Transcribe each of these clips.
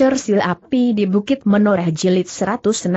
Cersil Api di Bukit Menoreh Jilid 165.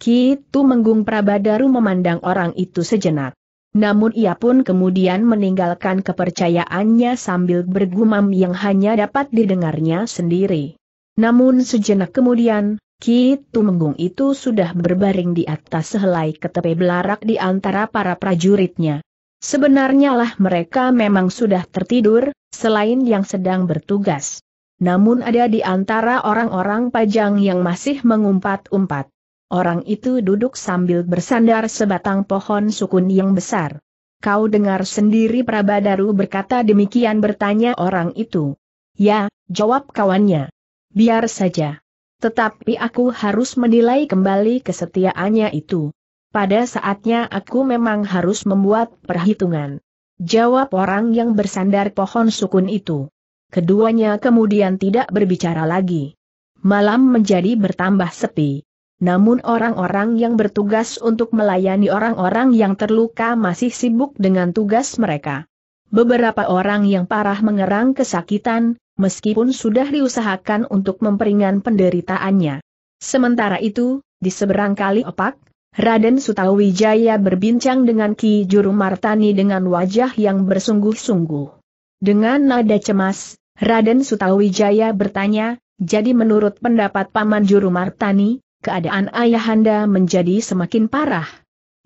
Ki Tumenggung Prabadaru memandang orang itu sejenak. Namun ia pun kemudian meninggalkan kepercayaannya sambil bergumam yang hanya dapat didengarnya sendiri. Namun sejenak kemudian, Ki Tumenggung itu sudah berbaring di atas sehelai ketepe belarak di antara para prajuritnya. Sebenarnya lah mereka memang sudah tertidur, selain yang sedang bertugas. Namun ada di antara orang-orang pajang yang masih mengumpat-umpat. Orang itu duduk sambil bersandar sebatang pohon sukun yang besar. Kau dengar sendiri Prabadaru berkata demikian bertanya orang itu. Ya, jawab kawannya. Biar saja. Tetapi aku harus menilai kembali kesetiaannya itu. Pada saatnya aku memang harus membuat perhitungan. Jawab orang yang bersandar pohon sukun itu. Keduanya kemudian tidak berbicara lagi. Malam menjadi bertambah sepi. Namun orang-orang yang bertugas untuk melayani orang-orang yang terluka masih sibuk dengan tugas mereka. Beberapa orang yang parah mengerang kesakitan, meskipun sudah diusahakan untuk memperingan penderitaannya. Sementara itu, di seberang kali opak, Raden Sutawijaya berbincang dengan Ki Juru Martani dengan wajah yang bersungguh-sungguh. Dengan nada cemas, Raden Sutawijaya bertanya, jadi menurut pendapat Paman Juru Martani, keadaan ayahanda menjadi semakin parah.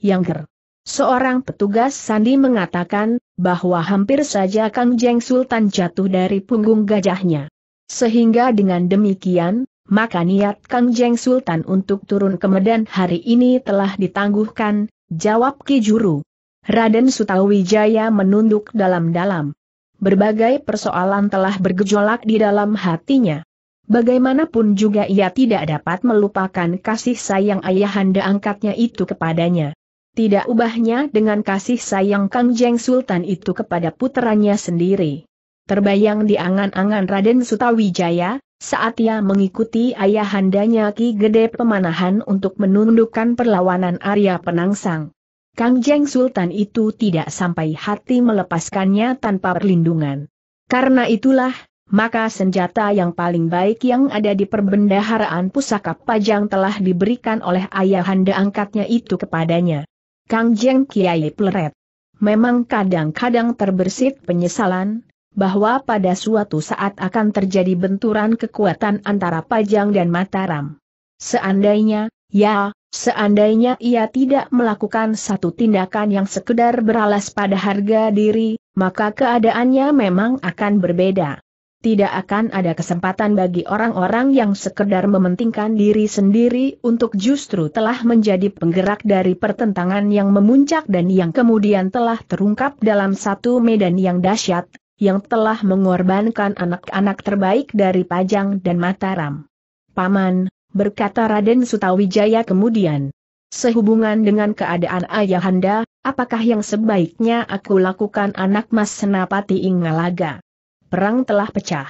Yang ger. Seorang petugas sandi mengatakan, bahwa hampir saja Kang Jeng Sultan jatuh dari punggung gajahnya. Sehingga dengan demikian, maka niat Kang Jeng Sultan untuk turun ke Medan hari ini telah ditangguhkan, jawab Ki Juru. Raden Sutawijaya menunduk dalam-dalam. Berbagai persoalan telah bergejolak di dalam hatinya. Bagaimanapun juga ia tidak dapat melupakan kasih sayang ayahanda angkatnya itu kepadanya. Tidak ubahnya dengan kasih sayang Kang Jeng Sultan itu kepada puteranya sendiri. Terbayang di angan-angan Raden Sutawijaya, saat ia mengikuti ayahandanya Ki Gede Pemanahan untuk menundukkan perlawanan Arya Penangsang. Kang Jeng Sultan itu tidak sampai hati melepaskannya tanpa perlindungan. Karena itulah, maka senjata yang paling baik yang ada di perbendaharaan pusaka pajang telah diberikan oleh ayahanda angkatnya itu kepadanya. Kang Jeng Kiai Pleret. Memang kadang-kadang terbersit penyesalan, bahwa pada suatu saat akan terjadi benturan kekuatan antara Pajang dan Mataram. Seandainya, ya, seandainya ia tidak melakukan satu tindakan yang sekedar beralas pada harga diri, maka keadaannya memang akan berbeda. Tidak akan ada kesempatan bagi orang-orang yang sekedar mementingkan diri sendiri untuk justru telah menjadi penggerak dari pertentangan yang memuncak dan yang kemudian telah terungkap dalam satu medan yang dahsyat, yang telah mengorbankan anak-anak terbaik dari Pajang dan Mataram. Paman, berkata Raden Sutawijaya kemudian. Sehubungan dengan keadaan ayahanda, apakah yang sebaiknya aku lakukan anak mas Senapati Ingalaga? Perang telah pecah.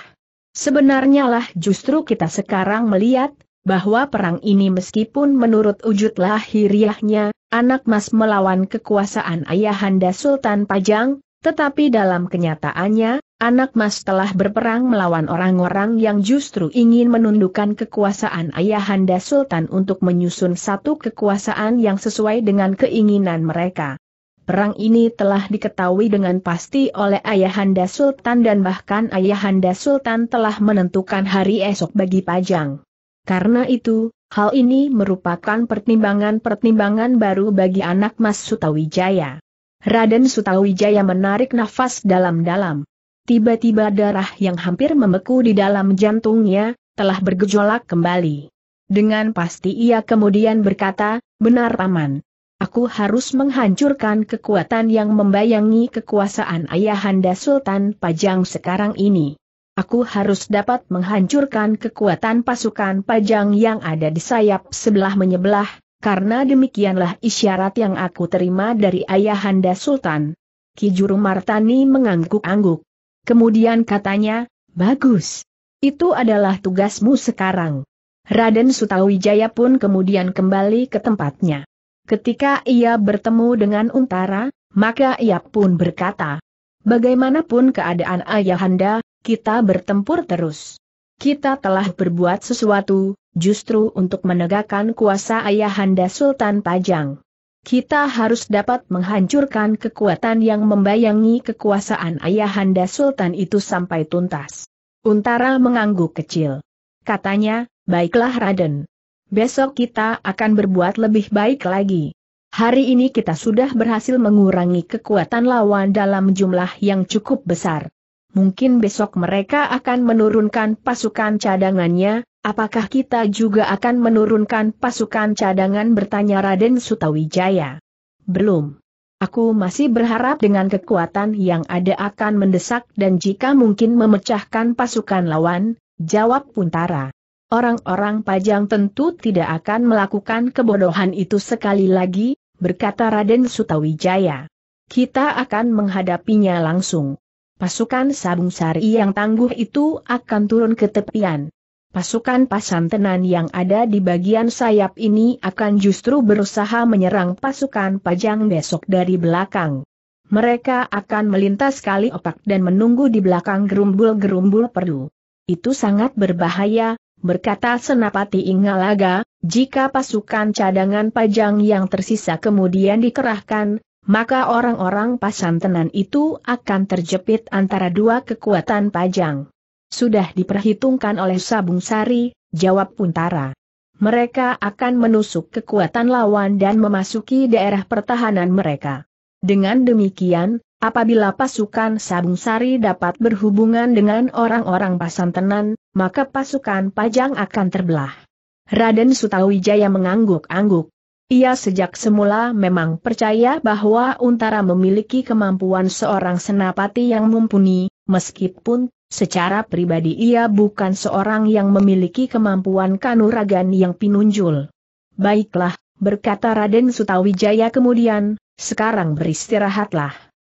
Sebenarnya lah justru kita sekarang melihat, bahwa perang ini meskipun menurut wujud lahiriahnya, anak mas melawan kekuasaan ayahanda Sultan Pajang, tetapi dalam kenyataannya, anak mas telah berperang melawan orang-orang yang justru ingin menundukkan kekuasaan ayahanda sultan untuk menyusun satu kekuasaan yang sesuai dengan keinginan mereka. Perang ini telah diketahui dengan pasti oleh ayahanda sultan dan bahkan ayahanda sultan telah menentukan hari esok bagi Pajang. Karena itu, hal ini merupakan pertimbangan-pertimbangan baru bagi anak Mas Sutawijaya. Raden Sutawijaya menarik nafas dalam-dalam. Tiba-tiba darah yang hampir membeku di dalam jantungnya, telah bergejolak kembali. Dengan pasti ia kemudian berkata, benar paman. Aku harus menghancurkan kekuatan yang membayangi kekuasaan ayahanda Sultan Pajang sekarang ini. Aku harus dapat menghancurkan kekuatan pasukan Pajang yang ada di sayap sebelah menyebelah, karena demikianlah isyarat yang aku terima dari ayahanda Sultan. Ki Juru Martani mengangguk-angguk. Kemudian katanya, bagus. Itu adalah tugasmu sekarang. Raden Sutawijaya pun kemudian kembali ke tempatnya. Ketika ia bertemu dengan Untara, maka ia pun berkata, Bagaimanapun keadaan ayahanda, kita bertempur terus. Kita telah berbuat sesuatu, justru untuk menegakkan kuasa Ayahanda Sultan Pajang. Kita harus dapat menghancurkan kekuatan yang membayangi kekuasaan Ayahanda Sultan itu sampai tuntas. Untara mengangguk kecil. Katanya, baiklah Raden. Besok kita akan berbuat lebih baik lagi. Hari ini kita sudah berhasil mengurangi kekuatan lawan dalam jumlah yang cukup besar. Mungkin besok mereka akan menurunkan pasukan cadangannya, apakah kita juga akan menurunkan pasukan cadangan bertanya Raden Sutawijaya. Belum. Aku masih berharap dengan kekuatan yang ada akan mendesak dan jika mungkin memecahkan pasukan lawan, jawab Puntara. Orang-orang Pajang tentu tidak akan melakukan kebodohan itu sekali lagi, berkata Raden Sutawijaya. Kita akan menghadapinya langsung pasukan Sabung Sari yang tangguh itu akan turun ke tepian. Pasukan Pasantenan yang ada di bagian sayap ini akan justru berusaha menyerang pasukan Pajang besok dari belakang. Mereka akan melintas kali opak dan menunggu di belakang gerumbul-gerumbul perdu. Itu sangat berbahaya, berkata Senapati Ingalaga, jika pasukan cadangan Pajang yang tersisa kemudian dikerahkan, maka orang-orang pasantenan itu akan terjepit antara dua kekuatan pajang. Sudah diperhitungkan oleh Sabung Sari, jawab Puntara. Mereka akan menusuk kekuatan lawan dan memasuki daerah pertahanan mereka. Dengan demikian, apabila pasukan Sabung Sari dapat berhubungan dengan orang-orang pasantenan, maka pasukan pajang akan terbelah. Raden Sutawijaya mengangguk-angguk. Ia sejak semula memang percaya bahwa Untara memiliki kemampuan seorang senapati yang mumpuni, meskipun, secara pribadi ia bukan seorang yang memiliki kemampuan kanuragan yang pinunjul. Baiklah, berkata Raden Sutawijaya kemudian, sekarang beristirahatlah.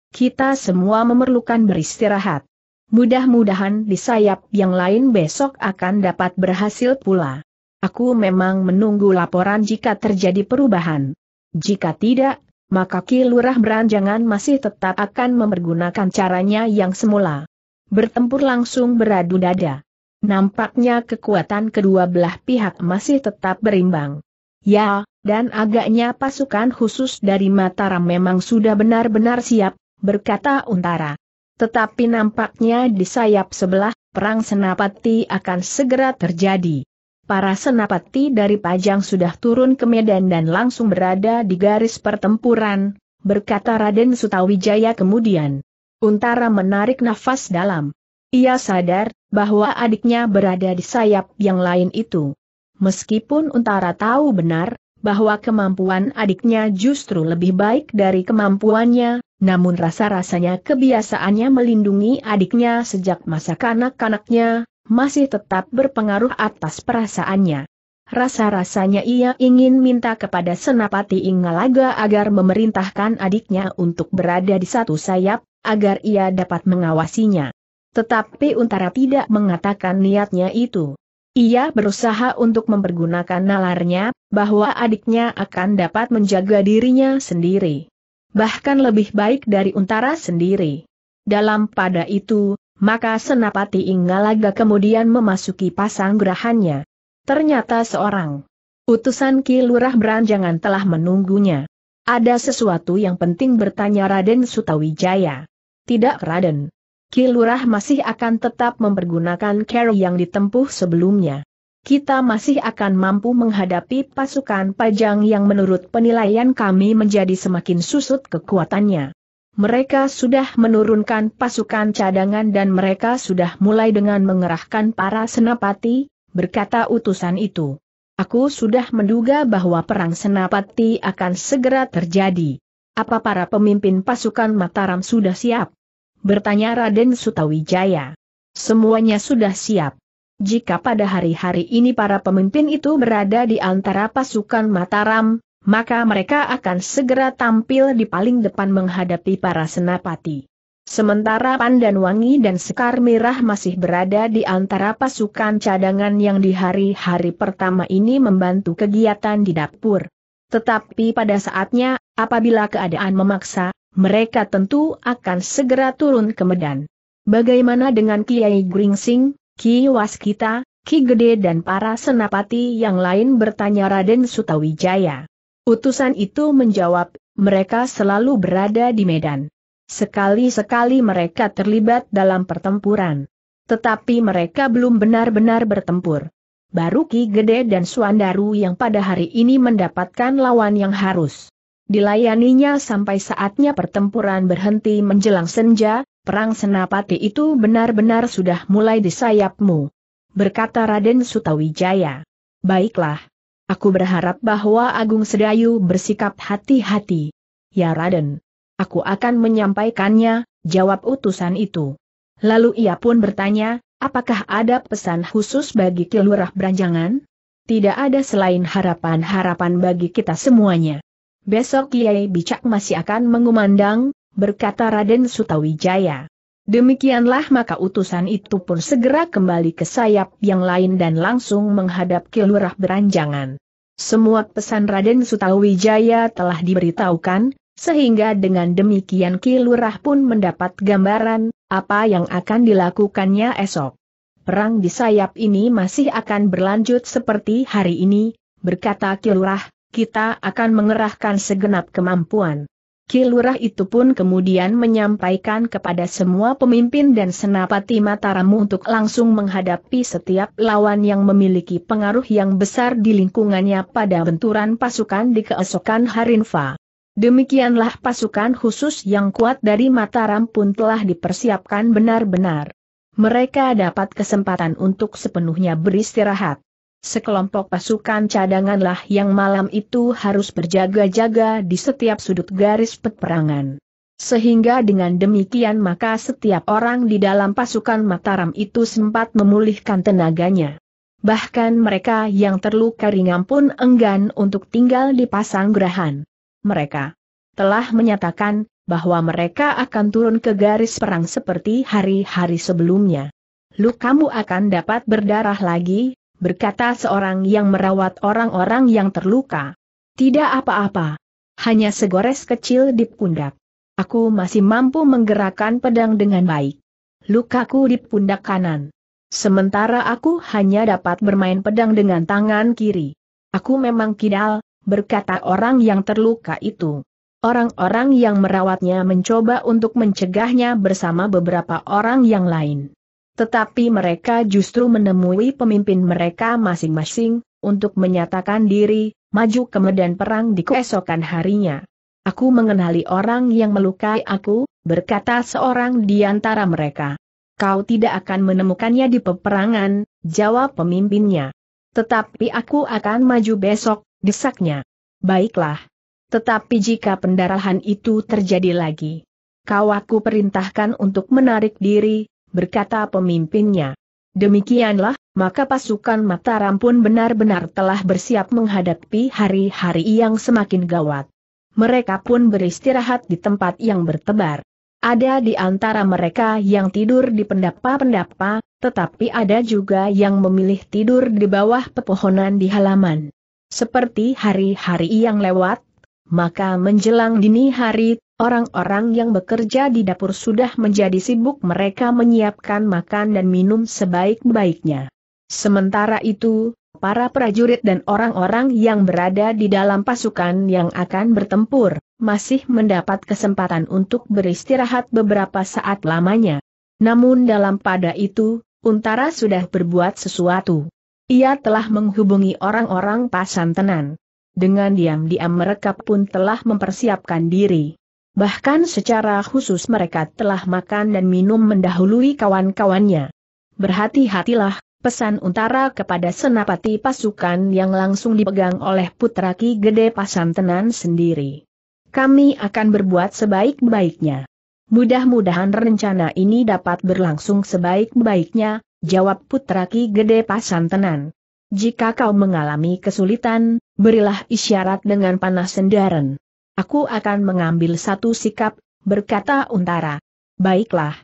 Kita semua memerlukan beristirahat. Mudah-mudahan di sayap yang lain besok akan dapat berhasil pula. Aku memang menunggu laporan jika terjadi perubahan. Jika tidak, maka Ki Lurah Beranjangan masih tetap akan mempergunakan caranya yang semula. Bertempur langsung beradu dada. Nampaknya kekuatan kedua belah pihak masih tetap berimbang. Ya, dan agaknya pasukan khusus dari Mataram memang sudah benar-benar siap, berkata Untara. Tetapi nampaknya di sayap sebelah, perang senapati akan segera terjadi para senapati dari Pajang sudah turun ke medan dan langsung berada di garis pertempuran, berkata Raden Sutawijaya kemudian. Untara menarik nafas dalam. Ia sadar, bahwa adiknya berada di sayap yang lain itu. Meskipun Untara tahu benar, bahwa kemampuan adiknya justru lebih baik dari kemampuannya, namun rasa-rasanya kebiasaannya melindungi adiknya sejak masa kanak-kanaknya, masih tetap berpengaruh atas perasaannya. Rasa-rasanya ia ingin minta kepada Senapati Ingalaga agar memerintahkan adiknya untuk berada di satu sayap, agar ia dapat mengawasinya. Tetapi Untara tidak mengatakan niatnya itu. Ia berusaha untuk mempergunakan nalarnya, bahwa adiknya akan dapat menjaga dirinya sendiri. Bahkan lebih baik dari Untara sendiri. Dalam pada itu, maka Senapati Ingalaga kemudian memasuki pasang gerahannya. Ternyata seorang utusan Ki Lurah Beranjangan telah menunggunya. Ada sesuatu yang penting bertanya Raden Sutawijaya. Tidak Raden. Ki Lurah masih akan tetap mempergunakan cara yang ditempuh sebelumnya. Kita masih akan mampu menghadapi pasukan pajang yang menurut penilaian kami menjadi semakin susut kekuatannya. Mereka sudah menurunkan pasukan cadangan dan mereka sudah mulai dengan mengerahkan para senapati, berkata utusan itu. Aku sudah menduga bahwa perang senapati akan segera terjadi. Apa para pemimpin pasukan Mataram sudah siap? Bertanya Raden Sutawijaya. Semuanya sudah siap. Jika pada hari-hari ini para pemimpin itu berada di antara pasukan Mataram, maka mereka akan segera tampil di paling depan menghadapi para senapati. Sementara Pandan Wangi dan Sekar Merah masih berada di antara pasukan cadangan yang di hari-hari pertama ini membantu kegiatan di dapur. Tetapi pada saatnya, apabila keadaan memaksa, mereka tentu akan segera turun ke medan. Bagaimana dengan Kiai Gringsing? Ki Waskita, Ki Gede dan para senapati yang lain bertanya Raden Sutawijaya. Utusan itu menjawab, mereka selalu berada di medan. Sekali-sekali mereka terlibat dalam pertempuran. Tetapi mereka belum benar-benar bertempur. Baru Ki Gede dan Suandaru yang pada hari ini mendapatkan lawan yang harus dilayaninya sampai saatnya pertempuran berhenti menjelang senja, perang senapati itu benar-benar sudah mulai di sayapmu. Berkata Raden Sutawijaya. Baiklah. Aku berharap bahwa Agung Sedayu bersikap hati-hati. Ya Raden. Aku akan menyampaikannya, jawab utusan itu. Lalu ia pun bertanya, apakah ada pesan khusus bagi Kilurah Beranjangan? Tidak ada selain harapan-harapan bagi kita semuanya. Besok Kiai Bicak masih akan mengumandang, berkata Raden Sutawijaya. Demikianlah maka utusan itu pun segera kembali ke sayap yang lain dan langsung menghadap Kilurah Beranjangan. Semua pesan Raden Sutawijaya telah diberitahukan, sehingga dengan demikian Kilurah pun mendapat gambaran, apa yang akan dilakukannya esok. Perang di sayap ini masih akan berlanjut seperti hari ini, berkata Kilurah, kita akan mengerahkan segenap kemampuan. Kilurah itu pun kemudian menyampaikan kepada semua pemimpin dan senapati Mataramu untuk langsung menghadapi setiap lawan yang memiliki pengaruh yang besar di lingkungannya pada benturan pasukan di keesokan Harinfa. Demikianlah pasukan khusus yang kuat dari Mataram pun telah dipersiapkan benar-benar. Mereka dapat kesempatan untuk sepenuhnya beristirahat. Sekelompok pasukan cadanganlah yang malam itu harus berjaga-jaga di setiap sudut garis peperangan. Sehingga dengan demikian maka setiap orang di dalam pasukan Mataram itu sempat memulihkan tenaganya. Bahkan mereka yang terluka ringan pun enggan untuk tinggal di pasang gerahan. Mereka telah menyatakan bahwa mereka akan turun ke garis perang seperti hari-hari sebelumnya. Lukamu akan dapat berdarah lagi, berkata seorang yang merawat orang-orang yang terluka. Tidak apa-apa. Hanya segores kecil di pundak. Aku masih mampu menggerakkan pedang dengan baik. Lukaku di pundak kanan. Sementara aku hanya dapat bermain pedang dengan tangan kiri. Aku memang kidal, berkata orang yang terluka itu. Orang-orang yang merawatnya mencoba untuk mencegahnya bersama beberapa orang yang lain tetapi mereka justru menemui pemimpin mereka masing-masing, untuk menyatakan diri, maju ke medan perang di keesokan harinya. Aku mengenali orang yang melukai aku, berkata seorang di antara mereka. Kau tidak akan menemukannya di peperangan, jawab pemimpinnya. Tetapi aku akan maju besok, desaknya. Baiklah. Tetapi jika pendarahan itu terjadi lagi, kau aku perintahkan untuk menarik diri, berkata pemimpinnya. Demikianlah, maka pasukan Mataram pun benar-benar telah bersiap menghadapi hari-hari yang semakin gawat. Mereka pun beristirahat di tempat yang bertebar. Ada di antara mereka yang tidur di pendapa-pendapa, tetapi ada juga yang memilih tidur di bawah pepohonan di halaman. Seperti hari-hari yang lewat, maka menjelang dini hari, Orang-orang yang bekerja di dapur sudah menjadi sibuk mereka menyiapkan makan dan minum sebaik-baiknya. Sementara itu, para prajurit dan orang-orang yang berada di dalam pasukan yang akan bertempur, masih mendapat kesempatan untuk beristirahat beberapa saat lamanya. Namun dalam pada itu, Untara sudah berbuat sesuatu. Ia telah menghubungi orang-orang pasantenan. Dengan diam-diam mereka pun telah mempersiapkan diri. Bahkan secara khusus mereka telah makan dan minum mendahului kawan-kawannya. Berhati-hatilah, pesan Untara kepada senapati pasukan yang langsung dipegang oleh Putra Ki Gede Pasantenan sendiri. Kami akan berbuat sebaik-baiknya. Mudah-mudahan rencana ini dapat berlangsung sebaik-baiknya, jawab Putra Ki Gede Pasantenan. Jika kau mengalami kesulitan, berilah isyarat dengan panas sendaren. Aku akan mengambil satu sikap, berkata Untara. Baiklah.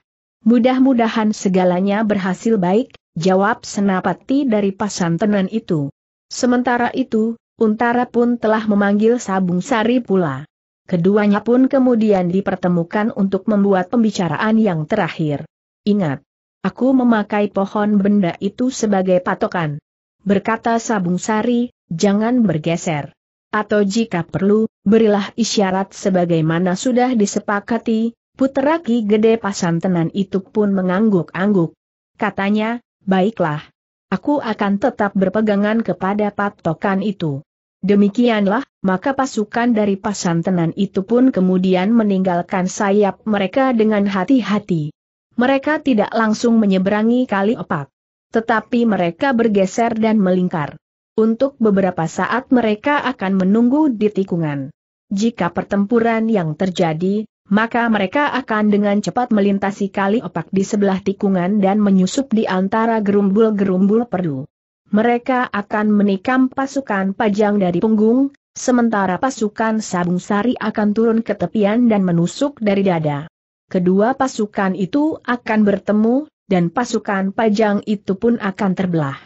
Mudah-mudahan segalanya berhasil baik, jawab senapati dari pasantenan itu. Sementara itu, Untara pun telah memanggil Sabung Sari pula. Keduanya pun kemudian dipertemukan untuk membuat pembicaraan yang terakhir. Ingat, Aku memakai pohon benda itu sebagai patokan. Berkata Sabung Sari, jangan bergeser. Atau jika perlu, berilah isyarat sebagaimana sudah disepakati, Putera Ki Gede Pasantenan itu pun mengangguk-angguk. Katanya, baiklah. Aku akan tetap berpegangan kepada patokan itu. Demikianlah, maka pasukan dari Pasantenan itu pun kemudian meninggalkan sayap mereka dengan hati-hati. Mereka tidak langsung menyeberangi kali opak. Tetapi mereka bergeser dan melingkar. Untuk beberapa saat mereka akan menunggu di tikungan. Jika pertempuran yang terjadi, maka mereka akan dengan cepat melintasi kali opak di sebelah tikungan dan menyusup di antara gerumbul-gerumbul perdu. Mereka akan menikam pasukan pajang dari punggung, sementara pasukan sabung sari akan turun ke tepian dan menusuk dari dada. Kedua pasukan itu akan bertemu, dan pasukan pajang itu pun akan terbelah.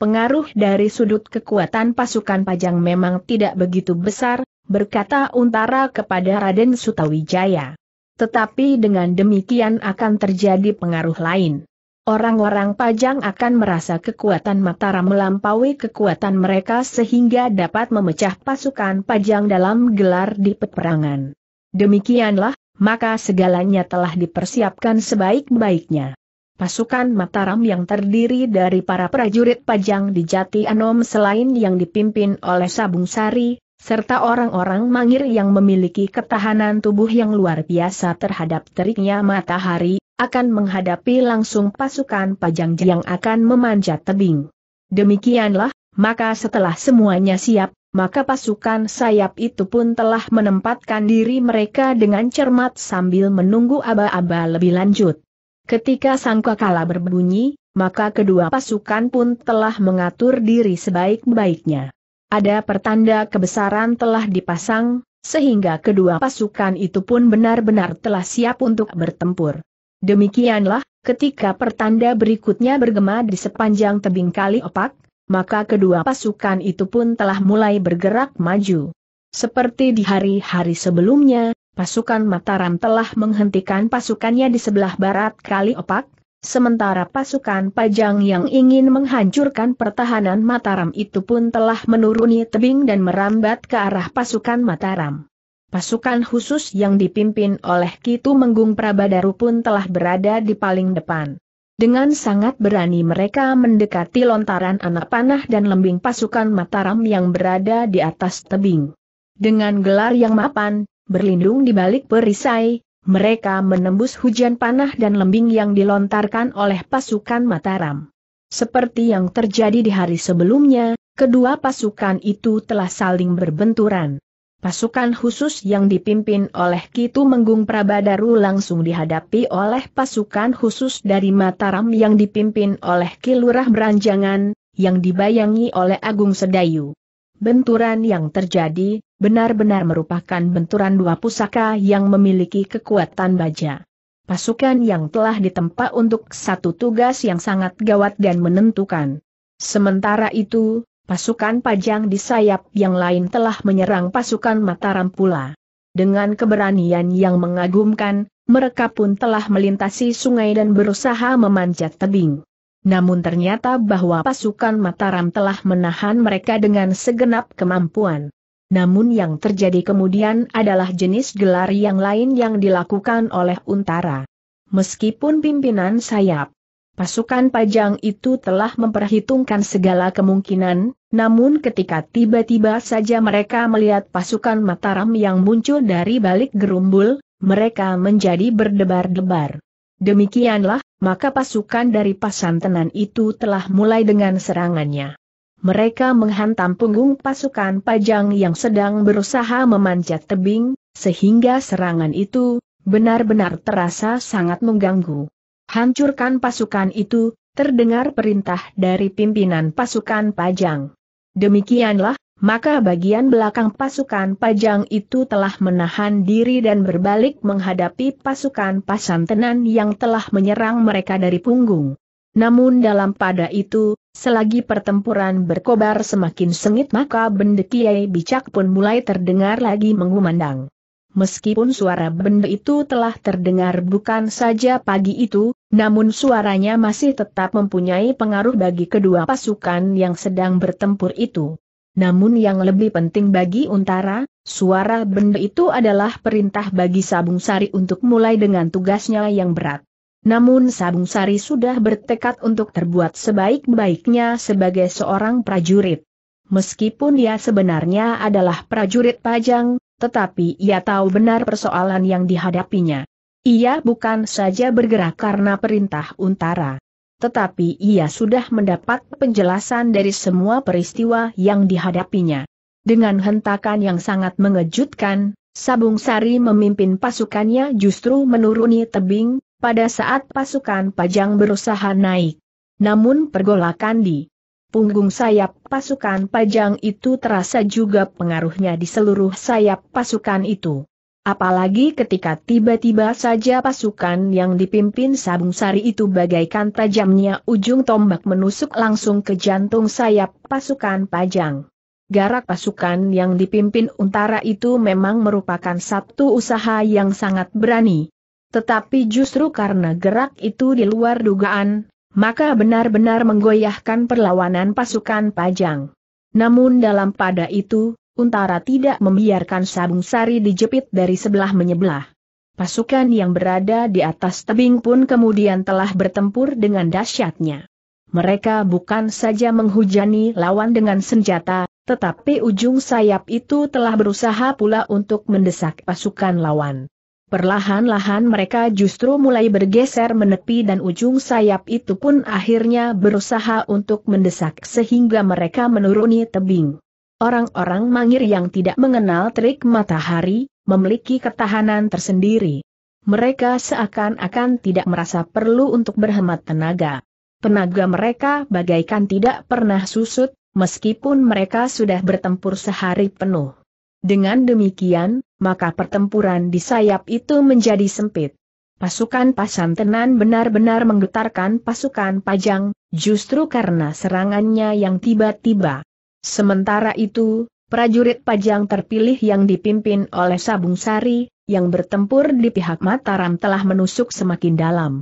Pengaruh dari sudut kekuatan pasukan pajang memang tidak begitu besar, berkata Untara kepada Raden Sutawijaya. Tetapi dengan demikian akan terjadi pengaruh lain. Orang-orang Pajang akan merasa kekuatan Mataram melampaui kekuatan mereka sehingga dapat memecah pasukan Pajang dalam gelar di peperangan. Demikianlah, maka segalanya telah dipersiapkan sebaik-baiknya. Pasukan Mataram yang terdiri dari para prajurit Pajang di Jati Anom selain yang dipimpin oleh Sabung Sari, serta orang-orang mangir yang memiliki ketahanan tubuh yang luar biasa terhadap teriknya matahari, akan menghadapi langsung pasukan Pajang yang akan memanjat tebing. Demikianlah, maka setelah semuanya siap, maka pasukan sayap itu pun telah menempatkan diri mereka dengan cermat sambil menunggu aba-aba lebih lanjut. Ketika sangkakala berbunyi, maka kedua pasukan pun telah mengatur diri sebaik-baiknya ada pertanda kebesaran telah dipasang, sehingga kedua pasukan itu pun benar-benar telah siap untuk bertempur. Demikianlah, ketika pertanda berikutnya bergema di sepanjang tebing kali opak, maka kedua pasukan itu pun telah mulai bergerak maju. Seperti di hari-hari sebelumnya, pasukan Mataram telah menghentikan pasukannya di sebelah barat kali opak, Sementara pasukan Pajang yang ingin menghancurkan pertahanan Mataram itu pun telah menuruni tebing dan merambat ke arah pasukan Mataram. Pasukan khusus yang dipimpin oleh Kitu Menggung Prabadaru pun telah berada di paling depan. Dengan sangat berani mereka mendekati lontaran anak panah dan lembing pasukan Mataram yang berada di atas tebing. Dengan gelar yang mapan, berlindung di balik perisai, mereka menembus hujan panah dan lembing yang dilontarkan oleh pasukan Mataram. Seperti yang terjadi di hari sebelumnya, kedua pasukan itu telah saling berbenturan. Pasukan khusus yang dipimpin oleh Kitu Menggung Prabadaru langsung dihadapi oleh pasukan khusus dari Mataram yang dipimpin oleh Kilurah Beranjangan, yang dibayangi oleh Agung Sedayu. Benturan yang terjadi, benar-benar merupakan benturan dua pusaka yang memiliki kekuatan baja. Pasukan yang telah ditempa untuk satu tugas yang sangat gawat dan menentukan. Sementara itu, pasukan Pajang di sayap yang lain telah menyerang pasukan Mataram pula. Dengan keberanian yang mengagumkan, mereka pun telah melintasi sungai dan berusaha memanjat tebing. Namun ternyata bahwa pasukan Mataram telah menahan mereka dengan segenap kemampuan. Namun yang terjadi kemudian adalah jenis gelar yang lain yang dilakukan oleh Untara. Meskipun pimpinan sayap pasukan Pajang itu telah memperhitungkan segala kemungkinan, namun ketika tiba-tiba saja mereka melihat pasukan Mataram yang muncul dari balik gerumbul, mereka menjadi berdebar-debar. Demikianlah, maka pasukan dari Pasantenan itu telah mulai dengan serangannya mereka menghantam punggung pasukan Pajang yang sedang berusaha memanjat tebing, sehingga serangan itu benar-benar terasa sangat mengganggu. Hancurkan pasukan itu, terdengar perintah dari pimpinan pasukan Pajang. Demikianlah, maka bagian belakang pasukan Pajang itu telah menahan diri dan berbalik menghadapi pasukan Pasantenan yang telah menyerang mereka dari punggung. Namun dalam pada itu, selagi pertempuran berkobar semakin sengit maka benda Kiai Bicak pun mulai terdengar lagi mengumandang. Meskipun suara benda itu telah terdengar bukan saja pagi itu, Namun suaranya masih tetap mempunyai pengaruh bagi kedua pasukan yang sedang bertempur itu. Namun yang lebih penting bagi Untara, suara benda itu adalah perintah bagi Sabung Sari untuk mulai dengan tugasnya yang berat. Namun Sabung Sari sudah bertekad untuk terbuat sebaik-baiknya sebagai seorang prajurit. Meskipun dia sebenarnya adalah prajurit pajang, tetapi ia tahu benar persoalan yang dihadapinya. Ia bukan saja bergerak karena perintah Untara. Tetapi ia sudah mendapat penjelasan dari semua peristiwa yang dihadapinya. Dengan hentakan yang sangat mengejutkan, Sabung Sari memimpin pasukannya justru menuruni tebing, pada saat pasukan Pajang berusaha naik. Namun pergolakan di punggung sayap pasukan Pajang itu terasa juga pengaruhnya di seluruh sayap pasukan itu. Apalagi ketika tiba-tiba saja pasukan yang dipimpin Sabung Sari itu bagaikan tajamnya ujung tombak menusuk langsung ke jantung sayap pasukan Pajang. Garak pasukan yang dipimpin Untara itu memang merupakan satu usaha yang sangat berani. Tetapi justru karena gerak itu di luar dugaan, maka benar-benar menggoyahkan perlawanan pasukan Pajang. Namun dalam pada itu, Untara tidak membiarkan Sabung Sari dijepit dari sebelah menyebelah. Pasukan yang berada di atas tebing pun kemudian telah bertempur dengan dahsyatnya. Mereka bukan saja menghujani lawan dengan senjata, tetapi ujung sayap itu telah berusaha pula untuk mendesak pasukan lawan. Perlahan-lahan mereka justru mulai bergeser menepi dan ujung sayap itu pun akhirnya berusaha untuk mendesak sehingga mereka menuruni tebing. Orang-orang mangir yang tidak mengenal trik matahari, memiliki ketahanan tersendiri. Mereka seakan-akan tidak merasa perlu untuk berhemat tenaga. Tenaga mereka bagaikan tidak pernah susut, meskipun mereka sudah bertempur sehari penuh. Dengan demikian, maka pertempuran di sayap itu menjadi sempit. Pasukan Pasantenan benar-benar menggetarkan pasukan Pajang, justru karena serangannya yang tiba-tiba. Sementara itu, prajurit Pajang terpilih yang dipimpin oleh Sabung Sari, yang bertempur di pihak Mataram telah menusuk semakin dalam.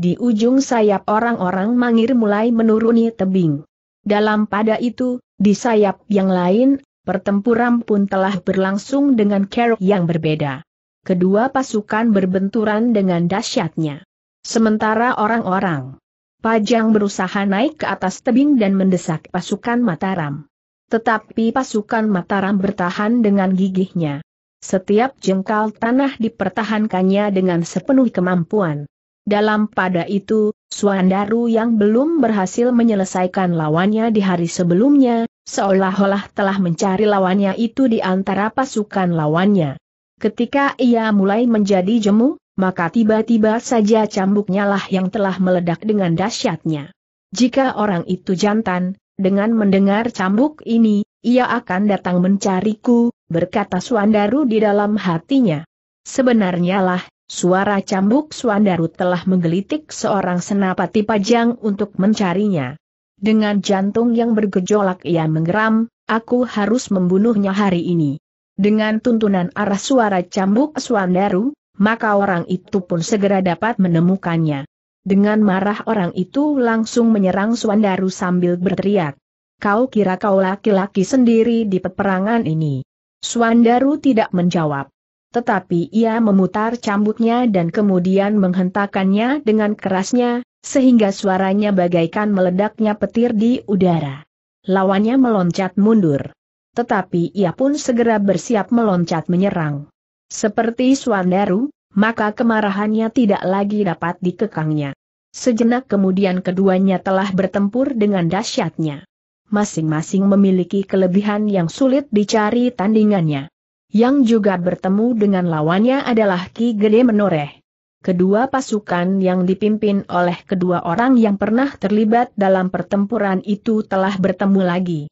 Di ujung sayap orang-orang Mangir mulai menuruni tebing. Dalam pada itu, di sayap yang lain, pertempuran pun telah berlangsung dengan cara yang berbeda. Kedua pasukan berbenturan dengan dahsyatnya. Sementara orang-orang Pajang berusaha naik ke atas tebing dan mendesak pasukan Mataram. Tetapi pasukan Mataram bertahan dengan gigihnya. Setiap jengkal tanah dipertahankannya dengan sepenuh kemampuan. Dalam pada itu, Suandaru yang belum berhasil menyelesaikan lawannya di hari sebelumnya, seolah-olah telah mencari lawannya itu di antara pasukan lawannya. Ketika ia mulai menjadi jemu, maka tiba-tiba saja cambuknya lah yang telah meledak dengan dahsyatnya. Jika orang itu jantan, dengan mendengar cambuk ini, ia akan datang mencariku, berkata Suandaru di dalam hatinya. Sebenarnya lah, suara cambuk Suandaru telah menggelitik seorang senapati pajang untuk mencarinya. Dengan jantung yang bergejolak ia menggeram, aku harus membunuhnya hari ini. Dengan tuntunan arah suara cambuk Suandaru, maka orang itu pun segera dapat menemukannya. Dengan marah orang itu langsung menyerang Suandaru sambil berteriak. Kau kira kau laki-laki sendiri di peperangan ini. Suandaru tidak menjawab. Tetapi ia memutar cambuknya dan kemudian menghentakannya dengan kerasnya, sehingga suaranya bagaikan meledaknya petir di udara. Lawannya meloncat mundur. Tetapi ia pun segera bersiap meloncat menyerang. Seperti Suandaru, maka kemarahannya tidak lagi dapat dikekangnya. Sejenak kemudian keduanya telah bertempur dengan dahsyatnya. Masing-masing memiliki kelebihan yang sulit dicari tandingannya. Yang juga bertemu dengan lawannya adalah Ki Gede Menoreh. Kedua pasukan yang dipimpin oleh kedua orang yang pernah terlibat dalam pertempuran itu telah bertemu lagi.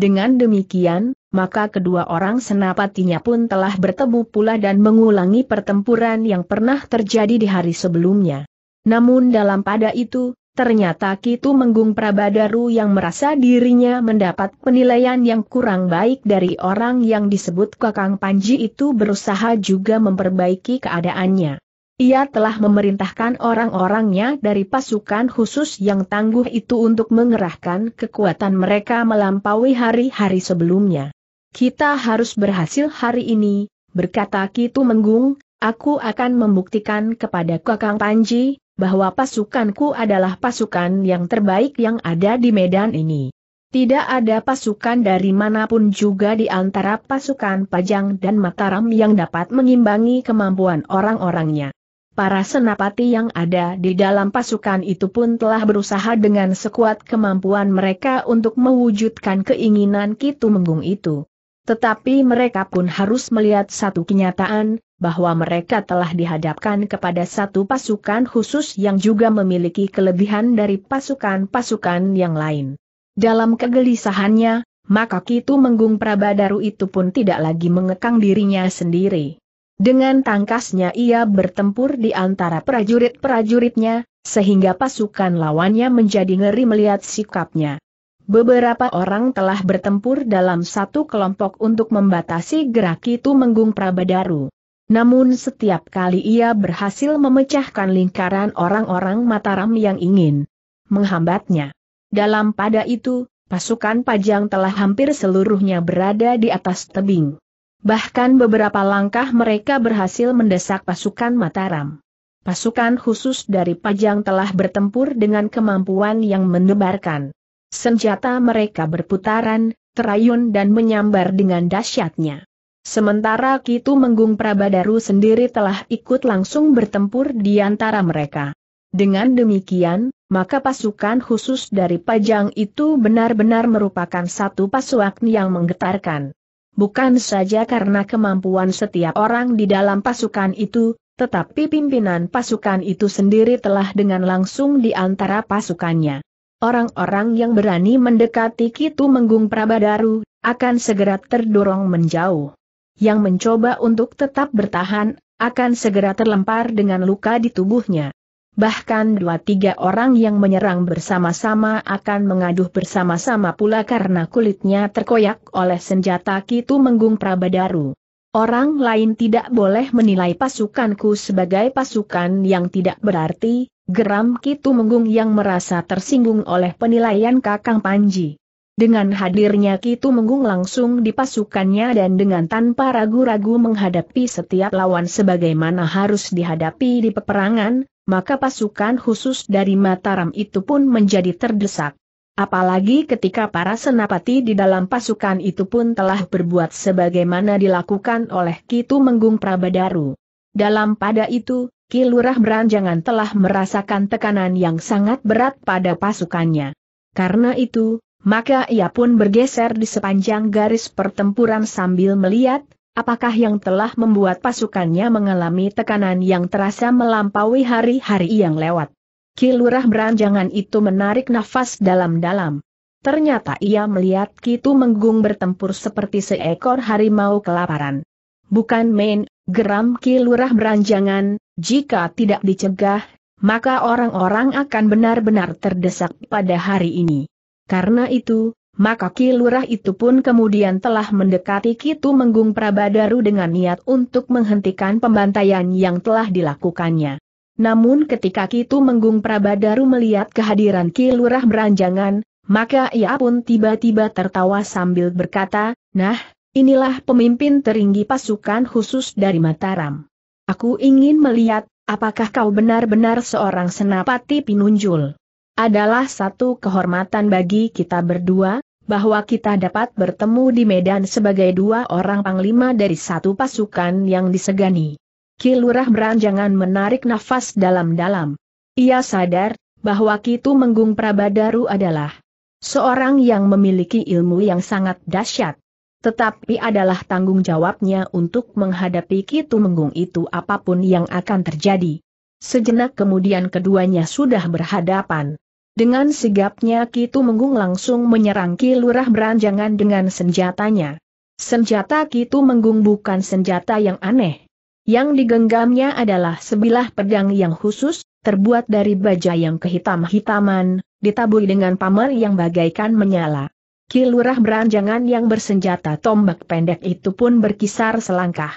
Dengan demikian, maka kedua orang senapatinya pun telah bertemu pula dan mengulangi pertempuran yang pernah terjadi di hari sebelumnya. Namun dalam pada itu, ternyata Kitu Menggung Prabadaru yang merasa dirinya mendapat penilaian yang kurang baik dari orang yang disebut Kakang Panji itu berusaha juga memperbaiki keadaannya. Ia telah memerintahkan orang-orangnya dari pasukan khusus yang tangguh itu untuk mengerahkan kekuatan mereka melampaui hari-hari sebelumnya. Kita harus berhasil hari ini, berkata Kitu Menggung, aku akan membuktikan kepada Kakang Panji, bahwa pasukanku adalah pasukan yang terbaik yang ada di medan ini. Tidak ada pasukan dari mana pun juga di antara pasukan Pajang dan Mataram yang dapat mengimbangi kemampuan orang-orangnya. Para senapati yang ada di dalam pasukan itu pun telah berusaha dengan sekuat kemampuan mereka untuk mewujudkan keinginan Kitu Menggung itu. Tetapi mereka pun harus melihat satu kenyataan, bahwa mereka telah dihadapkan kepada satu pasukan khusus yang juga memiliki kelebihan dari pasukan-pasukan yang lain. Dalam kegelisahannya, maka Kitu Menggung Prabadaru itu pun tidak lagi mengekang dirinya sendiri. Dengan tangkasnya ia bertempur di antara prajurit-prajuritnya, sehingga pasukan lawannya menjadi ngeri melihat sikapnya. Beberapa orang telah bertempur dalam satu kelompok untuk membatasi gerak itu menggung Prabadaru. Namun setiap kali ia berhasil memecahkan lingkaran orang-orang Mataram yang ingin menghambatnya. Dalam pada itu, pasukan Pajang telah hampir seluruhnya berada di atas tebing. Bahkan beberapa langkah mereka berhasil mendesak pasukan Mataram. Pasukan khusus dari Pajang telah bertempur dengan kemampuan yang mendebarkan. Senjata mereka berputaran, terayun dan menyambar dengan dahsyatnya. Sementara Kitu Menggung Prabadaru sendiri telah ikut langsung bertempur di antara mereka. Dengan demikian, maka pasukan khusus dari Pajang itu benar-benar merupakan satu pasukan yang menggetarkan bukan saja karena kemampuan setiap orang di dalam pasukan itu, tetapi pimpinan pasukan itu sendiri telah dengan langsung di antara pasukannya. Orang-orang yang berani mendekati Kitu Menggung Prabadaru, akan segera terdorong menjauh. Yang mencoba untuk tetap bertahan, akan segera terlempar dengan luka di tubuhnya. Bahkan dua tiga orang yang menyerang bersama-sama akan mengaduh bersama-sama pula karena kulitnya terkoyak oleh senjata Kitu Menggung Prabadaru. Orang lain tidak boleh menilai pasukanku sebagai pasukan yang tidak berarti, geram Kitu Menggung yang merasa tersinggung oleh penilaian Kakang Panji. Dengan hadirnya Kitu Menggung langsung di pasukannya dan dengan tanpa ragu-ragu menghadapi setiap lawan sebagaimana harus dihadapi di peperangan, maka pasukan khusus dari Mataram itu pun menjadi terdesak. Apalagi ketika para senapati di dalam pasukan itu pun telah berbuat sebagaimana dilakukan oleh Kitu Menggung Prabadaru. Dalam pada itu, Ki Lurah Beranjangan telah merasakan tekanan yang sangat berat pada pasukannya. Karena itu, maka ia pun bergeser di sepanjang garis pertempuran sambil melihat, apakah yang telah membuat pasukannya mengalami tekanan yang terasa melampaui hari-hari yang lewat. Kilurah beranjangan itu menarik nafas dalam-dalam. Ternyata ia melihat Kitu Menggung bertempur seperti seekor harimau kelaparan. Bukan main, geram Kilurah beranjangan, jika tidak dicegah, maka orang-orang akan benar-benar terdesak pada hari ini. Karena itu, maka Ki Lurah itu pun kemudian telah mendekati Kitu Menggung Prabadaru dengan niat untuk menghentikan pembantaian yang telah dilakukannya. Namun ketika Kitu Menggung Prabadaru melihat kehadiran Ki Lurah beranjangan, maka ia pun tiba-tiba tertawa sambil berkata, Nah, inilah pemimpin tertinggi pasukan khusus dari Mataram. Aku ingin melihat, apakah kau benar-benar seorang senapati pinunjul adalah satu kehormatan bagi kita berdua, bahwa kita dapat bertemu di medan sebagai dua orang panglima dari satu pasukan yang disegani. Kilurah beranjangan menarik nafas dalam-dalam. Ia sadar, bahwa Kitu Menggung Prabadaru adalah seorang yang memiliki ilmu yang sangat dahsyat. Tetapi adalah tanggung jawabnya untuk menghadapi Kitu Menggung itu apa pun yang akan terjadi. Sejenak kemudian keduanya sudah berhadapan. Dengan sigapnya Kitu Menggung langsung menyerang Ki Lurah Beranjangan dengan senjatanya. Senjata Kitu Menggung bukan senjata yang aneh. Yang digenggamnya adalah sebilah pedang yang khusus, terbuat dari baja yang kehitam-hitaman, ditabui dengan pamer yang bagaikan menyala. Ki Lurah Beranjangan yang bersenjata tombak pendek itu pun berkisar selangkah.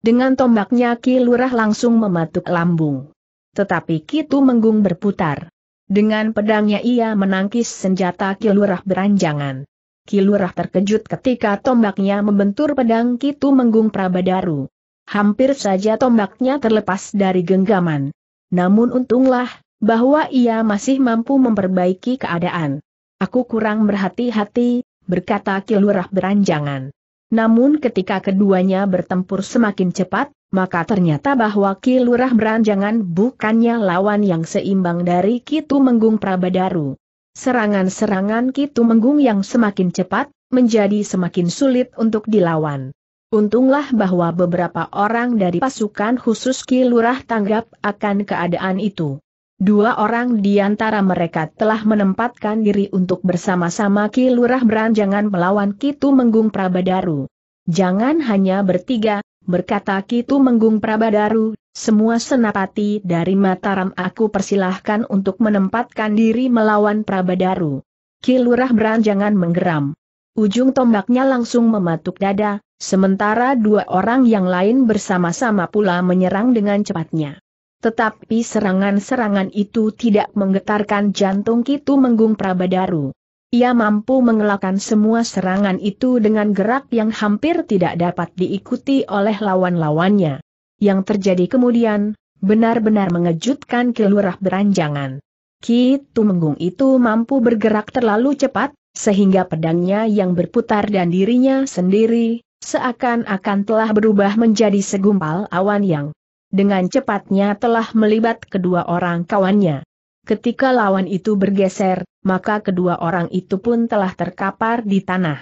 Dengan tombaknya Ki Lurah langsung mematuk lambung. Tetapi Ki Tumenggung berputar. Dengan pedangnya ia menangkis senjata Ki Lurah beranjangan. Ki Lurah terkejut ketika tombaknya membentur pedang Ki Tumenggung Prabadaru. Hampir saja tombaknya terlepas dari genggaman. Namun untunglah, bahwa ia masih mampu memperbaiki keadaan. Aku kurang berhati-hati, berkata Ki Lurah beranjangan. Namun ketika keduanya bertempur semakin cepat, maka ternyata bahwa Ki Lurah Beranjangan bukannya lawan yang seimbang dari Ki Tumenggung Prabadaru. Serangan-serangan Ki Tumenggung yang semakin cepat, menjadi semakin sulit untuk dilawan. Untunglah bahwa beberapa orang dari pasukan khusus Ki Lurah tanggap akan keadaan itu. Dua orang di antara mereka telah menempatkan diri untuk bersama-sama Ki Lurah Beranjangan melawan Ki Tumenggung Prabadaru. Jangan hanya bertiga, berkata Ki Tumenggung Prabadaru, semua senapati dari Mataram aku persilahkan untuk menempatkan diri melawan Prabadaru. Ki Lurah Beranjangan menggeram. Ujung tombaknya langsung mematuk dada, sementara dua orang yang lain bersama-sama pula menyerang dengan cepatnya. Tetapi serangan-serangan itu tidak menggetarkan jantung Ki Tumenggung Prabadaru. Ia mampu mengelakkan semua serangan itu dengan gerak yang hampir tidak dapat diikuti oleh lawan-lawannya. Yang terjadi kemudian, benar-benar mengejutkan Kilurah beranjangan. Ki Tumenggung itu mampu bergerak terlalu cepat, sehingga pedangnya yang berputar dan dirinya sendiri, seakan-akan telah berubah menjadi segumpal awan yang dengan cepatnya telah melibat kedua orang kawannya. Ketika lawan itu bergeser, maka kedua orang itu pun telah terkapar di tanah.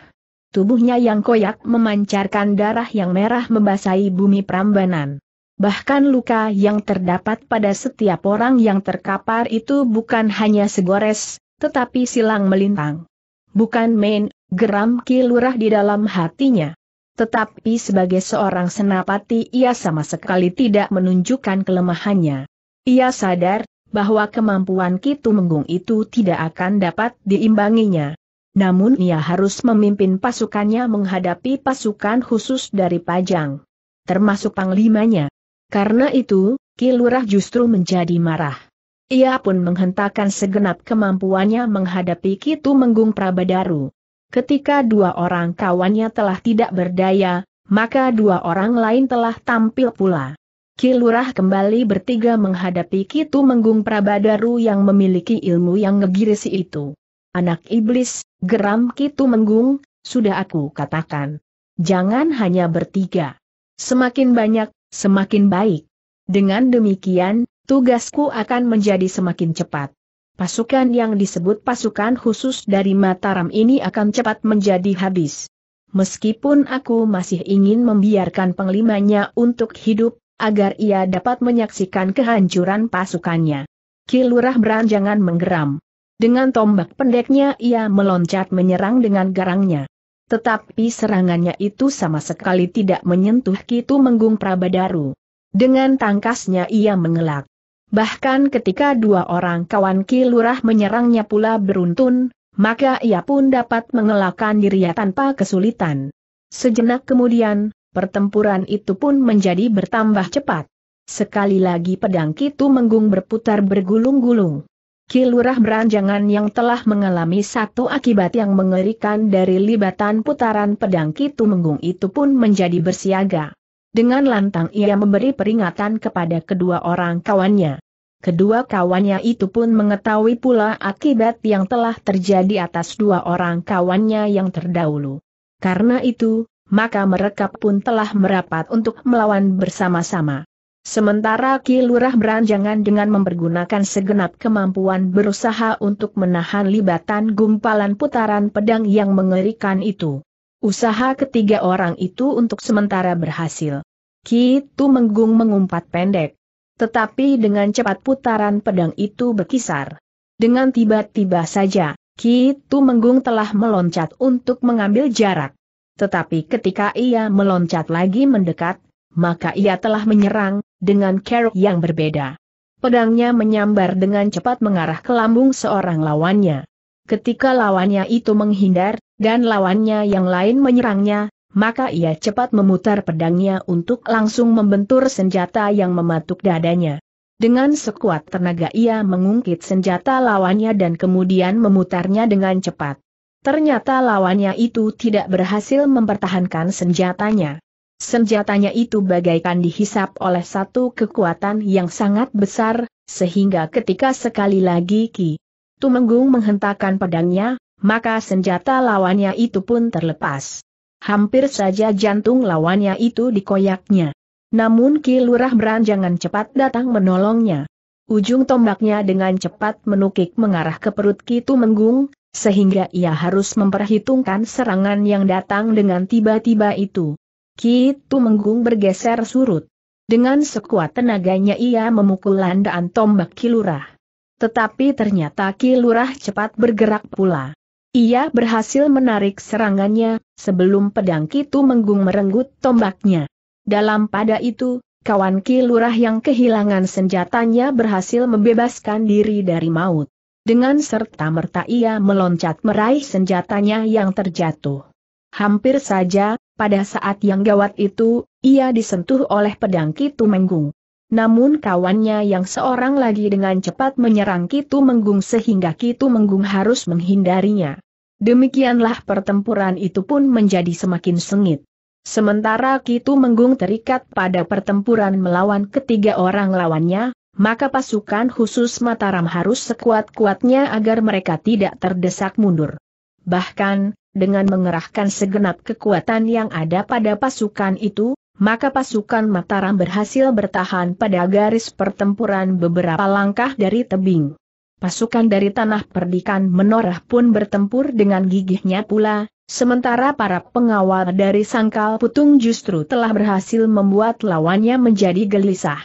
Tubuhnya yang koyak memancarkan darah yang merah membasahi bumi Prambanan. Bahkan luka yang terdapat pada setiap orang yang terkapar itu bukan hanya segores, tetapi silang melintang. Bukan main, geram kilurah di dalam hatinya. Tetapi sebagai seorang senapati ia sama sekali tidak menunjukkan kelemahannya. Ia sadar, bahwa kemampuan Kitu Menggung itu tidak akan dapat diimbanginya. Namun ia harus memimpin pasukannya menghadapi pasukan khusus dari Pajang. Termasuk panglimanya. Karena itu, Ki Lurah justru menjadi marah. Ia pun menghentakkan segenap kemampuannya menghadapi Kitu Menggung Prabadaru. Ketika dua orang kawannya telah tidak berdaya, maka dua orang lain telah tampil pula. Ki Lurah kembali bertiga menghadapi Kitu Menggung Prabadaru yang memiliki ilmu yang ngegirisi itu. Anak iblis, geram Kitu Menggung, sudah aku katakan. Jangan hanya bertiga. Semakin banyak, semakin baik. Dengan demikian, tugasku akan menjadi semakin cepat. Pasukan yang disebut pasukan khusus dari Mataram ini akan cepat menjadi habis. Meskipun aku masih ingin membiarkan penglimanya untuk hidup, agar ia dapat menyaksikan kehancuran pasukannya. Kilurah beranjangan menggeram. Dengan tombak pendeknya ia meloncat menyerang dengan garangnya. Tetapi serangannya itu sama sekali tidak menyentuh Kitu Menggung Prabadaru. Dengan tangkasnya ia mengelak. Bahkan ketika dua orang kawan Kilurah menyerangnya pula beruntun, maka ia pun dapat mengelakkan dirinya tanpa kesulitan. Sejenak kemudian, pertempuran itu pun menjadi bertambah cepat. Sekali lagi pedang Kitu Menggung berputar bergulung-gulung. Kilurah beranjangan yang telah mengalami satu akibat yang mengerikan dari libatan putaran pedang Kitu Menggung itu pun menjadi bersiaga. Dengan lantang ia memberi peringatan kepada kedua orang kawannya. Kedua kawannya itu pun mengetahui pula akibat yang telah terjadi atas dua orang kawannya yang terdahulu. Karena itu, maka mereka pun telah merapat untuk melawan bersama-sama. Sementara Ki Lurah beranjangan dengan mempergunakan segenap kemampuan berusaha untuk menahan libatan gumpalan putaran pedang yang mengerikan itu. Usaha ketiga orang itu untuk sementara berhasil. Ki Tu Menggung mengumpat pendek. Tetapi dengan cepat putaran pedang itu berkisar. Dengan tiba-tiba saja, Ki Tu Menggung telah meloncat untuk mengambil jarak. Tetapi ketika ia meloncat lagi mendekat, maka ia telah menyerang, dengan cara yang berbeda. Pedangnya menyambar dengan cepat mengarah ke lambung seorang lawannya. Ketika lawannya itu menghindar, dan lawannya yang lain menyerangnya, maka ia cepat memutar pedangnya untuk langsung membentur senjata yang mematuk dadanya. Dengan sekuat tenaga ia mengungkit senjata lawannya dan kemudian memutarnya dengan cepat. Ternyata lawannya itu tidak berhasil mempertahankan senjatanya. Senjatanya itu bagaikan dihisap oleh satu kekuatan yang sangat besar, sehingga ketika sekali lagi Ki Tumenggung menghentakkan pedangnya, maka senjata lawannya itu pun terlepas. Hampir saja jantung lawannya itu dikoyaknya. Namun Ki Lurah beranjangan cepat datang menolongnya. Ujung tombaknya dengan cepat menukik mengarah ke perut Ki Tumenggung, sehingga ia harus memperhitungkan serangan yang datang dengan tiba-tiba itu. Ki Tumenggung bergeser surut. Dengan sekuat tenaganya ia memukul landaan tombak Ki Lurah. Tetapi ternyata Ki Lurah cepat bergerak pula. Ia berhasil menarik serangannya, sebelum pedang Kitu Menggung merenggut tombaknya. Dalam pada itu, kawan Ki Lurah yang kehilangan senjatanya berhasil membebaskan diri dari maut. Dengan serta-merta ia meloncat meraih senjatanya yang terjatuh. Hampir saja, pada saat yang gawat itu, ia disentuh oleh pedang Kitu Menggung. Namun kawannya yang seorang lagi dengan cepat menyerang Kitu Menggung sehingga Kitu Menggung harus menghindarinya. Demikianlah pertempuran itu pun menjadi semakin sengit. Sementara Kitu Menggung terikat pada pertempuran melawan ketiga orang lawannya, maka pasukan khusus Mataram harus sekuat-kuatnya agar mereka tidak terdesak mundur. Bahkan, dengan mengerahkan segenap kekuatan yang ada pada pasukan itu, maka pasukan Mataram berhasil bertahan pada garis pertempuran beberapa langkah dari tebing. Pasukan dari tanah perdikan menoreh pun bertempur dengan gigihnya pula, sementara para pengawal dari sangkal putung justru telah berhasil membuat lawannya menjadi gelisah.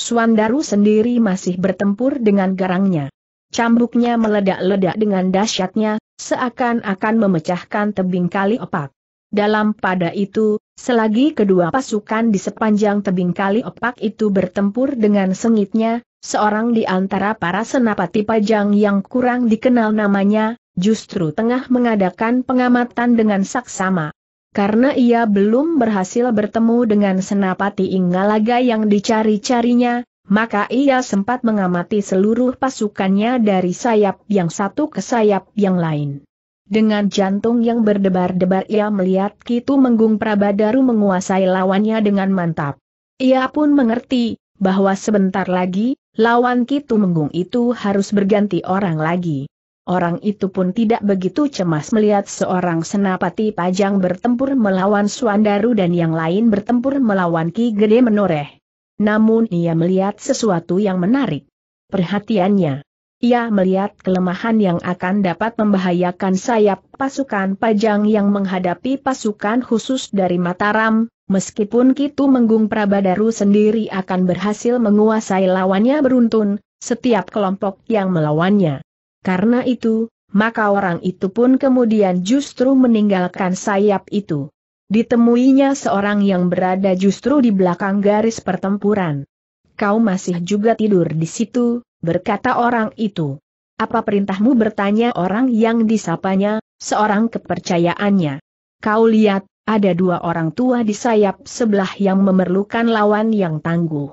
Suandaru sendiri masih bertempur dengan garangnya. Cambuknya meledak-ledak dengan dahsyatnya, seakan-akan memecahkan tebing kali opak. Dalam pada itu, selagi kedua pasukan di sepanjang tebing kali opak itu bertempur dengan sengitnya, seorang di antara para senapati pajang yang kurang dikenal namanya, justru tengah mengadakan pengamatan dengan saksama. Karena ia belum berhasil bertemu dengan senapati Inggalaga yang dicari-carinya, maka ia sempat mengamati seluruh pasukannya dari sayap yang satu ke sayap yang lain. Dengan jantung yang berdebar-debar ia melihat Kitu Menggung Prabadaru menguasai lawannya dengan mantap. Ia pun mengerti, bahwa sebentar lagi, lawan Kitu Menggung itu harus berganti orang lagi. Orang itu pun tidak begitu cemas melihat seorang senapati pajang bertempur melawan Suandaru dan yang lain bertempur melawan Ki Gede Menoreh. Namun ia melihat sesuatu yang menarik. Perhatiannya. Ia melihat kelemahan yang akan dapat membahayakan sayap pasukan Pajang yang menghadapi pasukan khusus dari Mataram, meskipun Kitu Menggung Prabadaru sendiri akan berhasil menguasai lawannya beruntun, setiap kelompok yang melawannya. Karena itu, maka orang itu pun kemudian justru meninggalkan sayap itu. Ditemuinya seorang yang berada justru di belakang garis pertempuran. Kau masih juga tidur di situ, berkata orang itu. Apa perintahmu bertanya orang yang disapanya, seorang kepercayaannya. Kau lihat, ada dua orang tua di sayap sebelah yang memerlukan lawan yang tangguh.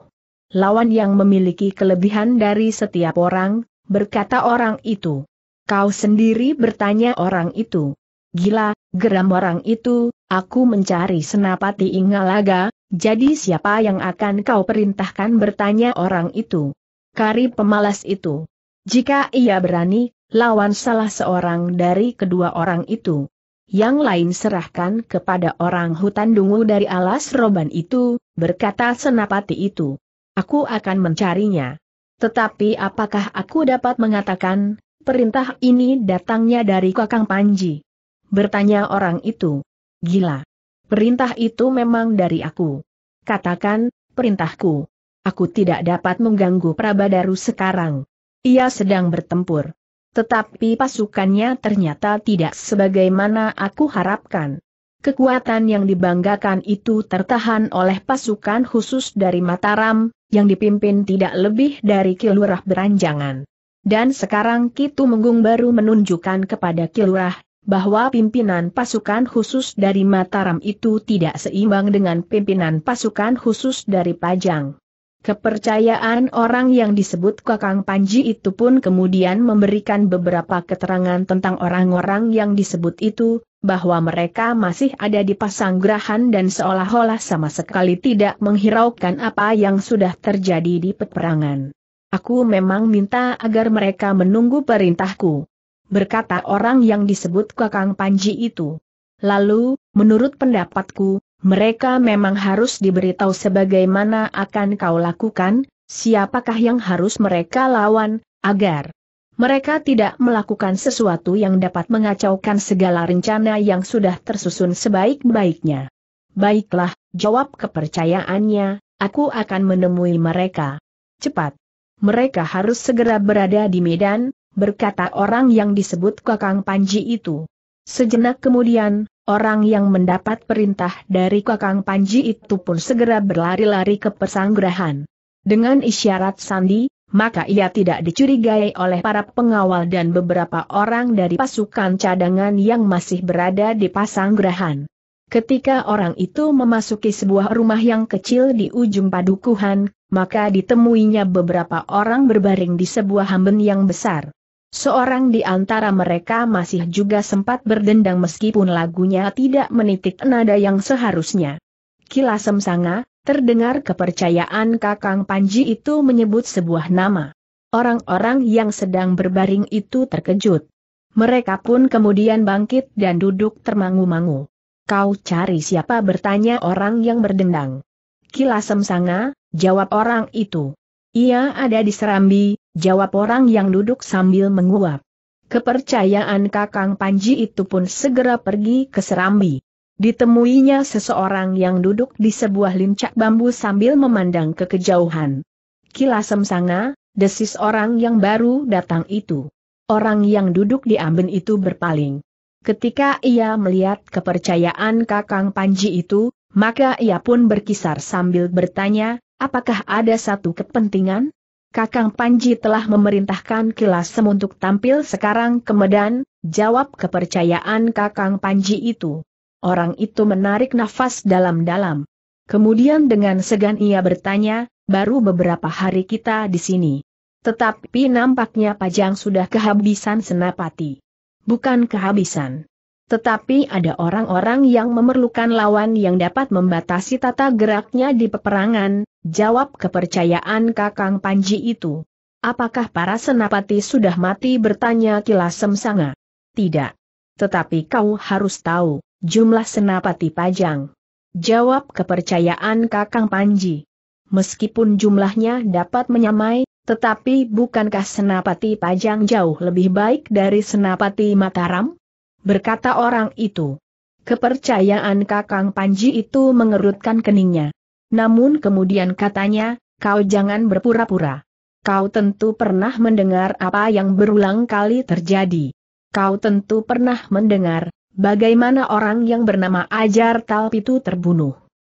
Lawan yang memiliki kelebihan dari setiap orang, berkata orang itu. Kau sendiri bertanya orang itu. Gila, geram orang itu, aku mencari senapati Ingalaga, jadi siapa yang akan kau perintahkan bertanya orang itu. Kari pemalas itu. Jika ia berani, lawan salah seorang dari kedua orang itu. Yang lain serahkan kepada orang hutan dungu dari alas roban itu, berkata senapati itu. Aku akan mencarinya. Tetapi apakah aku dapat mengatakan, perintah ini datangnya dari Kakang Panji? Bertanya orang itu. Gila. Perintah itu memang dari aku. Katakan, perintahku aku tidak dapat mengganggu Prabadaru sekarang. Ia sedang bertempur. Tetapi pasukannya ternyata tidak sebagaimana aku harapkan. Kekuatan yang dibanggakan itu tertahan oleh pasukan khusus dari Mataram, yang dipimpin tidak lebih dari Kilurah Beranjangan. Dan sekarang Kitu Menggung baru menunjukkan kepada Kilurah, bahwa pimpinan pasukan khusus dari Mataram itu tidak seimbang dengan pimpinan pasukan khusus dari Pajang. Kepercayaan orang yang disebut Kakang Panji itu pun kemudian memberikan beberapa keterangan tentang orang-orang yang disebut itu, bahwa mereka masih ada di Pasanggerahan dan seolah-olah sama sekali tidak menghiraukan apa yang sudah terjadi di peperangan. Aku memang minta agar mereka menunggu perintahku. Berkata orang yang disebut Kakang Panji itu. Lalu, menurut pendapatku, mereka memang harus diberitahu sebagaimana akan kau lakukan, siapakah yang harus mereka lawan, agar mereka tidak melakukan sesuatu yang dapat mengacaukan segala rencana yang sudah tersusun sebaik-baiknya. Baiklah, jawab kepercayaannya, aku akan menemui mereka. Cepat. Mereka harus segera berada di Medan, berkata orang yang disebut Kakang Panji itu. Sejenak kemudian, Orang yang mendapat perintah dari Kakang Panji itu pun segera berlari-lari ke persanggrahan. Dengan isyarat sandi, maka ia tidak dicurigai oleh para pengawal dan beberapa orang dari pasukan cadangan yang masih berada di pasanggrahan. Ketika orang itu memasuki sebuah rumah yang kecil di ujung padukuhan, maka ditemuinya beberapa orang berbaring di sebuah hamben yang besar. Seorang di antara mereka masih juga sempat berdendang meskipun lagunya tidak menitik nada yang seharusnya. Kilasem sanga, terdengar kepercayaan Kakang Panji itu menyebut sebuah nama. Orang-orang yang sedang berbaring itu terkejut. Mereka pun kemudian bangkit dan duduk termangu-mangu. Kau cari siapa bertanya orang yang berdendang. Kilasem sanga, jawab orang itu. Ia ada di Serambi, jawab orang yang duduk sambil menguap. Kepercayaan Kakang Panji itu pun segera pergi ke Serambi. Ditemuinya seseorang yang duduk di sebuah lincak bambu sambil memandang ke kejauhan. Kilasem sanga, desis orang yang baru datang itu. Orang yang duduk di amben itu berpaling. Ketika ia melihat kepercayaan Kakang Panji itu, maka ia pun berkisar sambil bertanya, apakah ada satu kepentingan? Kakang Panji telah memerintahkan Kilasem untuk tampil sekarang ke Medan, jawab kepercayaan Kakang Panji itu. Orang itu menarik nafas dalam-dalam. Kemudian dengan segan ia bertanya, baru beberapa hari kita di sini. Tetapi nampaknya Pajang sudah kehabisan senapati. Bukan kehabisan. Tetapi ada orang-orang yang memerlukan lawan yang dapat membatasi tata geraknya di peperangan, Jawab kepercayaan Kakang Panji itu. Apakah para senapati sudah mati bertanya Kilasem Sanga? Tidak. Tetapi kau harus tahu, jumlah senapati Pajang. Jawab kepercayaan Kakang Panji. Meskipun jumlahnya dapat menyamai, tetapi bukankah senapati Pajang jauh lebih baik dari senapati Mataram? Berkata orang itu. Kepercayaan Kakang Panji itu mengerutkan keningnya. Namun kemudian katanya, kau jangan berpura-pura. Kau tentu pernah mendengar apa yang berulang kali terjadi. Kau tentu pernah mendengar, bagaimana orang yang bernama Ajar Talp itu terbunuh.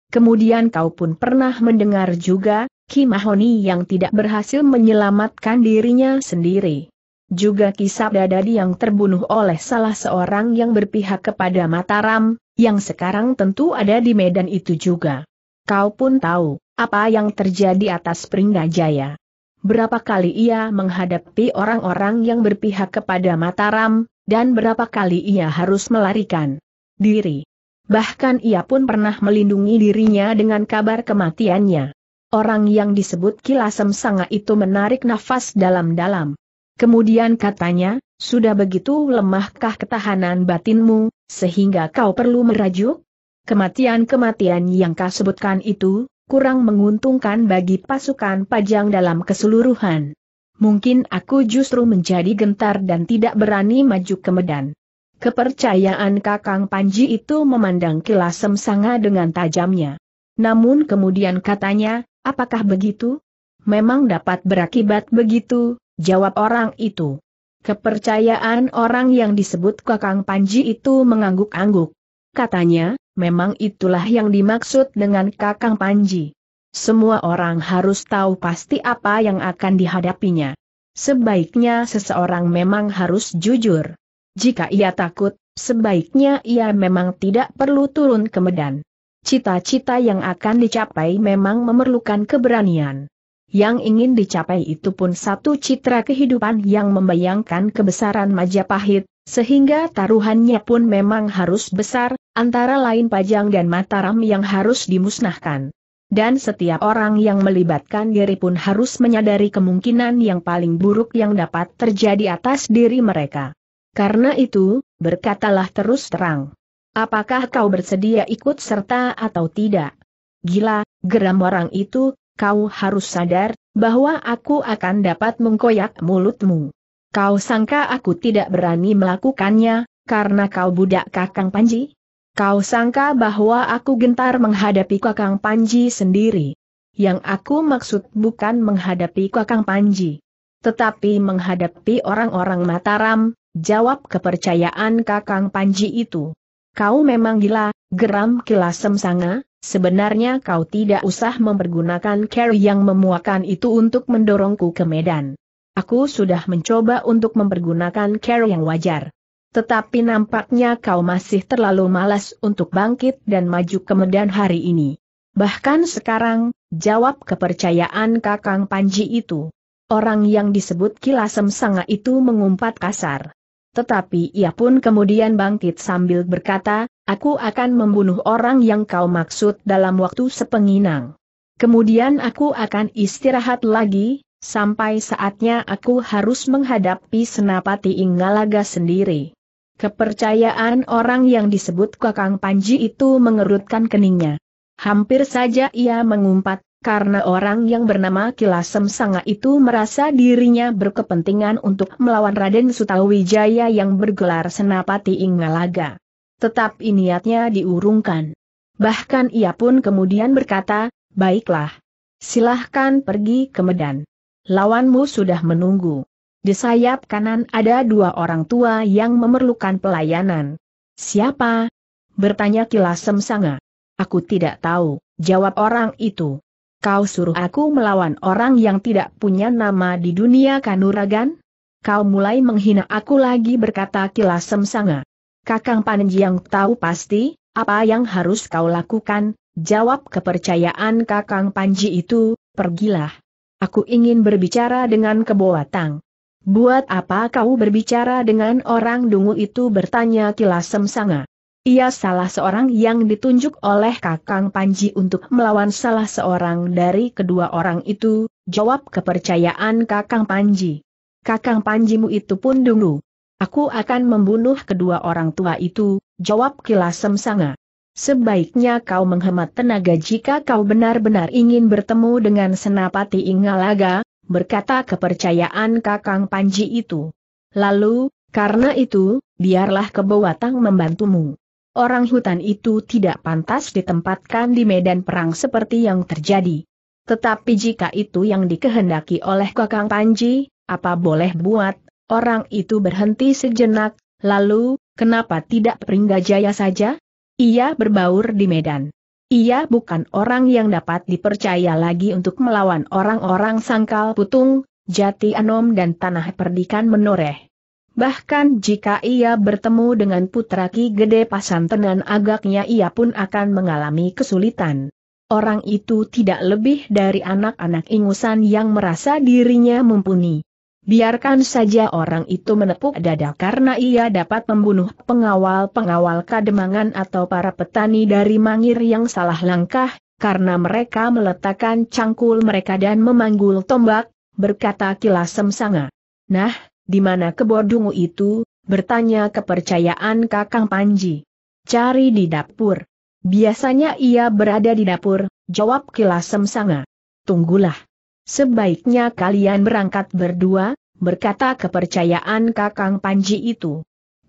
Kemudian kau pun pernah mendengar juga, Ki Mahoni yang tidak berhasil menyelamatkan dirinya sendiri. Juga kisah dadadi yang terbunuh oleh salah seorang yang berpihak kepada Mataram, yang sekarang tentu ada di medan itu juga. Kau pun tahu, apa yang terjadi atas Pringgajaya. Berapa kali ia menghadapi orang-orang yang berpihak kepada Mataram, dan berapa kali ia harus melarikan diri. Bahkan ia pun pernah melindungi dirinya dengan kabar kematiannya. Orang yang disebut Kilasem Sanga itu menarik nafas dalam-dalam. Kemudian katanya, sudah begitu lemahkah ketahanan batinmu, sehingga kau perlu merajuk? Kematian-kematian yang kau sebutkan itu, kurang menguntungkan bagi pasukan Pajang dalam keseluruhan. Mungkin aku justru menjadi gentar dan tidak berani maju ke medan. Kepercayaan Kakang Panji itu memandang Kilasem Sanga dengan tajamnya. Namun kemudian katanya, apakah begitu? Memang dapat berakibat begitu, jawab orang itu. Kepercayaan orang yang disebut Kakang Panji itu mengangguk-angguk. Katanya, memang itulah yang dimaksud dengan Kakang Panji. Semua orang harus tahu pasti apa yang akan dihadapinya. Sebaiknya seseorang memang harus jujur. Jika ia takut, sebaiknya ia memang tidak perlu turun ke medan. Cita-cita yang akan dicapai memang memerlukan keberanian. Yang ingin dicapai itu pun satu citra kehidupan yang membayangkan kebesaran Majapahit, sehingga taruhannya pun memang harus besar, antara lain Pajang dan Mataram yang harus dimusnahkan. Dan setiap orang yang melibatkan diri pun harus menyadari kemungkinan yang paling buruk yang dapat terjadi atas diri mereka. Karena itu, berkatalah terus terang. Apakah kau bersedia ikut serta atau tidak? Gila, geram orang itu, kau harus sadar, bahwa aku akan dapat mengkoyak mulutmu. Kau sangka aku tidak berani melakukannya, karena kau budak Kakang Panji? Kau sangka bahwa aku gentar menghadapi Kakang Panji sendiri. Yang aku maksud bukan menghadapi Kakang Panji. Tetapi menghadapi orang-orang Mataram, jawab kepercayaan Kakang Panji itu. Kau memang gila, geram kilasem sanga, Sebenarnya kau tidak usah mempergunakan carry yang memuakan itu untuk mendorongku ke medan. Aku sudah mencoba untuk mempergunakan carry yang wajar. Tetapi nampaknya kau masih terlalu malas untuk bangkit dan maju ke medan hari ini. Bahkan sekarang, jawab kepercayaan Kakang Panji itu. Orang yang disebut Kilasem Sanga itu mengumpat kasar. Tetapi ia pun kemudian bangkit sambil berkata, Aku akan membunuh orang yang kau maksud dalam waktu sepenginang. Kemudian aku akan istirahat lagi, sampai saatnya aku harus menghadapi Senapati Inggalaga sendiri. Kepercayaan orang yang disebut Kakang Panji itu mengerutkan keningnya. Hampir saja ia mengumpat, karena orang yang bernama Kilasem Sanga itu merasa dirinya berkepentingan untuk melawan Raden Sutawijaya yang bergelar Senapati Inggalaga tetapi niatnya diurungkan. Bahkan ia pun kemudian berkata, baiklah. Silahkan pergi ke Medan. Lawanmu sudah menunggu. Di sayap kanan ada dua orang tua yang memerlukan pelayanan. Siapa? Bertanya Kilasem Sanga. Aku tidak tahu, jawab orang itu. Kau suruh aku melawan orang yang tidak punya nama di dunia kanuragan? Kau mulai menghina aku lagi berkata Kilasem Sanga. Kakang Panji yang tahu pasti, apa yang harus kau lakukan, jawab kepercayaan Kakang Panji itu, pergilah. Aku ingin berbicara dengan Keboatang. Buat apa kau berbicara dengan orang dungu itu bertanya Kilasem Sanga. Ia salah seorang yang ditunjuk oleh Kakang Panji untuk melawan salah seorang dari kedua orang itu, jawab kepercayaan Kakang Panji. Kakang Panjimu itu pun dungu. Aku akan membunuh kedua orang tua itu, jawab Kilasem Sanga. Sebaiknya kau menghemat tenaga jika kau benar-benar ingin bertemu dengan Senapati Ingalaga, berkata kepercayaan Kakang Panji itu. Lalu, karena itu, biarlah kebawatang membantumu. Orang hutan itu tidak pantas ditempatkan di medan perang seperti yang terjadi. Tetapi jika itu yang dikehendaki oleh Kakang Panji, apa boleh buat, Orang itu berhenti sejenak, lalu, kenapa tidak Pringgajaya saja? Ia berbaur di medan. Ia bukan orang yang dapat dipercaya lagi untuk melawan orang-orang sangkal putung, jati anom dan tanah perdikan menoreh. Bahkan jika ia bertemu dengan putra Ki Gede Pasantenan agaknya ia pun akan mengalami kesulitan. Orang itu tidak lebih dari anak-anak ingusan yang merasa dirinya mumpuni. Biarkan saja orang itu menepuk dada karena ia dapat membunuh pengawal-pengawal kademangan atau para petani dari Mangir yang salah langkah, karena mereka meletakkan cangkul mereka dan memanggul tombak, berkata Kilasem Sanga. Nah, di mana kebodungu itu? bertanya kepercayaan Kakang Panji. Cari di dapur. Biasanya ia berada di dapur, jawab Kilasem Sanga. Tunggulah. Sebaiknya kalian berangkat berdua, berkata kepercayaan Kakang Panji itu.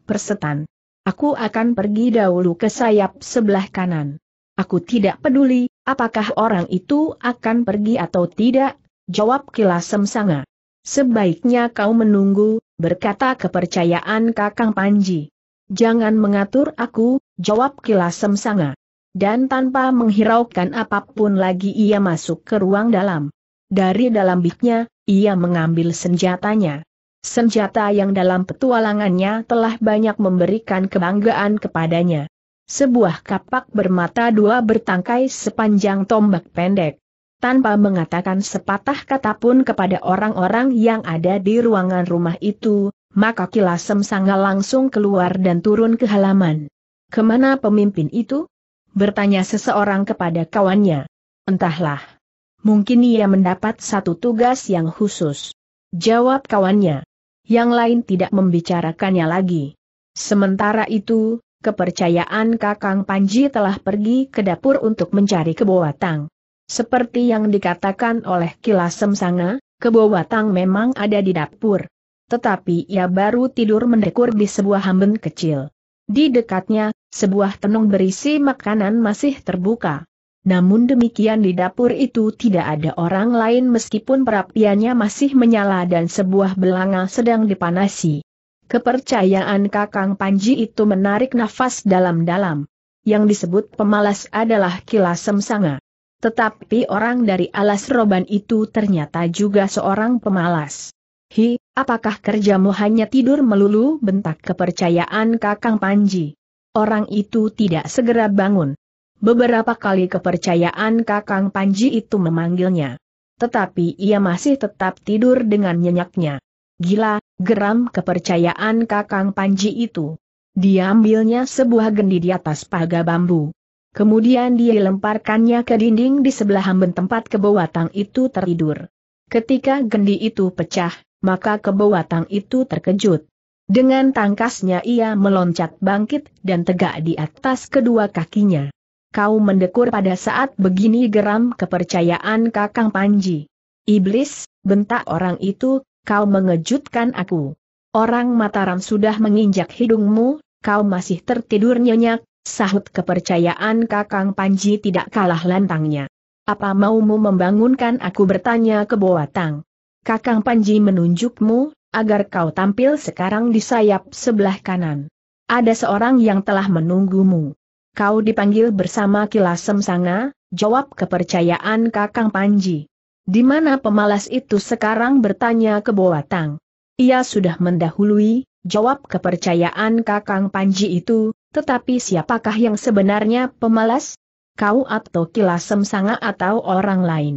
Persetan. Aku akan pergi dahulu ke sayap sebelah kanan. Aku tidak peduli, apakah orang itu akan pergi atau tidak, jawab Kilasem Sanga. Sebaiknya kau menunggu, berkata kepercayaan Kakang Panji. Jangan mengatur aku, jawab Kilasem Sanga. Dan tanpa menghiraukan apa pun lagi ia masuk ke ruang dalam. Dari dalam biknya, ia mengambil senjatanya. senjata yang dalam petualangannya telah banyak memberikan kebanggaan kepadanya. Sebuah kapak bermata dua bertangkai sepanjang tombak pendek. Tanpa mengatakan sepatah kata pun kepada orang-orang yang ada di ruangan rumah itu, maka Kilasem Sanga langsung keluar dan turun ke halaman. Ke mana pemimpin itu? Bertanya seseorang kepada kawannya. Entahlah. Mungkin ia mendapat satu tugas yang khusus. Jawab kawannya yang lain tidak membicarakannya lagi. Sementara itu, kepercayaan Kakang Panji telah pergi ke dapur untuk mencari kebowatang. Seperti yang dikatakan oleh Kilasem Sanga, kebowatang memang ada di dapur. Tetapi ia baru tidur mendekur di sebuah hamben kecil. Di dekatnya, sebuah tenung berisi makanan masih terbuka. Namun demikian di dapur itu tidak ada orang lain meskipun perapiannya masih menyala dan sebuah belanga sedang dipanasi. Kepercayaan Kakang Panji itu menarik nafas dalam-dalam. Yang disebut pemalas adalah kilasem sanga. Tetapi orang dari alas roban itu ternyata juga seorang pemalas. Hi, apakah kerjamu hanya tidur melulu bentak kepercayaan Kakang Panji? Orang itu tidak segera bangun. Beberapa kali kepercayaan Kakang Panji itu memanggilnya. Tetapi ia masih tetap tidur dengan nyenyaknya. Gila, geram kepercayaan Kakang Panji itu. Dia ambilnya sebuah gendi di atas paga bambu. Kemudian dia lemparkannya ke dinding di sebelah hamben tempat kebawatang itu tertidur. Ketika gendi itu pecah, maka kebawatang itu terkejut. Dengan tangkasnya ia meloncat bangkit dan tegak di atas kedua kakinya kau mendekur pada saat begini geram kepercayaan Kakang Panji. Iblis, bentak orang itu, kau mengejutkan aku. Orang Mataram sudah menginjak hidungmu, kau masih tertidur nyenyak, sahut kepercayaan Kakang Panji tidak kalah lantangnya. Apa maumu membangunkan aku bertanya ke Boatang. Kakang Panji menunjukmu, agar kau tampil sekarang di sayap sebelah kanan. Ada seorang yang telah menunggumu. Kau dipanggil bersama Kilasem Sanga, jawab kepercayaan Kakang Panji. Di mana pemalas itu sekarang bertanya ke Boatang. Ia sudah mendahului, jawab kepercayaan Kakang Panji itu, tetapi siapakah yang sebenarnya pemalas? Kau atau Kilasem Sanga atau orang lain?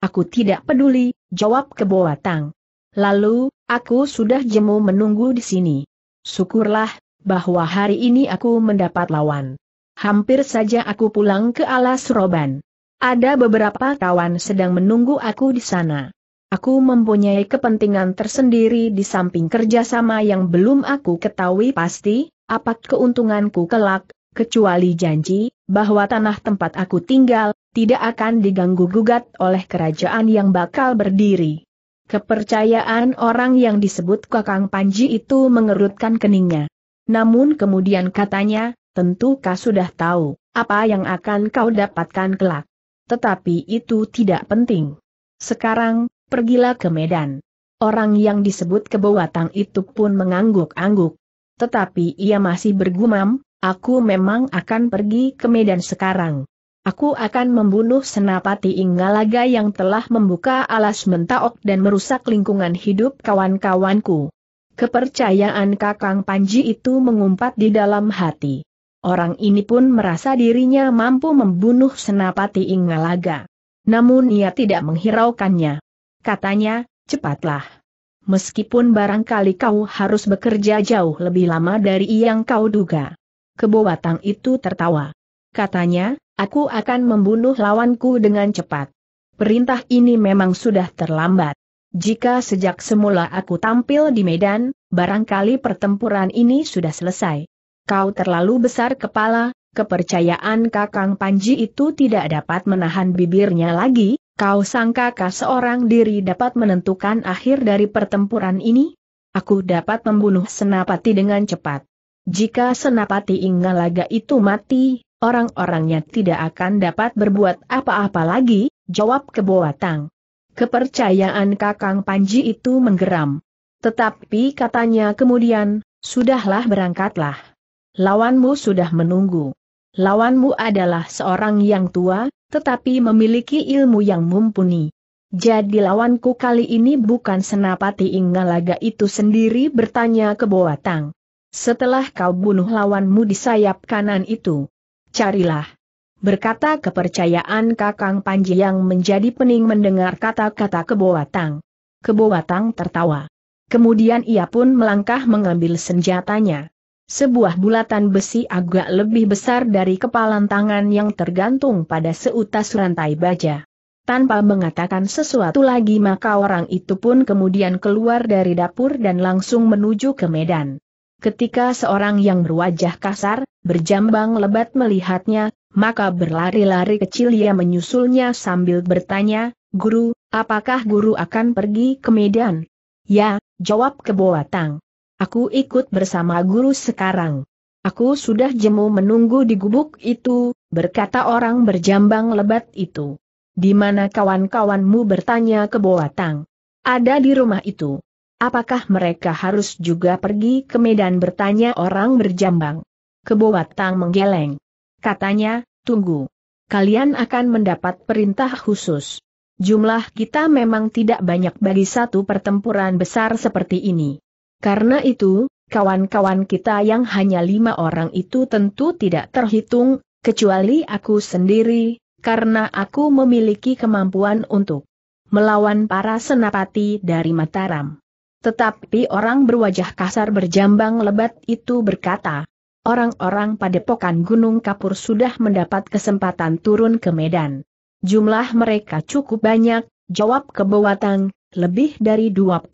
Aku tidak peduli, jawab ke Boatang. Lalu, aku sudah jemu menunggu di sini. Syukurlah, bahwa hari ini aku mendapat lawan. Hampir saja aku pulang ke alas roban. Ada beberapa kawan sedang menunggu aku di sana. Aku mempunyai kepentingan tersendiri di samping kerjasama yang belum aku ketahui pasti, apa keuntunganku kelak, kecuali janji, bahwa tanah tempat aku tinggal, tidak akan diganggu-gugat oleh kerajaan yang bakal berdiri. Kepercayaan orang yang disebut Kakang Panji itu mengerutkan keningnya. Namun kemudian katanya, tentu kau sudah tahu, apa yang akan kau dapatkan kelak. Tetapi itu tidak penting. Sekarang, pergilah ke Medan. Orang yang disebut kebawatang itu pun mengangguk-angguk. Tetapi ia masih bergumam, aku memang akan pergi ke Medan sekarang. Aku akan membunuh Senapati Inggalaga yang telah membuka alas mentaok dan merusak lingkungan hidup kawan-kawanku. Kepercayaan Kakang Panji itu mengumpat di dalam hati. Orang ini pun merasa dirinya mampu membunuh Senapati Inggalaga. Namun ia tidak menghiraukannya. Katanya, cepatlah. Meskipun barangkali kau harus bekerja jauh lebih lama dari yang kau duga. Kebowatang itu tertawa. Katanya, aku akan membunuh lawanku dengan cepat. Perintah ini memang sudah terlambat. Jika sejak semula aku tampil di medan, barangkali pertempuran ini sudah selesai. Kau terlalu besar kepala, kepercayaan Kakang Panji itu tidak dapat menahan bibirnya lagi, kau sangkakah seorang diri dapat menentukan akhir dari pertempuran ini? Aku dapat membunuh Senapati dengan cepat. Jika Senapati Inggalaga itu mati, orang-orangnya tidak akan dapat berbuat apa-apa lagi, jawab Keboatang. Kepercayaan Kakang Panji itu menggeram. Tetapi katanya kemudian, sudahlah berangkatlah. Lawanmu sudah menunggu. Lawanmu adalah seorang yang tua, tetapi memiliki ilmu yang mumpuni. Jadi lawanku kali ini bukan Senapati Inggalaga itu sendiri bertanya ke Boatang. Setelah kau bunuh lawanmu di sayap kanan itu, carilah. Berkata kepercayaan Kakang Panji yang menjadi pening mendengar kata-kata Keboatang. Keboatang tertawa. Kemudian ia pun melangkah mengambil senjatanya. Sebuah bulatan besi agak lebih besar dari kepalan tangan yang tergantung pada seutas rantai baja. Tanpa mengatakan sesuatu lagi maka orang itu pun kemudian keluar dari dapur dan langsung menuju ke medan. Ketika seorang yang berwajah kasar, berjambang lebat melihatnya, maka berlari-lari kecil ia menyusulnya sambil bertanya, Guru, apakah guru akan pergi ke medan? Ya, jawab keboatang. Aku ikut bersama guru sekarang. Aku sudah jemu menunggu di gubuk itu, berkata orang berjambang lebat itu. Di mana kawan-kawanmu bertanya ke Boatang? Ada di rumah itu. Apakah mereka harus juga pergi ke medan bertanya orang berjambang? Keboatang menggeleng. Katanya, tunggu. Kalian akan mendapat perintah khusus. Jumlah kita memang tidak banyak bagi satu pertempuran besar seperti ini. Karena itu, kawan-kawan kita yang hanya lima orang itu tentu tidak terhitung, kecuali aku sendiri, karena aku memiliki kemampuan untuk melawan para senapati dari Mataram. Tetapi orang berwajah kasar berjambang lebat itu berkata, orang-orang padepokan Gunung Kapur sudah mendapat kesempatan turun ke medan. Jumlah mereka cukup banyak, jawab kebawatang, lebih dari 25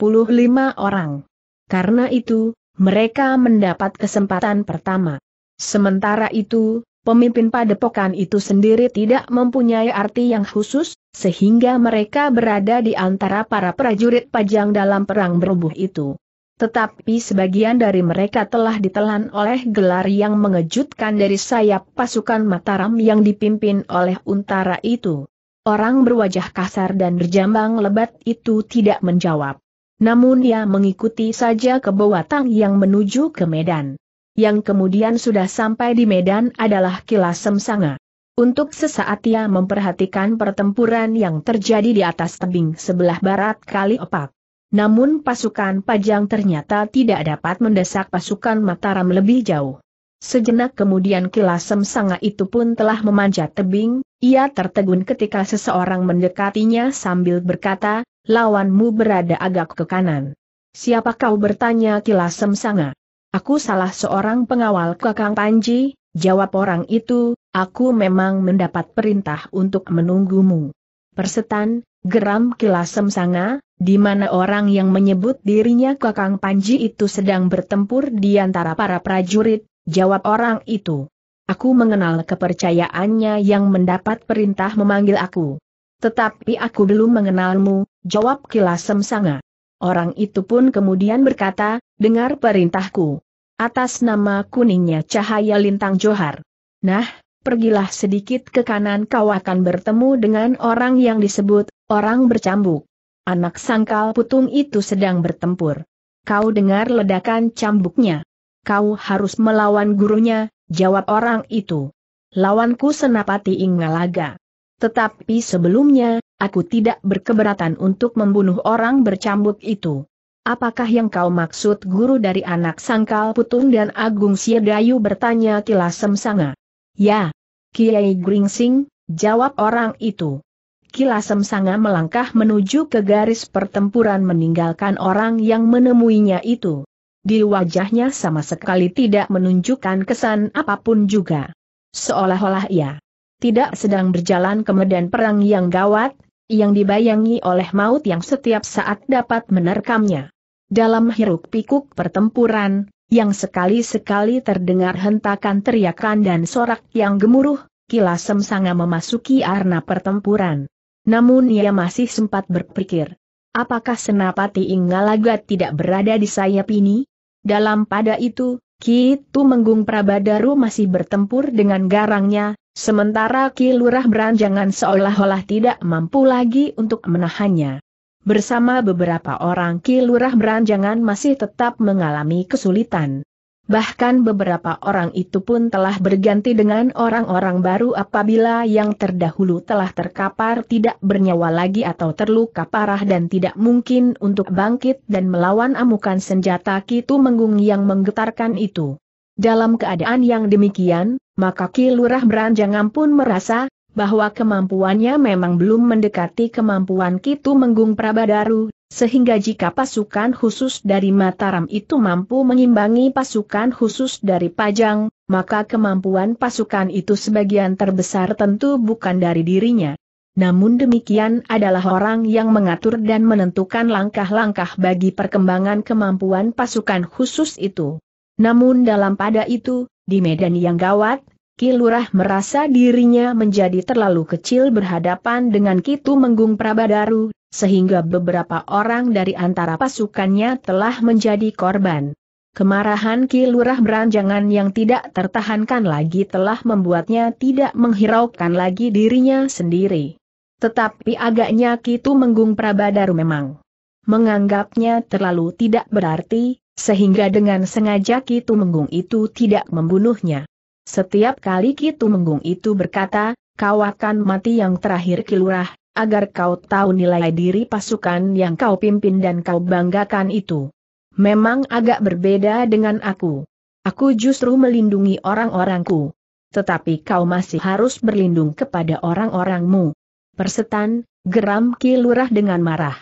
orang. Karena itu, mereka mendapat kesempatan pertama. Sementara itu, pemimpin padepokan itu sendiri tidak mempunyai arti yang khusus, sehingga mereka berada di antara para prajurit pajang dalam perang berubuh itu. Tetapi sebagian dari mereka telah ditelan oleh gelar yang mengejutkan dari sayap pasukan Mataram yang dipimpin oleh Untara itu. Orang berwajah kasar dan berjambang lebat itu tidak menjawab. Namun ia mengikuti saja ke Bawatang yang menuju ke Medan. Yang kemudian sudah sampai di Medan adalah Kilasem Sanga. Untuk sesaat ia memperhatikan pertempuran yang terjadi di atas tebing sebelah barat kali opak. Namun pasukan Pajang ternyata tidak dapat mendesak pasukan Mataram lebih jauh. Sejenak kemudian Kilasem Sanga itu pun telah memanjat tebing, ia tertegun ketika seseorang mendekatinya sambil berkata, lawanmu berada agak ke kanan. Siapa kau bertanya Kilasem Sanga? Aku salah seorang pengawal Kakang Panji, jawab orang itu, aku memang mendapat perintah untuk menunggumu. Persetan, geram Kilasem Sanga, di mana orang yang menyebut dirinya Kakang Panji itu sedang bertempur di antara para prajurit, jawab orang itu. Aku mengenal kepercayaannya yang mendapat perintah memanggil aku. Tetapi aku belum mengenalmu, jawab Kilasem Sanga. Orang itu pun kemudian berkata, dengar perintahku. Atas nama kuningnya cahaya lintang johar. Nah, pergilah sedikit ke kanan kau akan bertemu dengan orang yang disebut, orang bercambuk. Anak sangkal putung itu sedang bertempur. Kau dengar ledakan cambuknya. Kau harus melawan gurunya, jawab orang itu. Lawanku Senapati Inggalaga. Tetapi sebelumnya, aku tidak berkeberatan untuk membunuh orang bercambuk itu. Apakah yang kau maksud guru dari anak Sangkal Putun dan Agung Siedayu bertanya Kilasem Sanga. Ya, Kiai Gringsing, jawab orang itu. Kilasem Sanga melangkah menuju ke garis pertempuran meninggalkan orang yang menemuinya itu. Di wajahnya sama sekali tidak menunjukkan kesan apa pun juga. Seolah-olah ia tidak sedang berjalan ke medan perang yang gawat, yang dibayangi oleh maut yang setiap saat dapat menerkamnya. Dalam hiruk pikuk pertempuran, yang sekali-sekali terdengar hentakan teriakan dan sorak yang gemuruh, Kilasem Sanga memasuki arna pertempuran. Namun ia masih sempat berpikir, apakah Senapati Inggalaga tidak berada di sayap ini? Dalam pada itu, Ki Tumenggung Prabadaru masih bertempur dengan garangnya, Sementara Ki Lurah Beranjangan seolah-olah tidak mampu lagi untuk menahannya. Bersama beberapa orang Ki Lurah Beranjangan masih tetap mengalami kesulitan. Bahkan beberapa orang itu pun telah berganti dengan orang-orang baru apabila yang terdahulu telah terkapar tidak bernyawa lagi atau terluka parah dan tidak mungkin untuk bangkit dan melawan amukan senjata Kitu Menggung yang menggetarkan itu. Dalam keadaan yang demikian, maka Ki Lurah Beranjangan pun merasa bahwa kemampuannya memang belum mendekati kemampuan Kitu Menggung Prabadaru, sehingga jika pasukan khusus dari Mataram itu mampu mengimbangi pasukan khusus dari Pajang, maka kemampuan pasukan itu sebagian terbesar tentu bukan dari dirinya. Namun demikian adalah orang yang mengatur dan menentukan langkah-langkah bagi perkembangan kemampuan pasukan khusus itu. Namun dalam pada itu, di medan yang gawat, Ki Lurah merasa dirinya menjadi terlalu kecil berhadapan dengan Kitu Menggung Prabadaru, sehingga beberapa orang dari antara pasukannya telah menjadi korban. Kemarahan Ki Lurah Beranjangan yang tidak tertahankan lagi telah membuatnya tidak menghiraukan lagi dirinya sendiri. Tetapi agaknya Kitu Menggung Prabadaru memang menganggapnya terlalu tidak berarti, sehingga dengan sengaja Kitu Menggung itu tidak membunuhnya. Setiap kali Kitu Menggung itu berkata, kau akan mati yang terakhir Kilurah, agar kau tahu nilai diri pasukan yang kau pimpin dan kau banggakan itu. Memang agak berbeda dengan aku. Aku justru melindungi orang-orangku. Tetapi kau masih harus berlindung kepada orang-orangmu. Persetan, geram Ki Lurah dengan marah.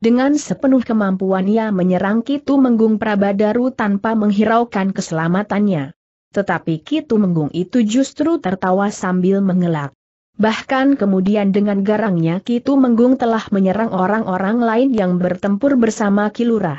Dengan sepenuh kemampuannya menyerang Kitu Menggung Prabadaru tanpa menghiraukan keselamatannya. Tetapi Kitu Menggung itu justru tertawa sambil mengelak. Bahkan kemudian dengan garangnya Kitu Menggung telah menyerang orang-orang lain yang bertempur bersama Kilurah.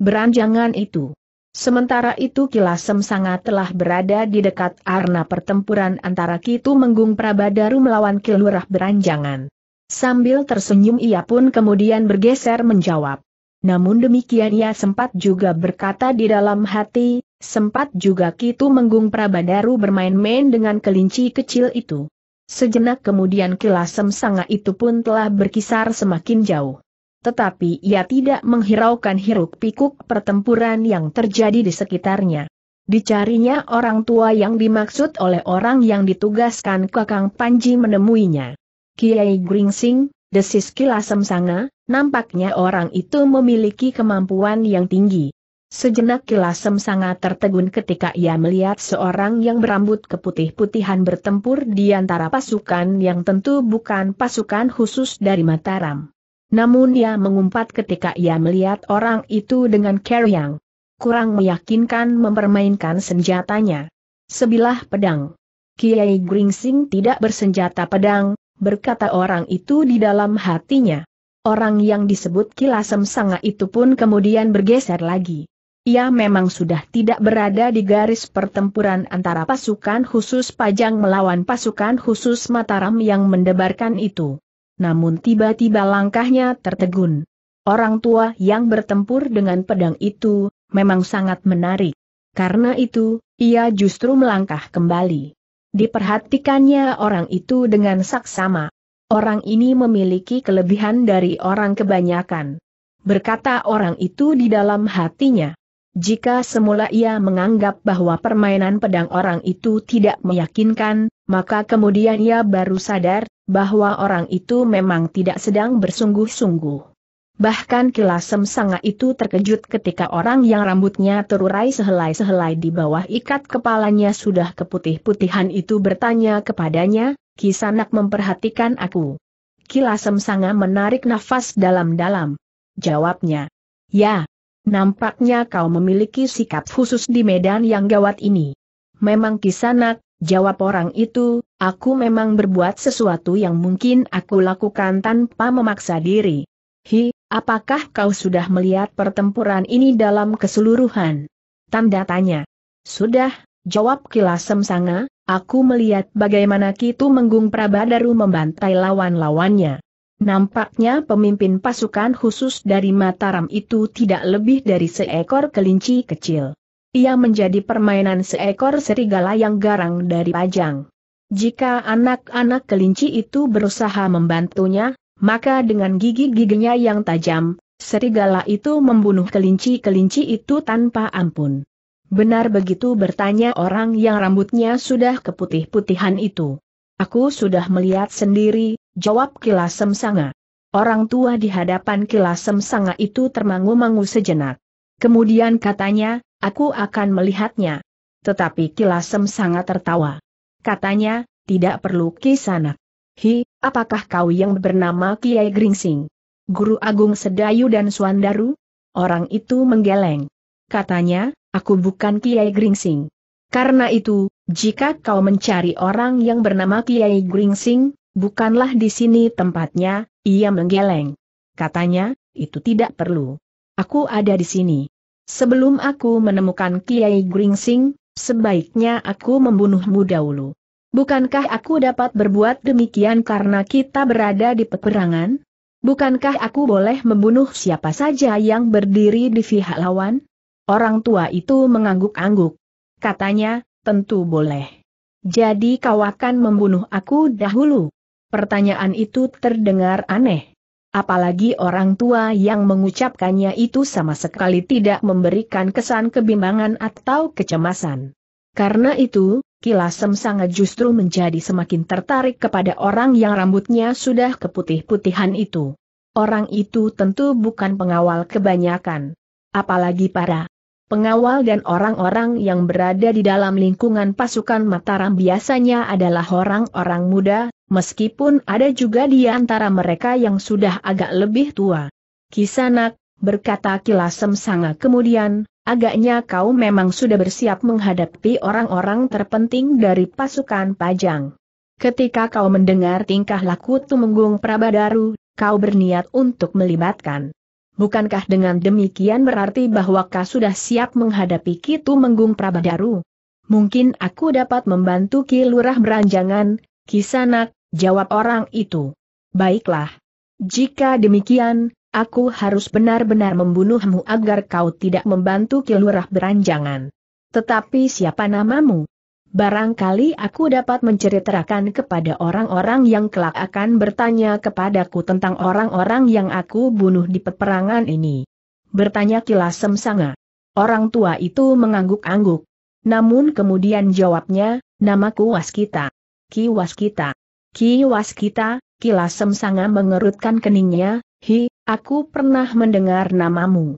Beranjangan itu. Sementara itu Kilasem sangat telah berada di dekat arna pertempuran antara Kitu Menggung Prabadaru melawan Kilurah Beranjangan. Sambil tersenyum ia pun kemudian bergeser menjawab. Namun demikian ia sempat juga berkata di dalam hati, sempat juga Kitu Menggung Prabadaru bermain-main dengan kelinci kecil itu. Sejenak kemudian kilasem sanga itu pun telah berkisar semakin jauh. Tetapi ia tidak menghiraukan hiruk pikuk pertempuran yang terjadi di sekitarnya. Dicarinya orang tua yang dimaksud oleh orang yang ditugaskan Kakang Panji menemuinya. Kiai Gringsing, desis kilasem sanga, nampaknya orang itu memiliki kemampuan yang tinggi. Sejenak Kilasem sangat tertegun ketika ia melihat seorang yang berambut keputih-putihan bertempur di antara pasukan yang tentu bukan pasukan khusus dari Mataram. Namun ia mengumpat ketika ia melihat orang itu dengan yang kurang meyakinkan mempermainkan senjatanya. Sebilah pedang. Kiai Gringsing tidak bersenjata pedang, berkata orang itu di dalam hatinya. Orang yang disebut Kilasem Sanga itu pun kemudian bergeser lagi. Ia memang sudah tidak berada di garis pertempuran antara pasukan khusus Pajang melawan pasukan khusus Mataram yang mendebarkan itu. Namun tiba-tiba langkahnya tertegun. Orang tua yang bertempur dengan pedang itu, memang sangat menarik. Karena itu, ia justru melangkah kembali. Diperhatikannya orang itu dengan saksama. Orang ini memiliki kelebihan dari orang kebanyakan. Berkata orang itu di dalam hatinya. Jika semula ia menganggap bahwa permainan pedang orang itu tidak meyakinkan, maka kemudian ia baru sadar bahwa orang itu memang tidak sedang bersungguh-sungguh. Bahkan kilasem sanga itu terkejut ketika orang yang rambutnya terurai sehelai-sehelai di bawah ikat kepalanya sudah keputih-putihan itu bertanya kepadanya, Kisanak memperhatikan aku. Kilasem sanga menarik nafas dalam-dalam. Jawabnya, Ya, Nampaknya kau memiliki sikap khusus di medan yang gawat ini. Memang kisanak, jawab orang itu, aku memang berbuat sesuatu yang mungkin aku lakukan tanpa memaksa diri. Hi, apakah kau sudah melihat pertempuran ini dalam keseluruhan? Tanda tanya. Sudah, jawab Kilasem Sanga, aku melihat bagaimana Kitu Menggung Prabadaru membantai lawan-lawannya. Nampaknya pemimpin pasukan khusus dari Mataram itu tidak lebih dari seekor kelinci kecil. Ia menjadi permainan seekor serigala yang garang dari Pajang. Jika anak-anak kelinci itu berusaha membantunya, maka dengan gigi-giginya yang tajam, serigala itu membunuh kelinci-kelinci itu tanpa ampun. Benar begitu bertanya orang yang rambutnya sudah keputih-putihan itu. Aku sudah melihat sendiri, jawab Kilasem Sanga. Orang tua di hadapan Kilasem Sanga itu termangu-mangu sejenak. Kemudian katanya, aku akan melihatnya. Tetapi Kilasem Sanga tertawa. Katanya, tidak perlu kisanak. Hi, apakah kau yang bernama Kiai Gringsing? Guru Agung Sedayu dan Swandaru? Orang itu menggeleng. Katanya, aku bukan Kiai Gringsing. Karena itu, jika kau mencari orang yang bernama Kiai Gringsing, bukanlah di sini tempatnya, ia menggeleng. Katanya, itu tidak perlu. Aku ada di sini. Sebelum aku menemukan Kiai Gringsing, sebaiknya aku membunuhmu dahulu. Bukankah aku dapat berbuat demikian karena kita berada di peperangan? Bukankah aku boleh membunuh siapa saja yang berdiri di pihak lawan? Orang tua itu mengangguk-angguk. Katanya, tentu boleh. Jadi kau akan membunuh aku dahulu. Pertanyaan itu terdengar aneh. Apalagi orang tua yang mengucapkannya itu sama sekali tidak memberikan kesan kebimbangan atau kecemasan. Karena itu, Kilasem sangat justru menjadi semakin tertarik kepada orang yang rambutnya sudah keputih-putihan itu. Orang itu tentu bukan pengawal kebanyakan. Apalagi para Pengawal dan orang-orang yang berada di dalam lingkungan pasukan Mataram biasanya adalah orang-orang muda, meskipun ada juga di antara mereka yang sudah agak lebih tua. Kisanak, berkata Kilasem Sanga kemudian, agaknya kau memang sudah bersiap menghadapi orang-orang terpenting dari pasukan Pajang. Ketika kau mendengar tingkah laku Tumenggung Prabadaru, kau berniat untuk melibatkan Bukankah dengan demikian berarti bahwa kau sudah siap menghadapi Kitu Menggung Prabadaru? Mungkin aku dapat membantu Ki Lurah Beranjangan, Kisanak, jawab orang itu. Baiklah. Jika demikian, aku harus benar-benar membunuhmu agar kau tidak membantu Ki Lurah Beranjangan. Tetapi siapa namamu? Barangkali aku dapat menceritakan kepada orang-orang yang kelak akan bertanya kepadaku tentang orang-orang yang aku bunuh di peperangan ini. Bertanya Kilasem Sanga. Orang tua itu mengangguk-angguk. Namun kemudian jawabnya, namaku Waskita. Ki Waskita. Ki Waskita, Kilasem Sanga mengerutkan keningnya, hi, aku pernah mendengar namamu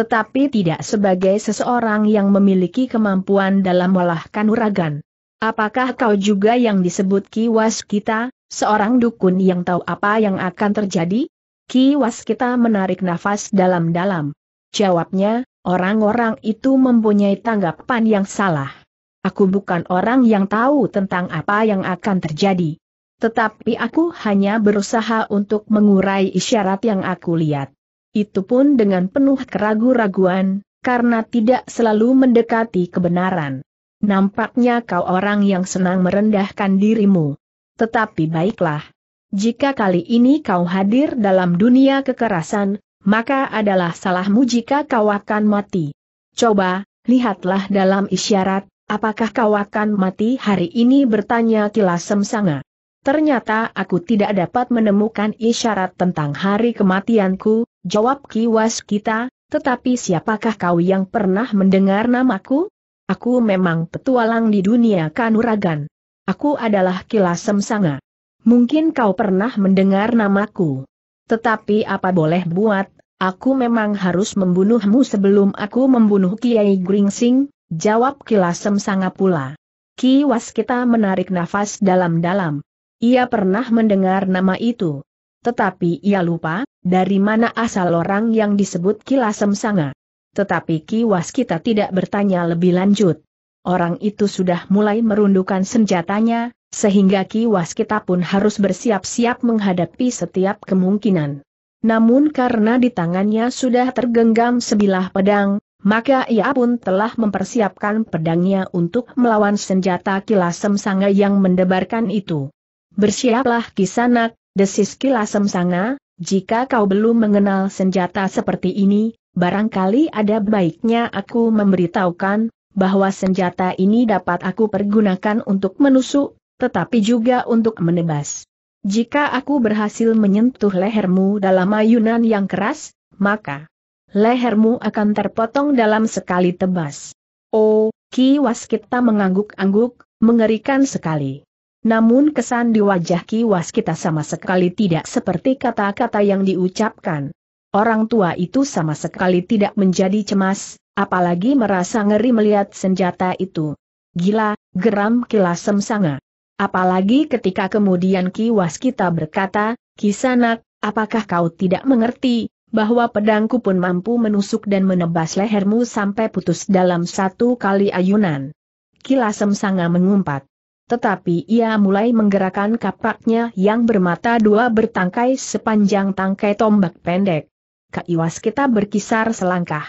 tetapi tidak sebagai seseorang yang memiliki kemampuan dalam olah kanuragan. Apakah kau juga yang disebut Kiwas kita, seorang dukun yang tahu apa yang akan terjadi? Kiwas kita menarik nafas dalam-dalam. Jawabnya, orang-orang itu mempunyai tanggapan yang salah. Aku bukan orang yang tahu tentang apa yang akan terjadi. Tetapi aku hanya berusaha untuk mengurai isyarat yang aku lihat. Itu pun dengan penuh keragu-raguan, karena tidak selalu mendekati kebenaran. Nampaknya kau orang yang senang merendahkan dirimu. Tetapi baiklah. Jika kali ini kau hadir dalam dunia kekerasan, maka adalah salahmu jika kau akan mati. Coba, lihatlah dalam isyarat, apakah kau akan mati hari ini bertanya Kilasem Sanga. Ternyata aku tidak dapat menemukan isyarat tentang hari kematianku, jawab Kiwas kita, tetapi siapakah kau yang pernah mendengar namaku? Aku memang petualang di dunia kanuragan. Aku adalah Kilasem Sanga. Mungkin kau pernah mendengar namaku. Tetapi apa boleh buat, aku memang harus membunuhmu sebelum aku membunuh Kiai Gringsing, jawab Kilasem Sanga pula. Kiwas kita menarik nafas dalam-dalam. Ia pernah mendengar nama itu. Tetapi ia lupa, dari mana asal orang yang disebut Kilasem Sanga. Tetapi Kiwas kita tidak bertanya lebih lanjut. Orang itu sudah mulai merundukkan senjatanya, sehingga Kiwas kita pun harus bersiap-siap menghadapi setiap kemungkinan. Namun karena di tangannya sudah tergenggam sebilah pedang, maka ia pun telah mempersiapkan pedangnya untuk melawan senjata Kilasem Sanga yang mendebarkan itu. Bersiaplah kisanak, desis kilasem sanga, jika kau belum mengenal senjata seperti ini, barangkali ada baiknya aku memberitahukan, bahwa senjata ini dapat aku pergunakan untuk menusuk, tetapi juga untuk menebas. Jika aku berhasil menyentuh lehermu dalam ayunan yang keras, maka lehermu akan terpotong dalam sekali tebas. Oh, Ki Waskita mengangguk-angguk, mengerikan sekali. Namun kesan di wajah Ki Waskita sama sekali tidak seperti kata-kata yang diucapkan. Orang tua itu sama sekali tidak menjadi cemas, apalagi merasa ngeri melihat senjata itu. Gila, geram Kilasem Sanga. Apalagi ketika kemudian Ki Waskita berkata, Kisanak, apakah kau tidak mengerti, bahwa pedangku pun mampu menusuk dan menebas lehermu sampai putus dalam satu kali ayunan. Kilasem Sanga mengumpat tetapi ia mulai menggerakkan kapaknya yang bermata dua bertangkai sepanjang tangkai tombak pendek. Kaiwas kita berkisar selangkah.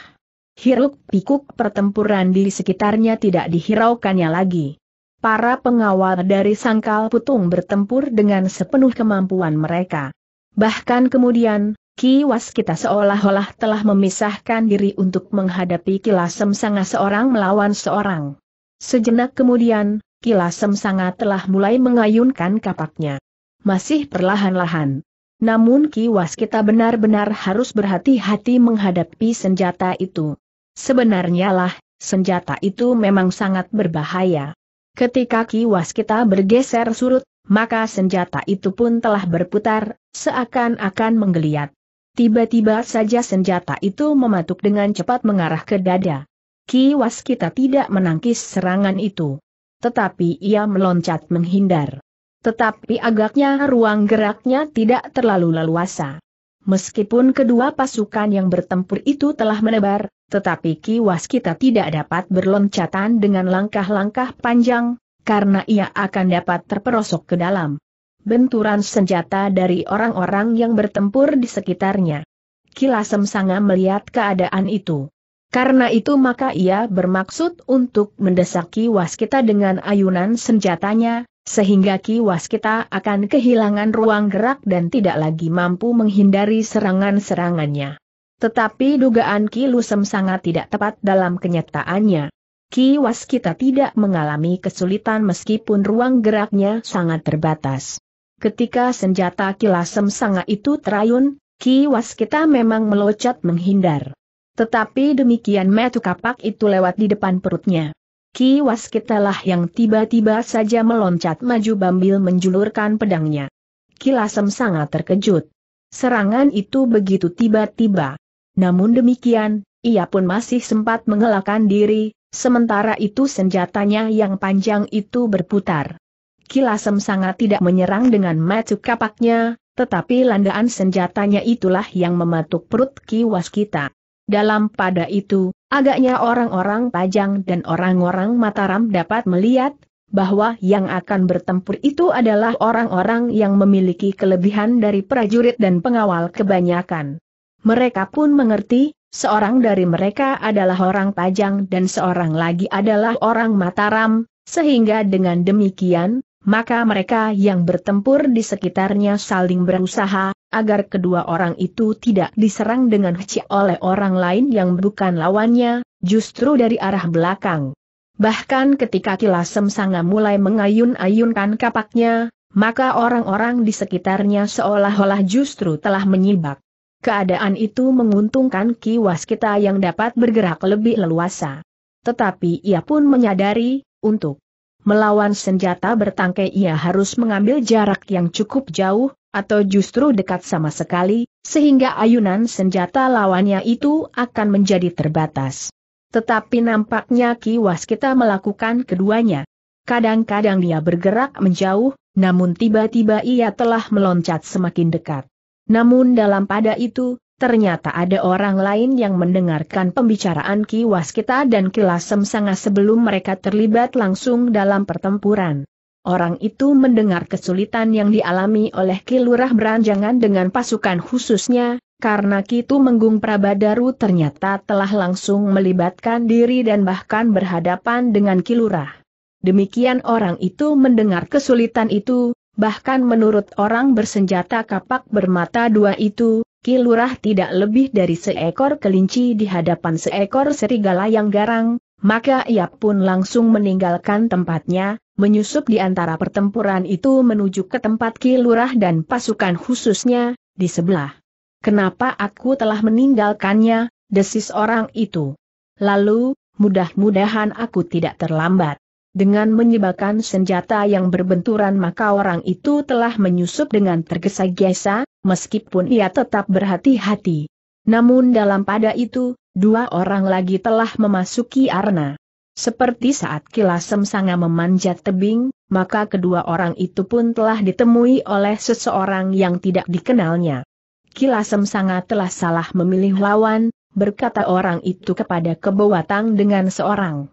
Hiruk pikuk pertempuran di sekitarnya tidak dihiraukannya lagi. Para pengawal dari sangkal putung bertempur dengan sepenuh kemampuan mereka. Bahkan kemudian, Ki kita seolah-olah telah memisahkan diri untuk menghadapi kilasem sangat seorang melawan seorang. Sejenak kemudian, Kilasem sangat telah mulai mengayunkan kapaknya. Masih perlahan-lahan. Namun kiwas kita benar-benar harus berhati-hati menghadapi senjata itu. Sebenarnya lah, senjata itu memang sangat berbahaya. Ketika kiwas kita bergeser surut, maka senjata itu pun telah berputar, seakan-akan menggeliat. Tiba-tiba saja senjata itu mematuk dengan cepat mengarah ke dada. Kiwas kita tidak menangkis serangan itu tetapi ia meloncat menghindar. Tetapi agaknya ruang geraknya tidak terlalu leluasa. Meskipun kedua pasukan yang bertempur itu telah menebar, tetapi kiwas kita tidak dapat berloncatan dengan langkah-langkah panjang, karena ia akan dapat terperosok ke dalam. Benturan senjata dari orang-orang yang bertempur di sekitarnya. Kilasem Sanga melihat keadaan itu. Karena itu maka ia bermaksud untuk mendesak Ki Waskita dengan ayunan senjatanya, sehingga Ki Waskita akan kehilangan ruang gerak dan tidak lagi mampu menghindari serangan-serangannya. Tetapi dugaan Ki Lusem sangat tidak tepat dalam kenyataannya. Ki Waskita tidak mengalami kesulitan meskipun ruang geraknya sangat terbatas. Ketika senjata Ki Lasem sangat itu terayun, Ki Waskita memang melocot menghindar. Tetapi demikian metu kapak itu lewat di depan perutnya. Ki Waskitalah yang tiba-tiba saja meloncat maju sambil menjulurkan pedangnya. Kilasem sangat terkejut. Serangan itu begitu tiba-tiba. Namun demikian, ia pun masih sempat mengelakkan diri, sementara itu senjatanya yang panjang itu berputar. Kilasem sangat tidak menyerang dengan matu kapaknya, tetapi landaan senjatanya itulah yang mematuk perut Ki Waskita. Dalam pada itu, agaknya orang-orang Pajang dan orang-orang Mataram dapat melihat bahwa yang akan bertempur itu adalah orang-orang yang memiliki kelebihan dari prajurit dan pengawal kebanyakan. Mereka pun mengerti, seorang dari mereka adalah orang Pajang dan seorang lagi adalah orang Mataram, sehingga dengan demikian, maka mereka yang bertempur di sekitarnya saling berusaha, agar kedua orang itu tidak diserang dengan heci oleh orang lain yang bukan lawannya, justru dari arah belakang. Bahkan ketika Kilasem Sanga mulai mengayun-ayunkan kapaknya, maka orang-orang di sekitarnya seolah-olah justru telah menyibak. Keadaan itu menguntungkan Ki Waskita yang dapat bergerak lebih leluasa. Tetapi ia pun menyadari, untuk Melawan senjata bertangkai ia harus mengambil jarak yang cukup jauh, atau justru dekat sama sekali, sehingga ayunan senjata lawannya itu akan menjadi terbatas. Tetapi nampaknya Ki Waskita melakukan keduanya. Kadang-kadang dia bergerak menjauh, namun tiba-tiba ia telah meloncat semakin dekat. Namun dalam pada itu, Ternyata ada orang lain yang mendengarkan pembicaraan Ki Waskita dan Ki Lasem Sanga sebelum mereka terlibat langsung dalam pertempuran. Orang itu mendengar kesulitan yang dialami oleh Ki Lurah Beranjangan dengan pasukan khususnya, karena Ki Tumenggung Prabadaru ternyata telah langsung melibatkan diri dan bahkan berhadapan dengan Ki Lurah. Demikian orang itu mendengar kesulitan itu, bahkan menurut orang bersenjata kapak bermata dua itu, Ki Lurah tidak lebih dari seekor kelinci di hadapan seekor serigala yang garang, maka ia pun langsung meninggalkan tempatnya, menyusup di antara pertempuran itu menuju ke tempat Ki Lurah dan pasukan khususnya, di sebelah. Kenapa aku telah meninggalkannya, desis orang itu. Lalu, mudah-mudahan aku tidak terlambat. Dengan menyebabkan senjata yang berbenturan maka orang itu telah menyusup dengan tergesa-gesa, meskipun ia tetap berhati-hati. Namun dalam pada itu, dua orang lagi telah memasuki arna. Seperti saat kilasem sanga memanjat tebing, maka kedua orang itu pun telah ditemui oleh seseorang yang tidak dikenalnya. Kilasem sanga telah salah memilih lawan, berkata orang itu kepada kebawatang dengan seorang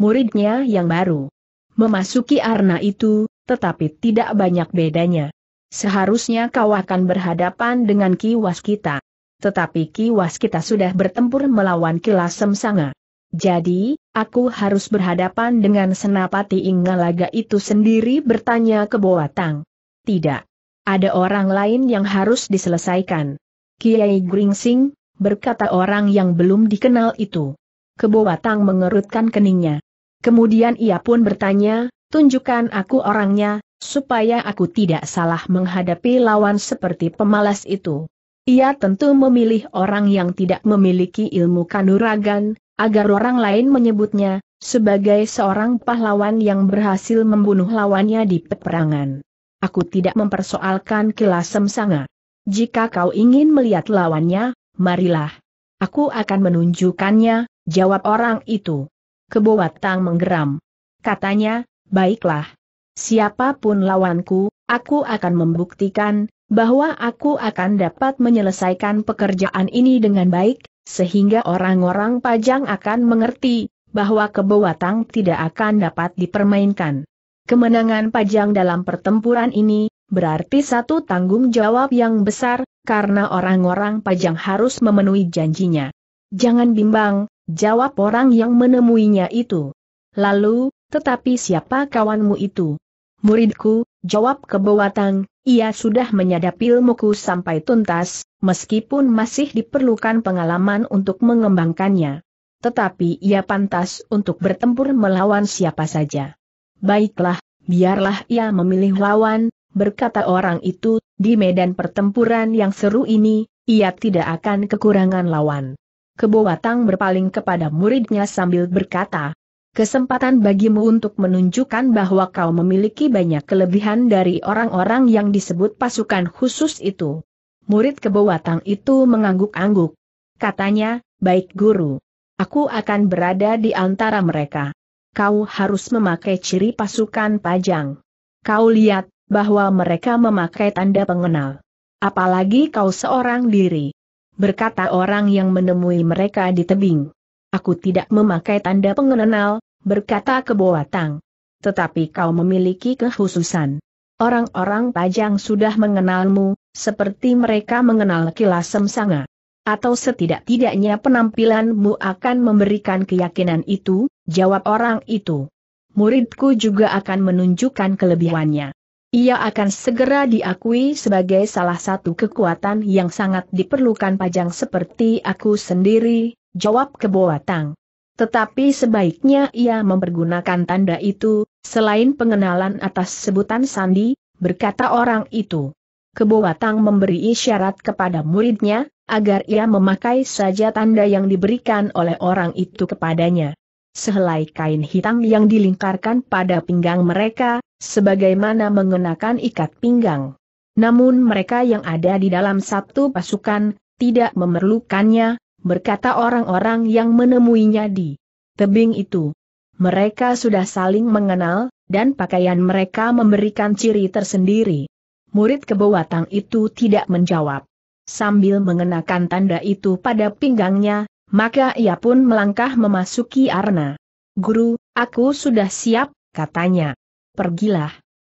muridnya yang baru. Memasuki arna itu, tetapi tidak banyak bedanya. Seharusnya kau akan berhadapan dengan kiwas kita. Tetapi kiwas kita sudah bertempur melawan kilasem sanga. Jadi, aku harus berhadapan dengan senapati Inggalaga itu sendiri bertanya ke Boatang. Tidak. Ada orang lain yang harus diselesaikan. Kiai Gringsing, berkata orang yang belum dikenal itu. Kebobatang mengerutkan keningnya. Kemudian ia pun bertanya, tunjukkan aku orangnya, supaya aku tidak salah menghadapi lawan seperti pemalas itu. Ia tentu memilih orang yang tidak memiliki ilmu kanuragan, agar orang lain menyebutnya, sebagai seorang pahlawan yang berhasil membunuh lawannya di peperangan. Aku tidak mempersoalkan kilasem sanga. Jika kau ingin melihat lawannya, marilah. Aku akan menunjukkannya, jawab orang itu. Kebowatang menggeram. Katanya, baiklah. Siapa pun lawanku, aku akan membuktikan, bahwa aku akan dapat menyelesaikan pekerjaan ini dengan baik, sehingga orang-orang pajang akan mengerti, bahwa kebowatang tidak akan dapat dipermainkan. Kemenangan pajang dalam pertempuran ini, berarti satu tanggung jawab yang besar, karena orang-orang pajang harus memenuhi janjinya. Jangan bimbang, Jawab orang yang menemuinya itu. Lalu, tetapi siapa kawanmu itu? Muridku, jawab kebawatang, ia sudah menyadap ilmuku sampai tuntas, meskipun masih diperlukan pengalaman untuk mengembangkannya. Tetapi ia pantas untuk bertempur melawan siapa saja. Baiklah, biarlah ia memilih lawan, berkata orang itu, di medan pertempuran yang seru ini, ia tidak akan kekurangan lawan. Kebowatang berpaling kepada muridnya sambil berkata, kesempatan bagimu untuk menunjukkan bahwa kau memiliki banyak kelebihan dari orang-orang yang disebut pasukan khusus itu. Murid kebowatang itu mengangguk-angguk. Katanya, baik guru. Aku akan berada di antara mereka. Kau harus memakai ciri pasukan pajang. Kau lihat, bahwa mereka memakai tanda pengenal. Apalagi kau seorang diri berkata orang yang menemui mereka di tebing. Aku tidak memakai tanda pengenal, berkata keboatang. Tetapi kau memiliki kekhususan. Orang-orang pajang sudah mengenalmu, seperti mereka mengenal kilasem sanga. Atau setidak-tidaknya penampilanmu akan memberikan keyakinan itu, jawab orang itu. Muridku juga akan menunjukkan kelebihannya. Ia akan segera diakui sebagai salah satu kekuatan yang sangat diperlukan pajang seperti aku sendiri, jawab keboatang. Tetapi sebaiknya ia mempergunakan tanda itu, selain pengenalan atas sebutan sandi, berkata orang itu. Keboatang memberi isyarat kepada muridnya, agar ia memakai saja tanda yang diberikan oleh orang itu kepadanya sehelai kain hitam yang dilingkarkan pada pinggang mereka, sebagaimana mengenakan ikat pinggang. Namun mereka yang ada di dalam satu pasukan, tidak memerlukannya, berkata orang-orang yang menemuinya di tebing itu. Mereka sudah saling mengenal, dan pakaian mereka memberikan ciri tersendiri. Murid kebawatang itu tidak menjawab. Sambil mengenakan tanda itu pada pinggangnya, maka ia pun melangkah memasuki arna. Guru, aku sudah siap, katanya. Pergilah.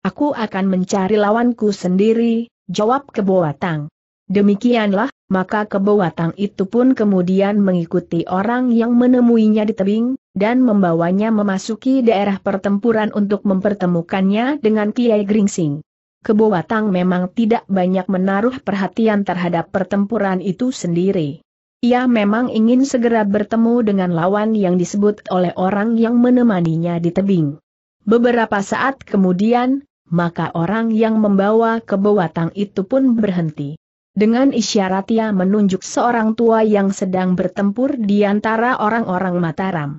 Aku akan mencari lawanku sendiri, jawab keboatang. Demikianlah, maka keboatang itu pun kemudian mengikuti orang yang menemuinya di tebing, dan membawanya memasuki daerah pertempuran untuk mempertemukannya dengan Kiai Gringsing. Keboatang memang tidak banyak menaruh perhatian terhadap pertempuran itu sendiri. Ia memang ingin segera bertemu dengan lawan yang disebut oleh orang yang menemaninya di tebing. Beberapa saat kemudian, maka orang yang membawa ke Bewatang itu pun berhenti. Dengan isyarat ia menunjuk seorang tua yang sedang bertempur di antara orang-orang Mataram.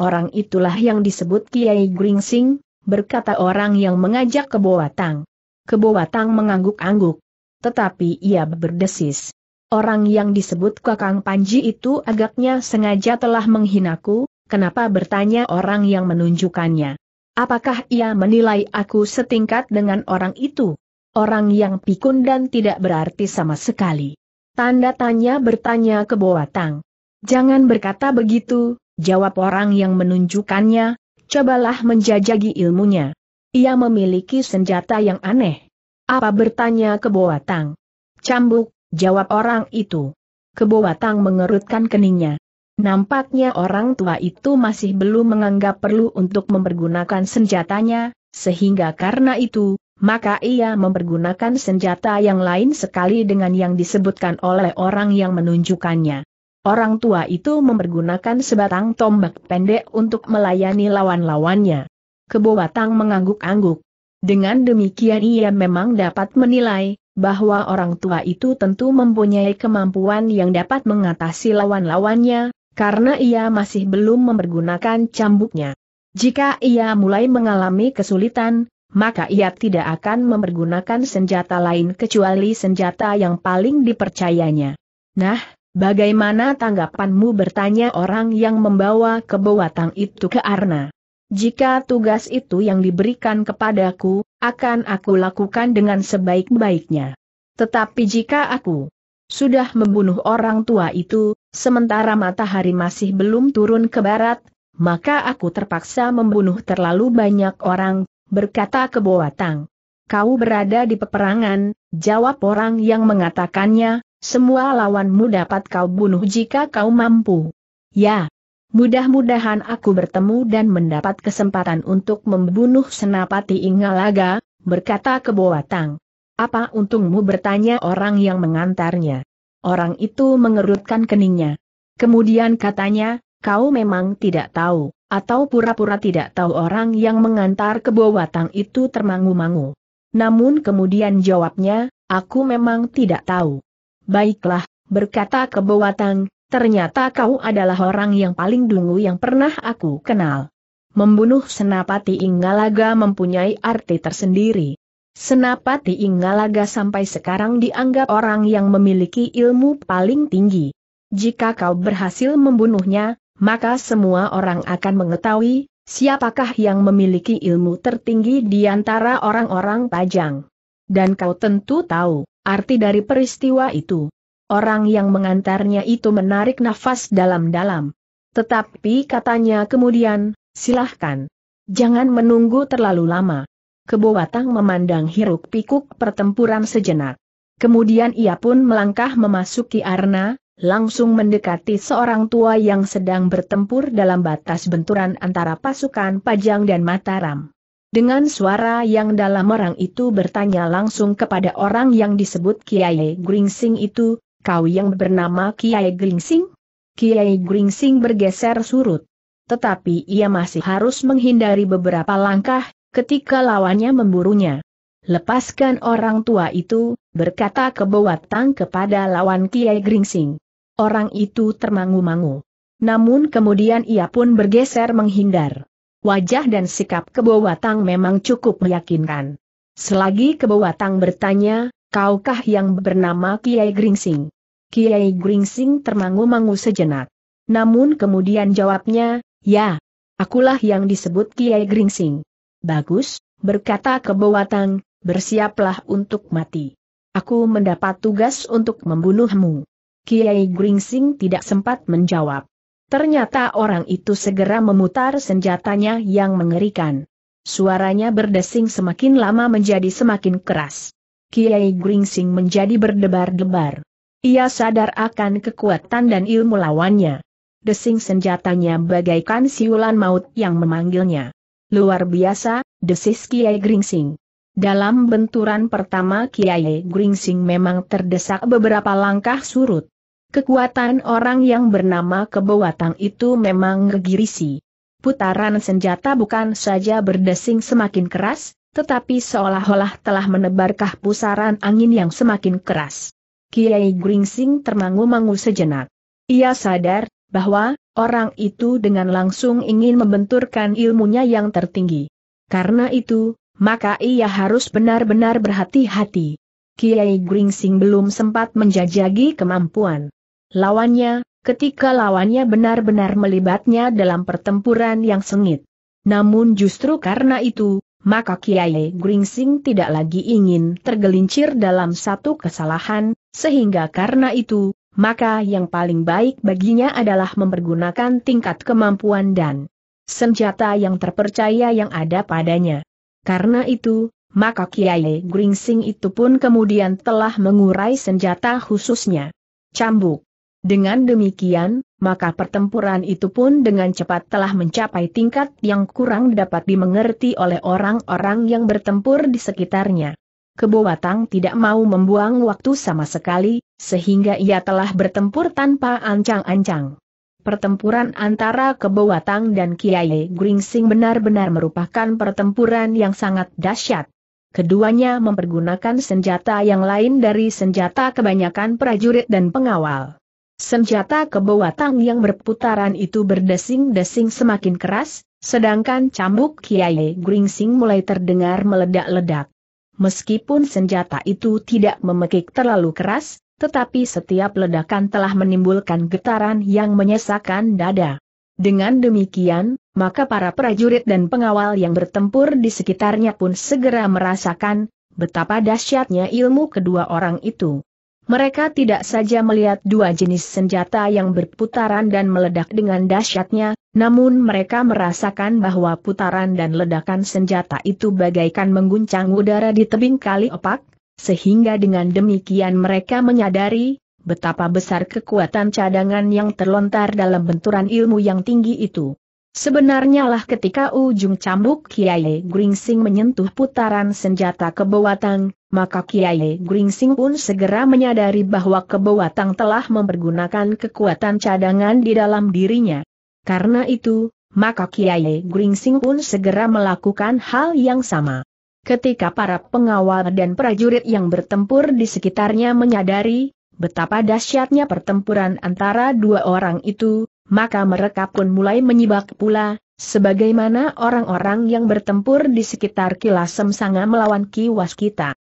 orang itulah yang disebut Kiai Gringsing, berkata orang yang mengajak ke Boatang. Keboatang mengangguk-angguk. Tetapi ia berdesis. Orang yang disebut Kakang Panji itu agaknya sengaja telah menghinaku, kenapa bertanya orang yang menunjukkannya? Apakah ia menilai aku setingkat dengan orang itu? Orang yang pikun dan tidak berarti sama sekali. Tanda tanya bertanya ke Boatang. Jangan berkata begitu, jawab orang yang menunjukkannya, cobalah menjajagi ilmunya. Ia memiliki senjata yang aneh. Apa bertanya ke Boatang? Cambuk, jawab orang itu. Keboatang mengerutkan keningnya. Nampaknya orang tua itu masih belum menganggap perlu untuk mempergunakan senjatanya, sehingga karena itu, maka ia mempergunakan senjata yang lain sekali dengan yang disebutkan oleh orang yang menunjukkannya. Orang tua itu mempergunakan sebatang tombak pendek untuk melayani lawan-lawannya. Keboatang mengangguk-angguk. Dengan demikian ia memang dapat menilai, bahwa orang tua itu tentu mempunyai kemampuan yang dapat mengatasi lawan-lawannya, karena ia masih belum mempergunakan cambuknya. Jika ia mulai mengalami kesulitan, maka ia tidak akan mempergunakan senjata lain kecuali senjata yang paling dipercayanya. Nah, bagaimana tanggapanmu bertanya orang yang membawa kebawatang itu ke Arna? Jika tugas itu yang diberikan kepadaku, akan aku lakukan dengan sebaik-baiknya. Tetapi jika aku sudah membunuh orang tua itu, sementara matahari masih belum turun ke barat, maka aku terpaksa membunuh terlalu banyak orang, berkata Keboatang. Kau berada di peperangan, jawab orang yang mengatakannya, semua lawanmu dapat kau bunuh jika kau mampu. Ya, Mudah-mudahan aku bertemu dan mendapat kesempatan untuk membunuh Senapati Ingalaga, berkata Keboatang. Apa untungmu bertanya orang yang mengantarnya? Orang itu mengerutkan keningnya. Kemudian katanya, kau memang tidak tahu, atau pura-pura tidak tahu orang yang mengantar Keboatang itu termangu-mangu. Namun kemudian jawabnya, aku memang tidak tahu. Baiklah, berkata Keboatang, Ternyata kau adalah orang yang paling dungu yang pernah aku kenal. Membunuh Senapati Inggalaga mempunyai arti tersendiri. Senapati Inggalaga sampai sekarang dianggap orang yang memiliki ilmu paling tinggi. Jika kau berhasil membunuhnya, maka semua orang akan mengetahui, siapakah yang memiliki ilmu tertinggi di antara orang-orang Pajang. Dan kau tentu tahu, arti dari peristiwa itu. Orang yang mengantarnya itu menarik nafas dalam-dalam. Tetapi katanya kemudian, silahkan. Jangan menunggu terlalu lama. Kebobatang memandang hiruk pikuk pertempuran sejenak. Kemudian ia pun melangkah memasuki arna, langsung mendekati seorang tua yang sedang bertempur dalam batas benturan antara pasukan Pajang dan Mataram. Dengan suara yang dalam orang itu bertanya langsung kepada orang yang disebut Kiai Gringsing itu, kau yang bernama Kiai Gringsing? Kiai Gringsing bergeser surut. Tetapi ia masih harus menghindari beberapa langkah, ketika lawannya memburunya. Lepaskan orang tua itu, berkata Kebawatang kepada lawan Kiai Gringsing. Orang itu termangu-mangu. Namun kemudian ia pun bergeser menghindar. Wajah dan sikap Kebawatang memang cukup meyakinkan. Selagi Kebawatang bertanya, kaukah yang bernama Kiai Gringsing? Kiai Gringsing termangu-mangu sejenak. Namun kemudian jawabnya, ya, akulah yang disebut Kiai Gringsing. Bagus, berkata Kebawatang, bersiaplah untuk mati. Aku mendapat tugas untuk membunuhmu. Kiai Gringsing tidak sempat menjawab. Ternyata orang itu segera memutar senjatanya yang mengerikan. Suaranya berdesing semakin lama menjadi semakin keras. Kiai Gringsing menjadi berdebar-debar. Ia sadar akan kekuatan dan ilmu lawannya. Desing senjatanya bagaikan siulan maut yang memanggilnya. Luar biasa, desis Kiai Gringsing. Dalam benturan pertama Kiai Gringsing memang terdesak beberapa langkah surut. Kekuatan orang yang bernama Kebawatang itu memang ngegirisi. Putaran senjata bukan saja berdesing semakin keras, tetapi seolah-olah telah menebarkah pusaran angin yang semakin keras. Kiai Gringsing termangu-mangu sejenak. Ia sadar, bahwa orang itu dengan langsung ingin membenturkan ilmunya yang tertinggi. Karena itu, maka ia harus benar-benar berhati-hati. Kiai Gringsing belum sempat menjajagi kemampuan. Lawannya, ketika lawannya benar-benar melibatnya dalam pertempuran yang sengit. Namun justru karena itu, maka Kiai Gringsing tidak lagi ingin tergelincir dalam satu kesalahan, sehingga karena itu, maka yang paling baik baginya adalah mempergunakan tingkat kemampuan dan senjata yang terpercaya yang ada padanya. Karena itu, maka Kiai Gringsing itu pun kemudian telah mengurai senjata khususnya. Cambuk. Dengan demikian, maka pertempuran itu pun dengan cepat telah mencapai tingkat yang kurang dapat dimengerti oleh orang-orang yang bertempur di sekitarnya. Kebo Batang tidak mau membuang waktu sama sekali, sehingga ia telah bertempur tanpa ancang-ancang. Pertempuran antara Kebo Batang dan Kiai Gringsing benar-benar merupakan pertempuran yang sangat dahsyat. Keduanya mempergunakan senjata yang lain dari senjata kebanyakan prajurit dan pengawal. Senjata kebawatang yang berputaran itu berdesing-desing semakin keras, sedangkan cambuk Kiai Gringsing mulai terdengar meledak-ledak. Meskipun senjata itu tidak memekik terlalu keras, tetapi setiap ledakan telah menimbulkan getaran yang menyesakan dada. Dengan demikian, maka para prajurit dan pengawal yang bertempur di sekitarnya pun segera merasakan betapa dahsyatnya ilmu kedua orang itu. Mereka tidak saja melihat dua jenis senjata yang berputaran dan meledak dengan dahsyatnya, namun mereka merasakan bahwa putaran dan ledakan senjata itu bagaikan mengguncang udara di tebing kali opak, sehingga dengan demikian mereka menyadari betapa besar kekuatan cadangan yang terlontar dalam benturan ilmu yang tinggi itu. Sebenarnya lah ketika ujung cambuk Kiai Gringsing menyentuh putaran senjata kebawatang, maka Kiai Gringsing pun segera menyadari bahwa kebawatang telah mempergunakan kekuatan cadangan di dalam dirinya. Karena itu, maka Kiai Gringsing pun segera melakukan hal yang sama. Ketika para pengawal dan prajurit yang bertempur di sekitarnya menyadari betapa dahsyatnya pertempuran antara dua orang itu, maka mereka pun mulai menyibak pula, sebagaimana orang-orang yang bertempur di sekitar Kilasem Sanga melawan Ki Waskita.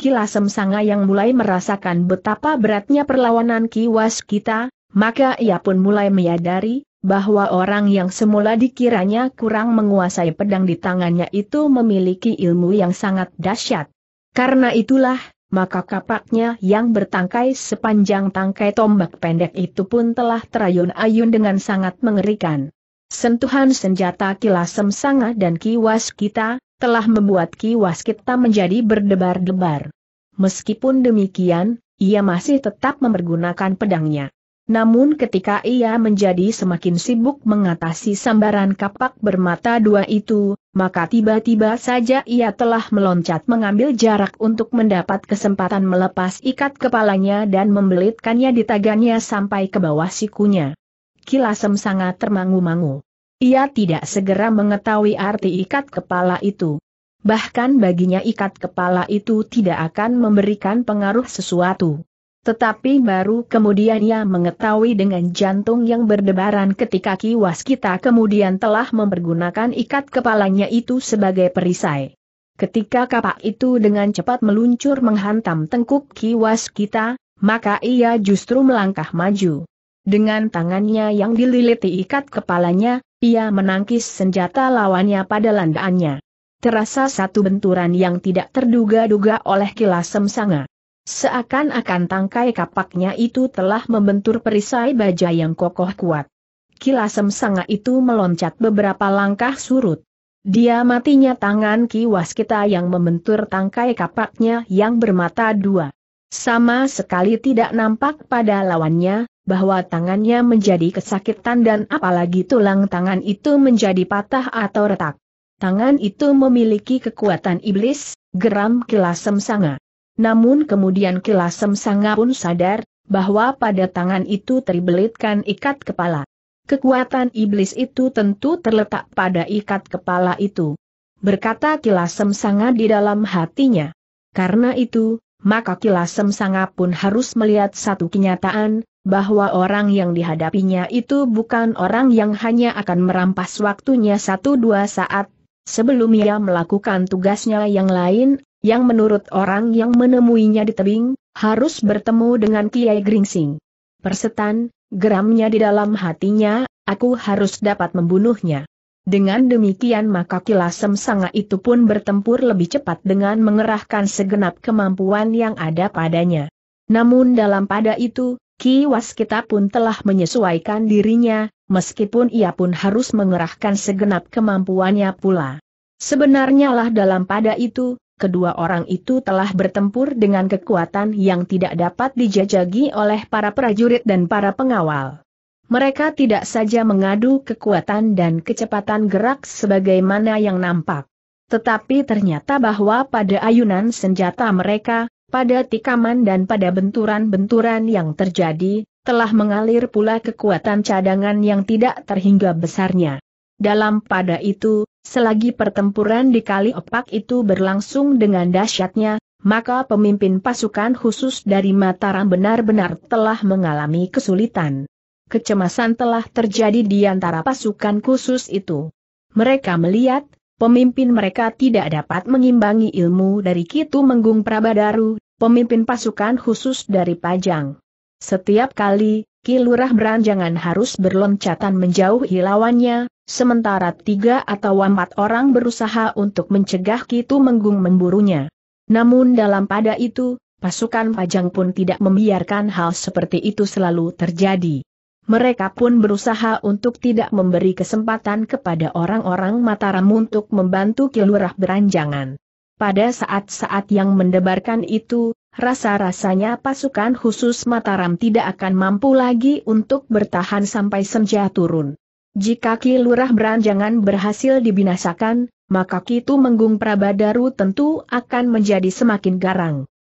Kilasem Sanga yang mulai merasakan betapa beratnya perlawanan Ki Waskita, maka ia pun mulai menyadari, bahwa orang yang semula dikiranya kurang menguasai pedang di tangannya itu memiliki ilmu yang sangat dahsyat. Karena itulah, maka kapaknya yang bertangkai sepanjang tangkai tombak pendek itu pun telah terayun-ayun dengan sangat mengerikan. Sentuhan senjata kilasem sanga dan kiwas kita, telah membuat kiwas kita menjadi berdebar-debar. Meskipun demikian, ia masih tetap mempergunakan pedangnya. Namun ketika ia menjadi semakin sibuk mengatasi sambaran kapak bermata dua itu, maka tiba-tiba saja ia telah meloncat mengambil jarak untuk mendapat kesempatan melepas ikat kepalanya dan membelitkannya di tagannya sampai ke bawah sikunya. Kilasem sangat termangu-mangu. Ia tidak segera mengetahui arti ikat kepala itu. Bahkan baginya ikat kepala itu tidak akan memberikan pengaruh sesuatu. Tetapi baru kemudian ia mengetahui dengan jantung yang berdebaran ketika kiwas kita kemudian telah mempergunakan ikat kepalanya itu sebagai perisai. Ketika kapak itu dengan cepat meluncur menghantam tengkuk kiwas kita, maka ia justru melangkah maju. Dengan tangannya yang dililiti ikat kepalanya, ia menangkis senjata lawannya pada landaannya. Terasa satu benturan yang tidak terduga-duga oleh kilasem sanga. Seakan-akan tangkai kapaknya itu telah membentur perisai baja yang kokoh kuat. Kilasem sanga itu meloncat beberapa langkah surut. Dia matinya tangan kiwas kita yang membentur tangkai kapaknya yang bermata dua. Sama sekali tidak nampak pada lawannya, bahwa tangannya menjadi kesakitan dan apalagi tulang tangan itu menjadi patah atau retak. Tangan itu memiliki kekuatan iblis, geram kilasem sanga. Namun kemudian Kilasem Sanga pun sadar, bahwa pada tangan itu terbelitkan ikat kepala. Kekuatan iblis itu tentu terletak pada ikat kepala itu. Berkata Kilasem Sanga di dalam hatinya. Karena itu, maka Kilasem Sanga pun harus melihat satu kenyataan, bahwa orang yang dihadapinya itu bukan orang yang hanya akan merampas waktunya satu dua saat, sebelum ia melakukan tugasnya yang lain, yang menurut orang yang menemuinya di tebing, harus bertemu dengan Kiai Gringsing. Persetan, geramnya di dalam hatinya, aku harus dapat membunuhnya. Dengan demikian maka kilasem sanga itu pun bertempur lebih cepat dengan mengerahkan segenap kemampuan yang ada padanya. Namun dalam pada itu, Ki Waskita pun telah menyesuaikan dirinya, meskipun ia pun harus mengerahkan segenap kemampuannya pula. Sebenarnya lah dalam pada itu, kedua orang itu telah bertempur dengan kekuatan yang tidak dapat dijajagi oleh para prajurit dan para pengawal. Mereka tidak saja mengadu kekuatan dan kecepatan gerak sebagaimana yang nampak. Tetapi ternyata bahwa pada ayunan senjata mereka, pada tikaman dan pada benturan-benturan yang terjadi, telah mengalir pula kekuatan cadangan yang tidak terhingga besarnya. Dalam pada itu, selagi pertempuran di Kali Opak itu berlangsung dengan dahsyatnya, maka pemimpin pasukan khusus dari Mataram benar-benar telah mengalami kesulitan kecemasan telah terjadi di antara pasukan khusus itu. Mereka melihat, pemimpin mereka tidak dapat mengimbangi ilmu dari Kitu Menggung Prabadaru, pemimpin pasukan khusus dari Pajang. Setiap kali, Ki Lurah Beranjangan harus berloncatan menjauhi lawannya, sementara tiga atau empat orang berusaha untuk mencegah Kitu Menggung memburunya. Namun dalam pada itu, pasukan Pajang pun tidak membiarkan hal seperti itu selalu terjadi mereka pun berusaha untuk tidak memberi kesempatan kepada orang-orang Mataram untuk membantu Kilurah beranjangan. Pada saat-saat yang mendebarkan itu, rasa-rasanya pasukan khusus Mataram tidak akan mampu lagi untuk bertahan sampai senja turun. Jika Kilurah beranjangan berhasil dibinasakan, maka Kitu Menggung Prabadaru tentu akan menjadi semakin garang.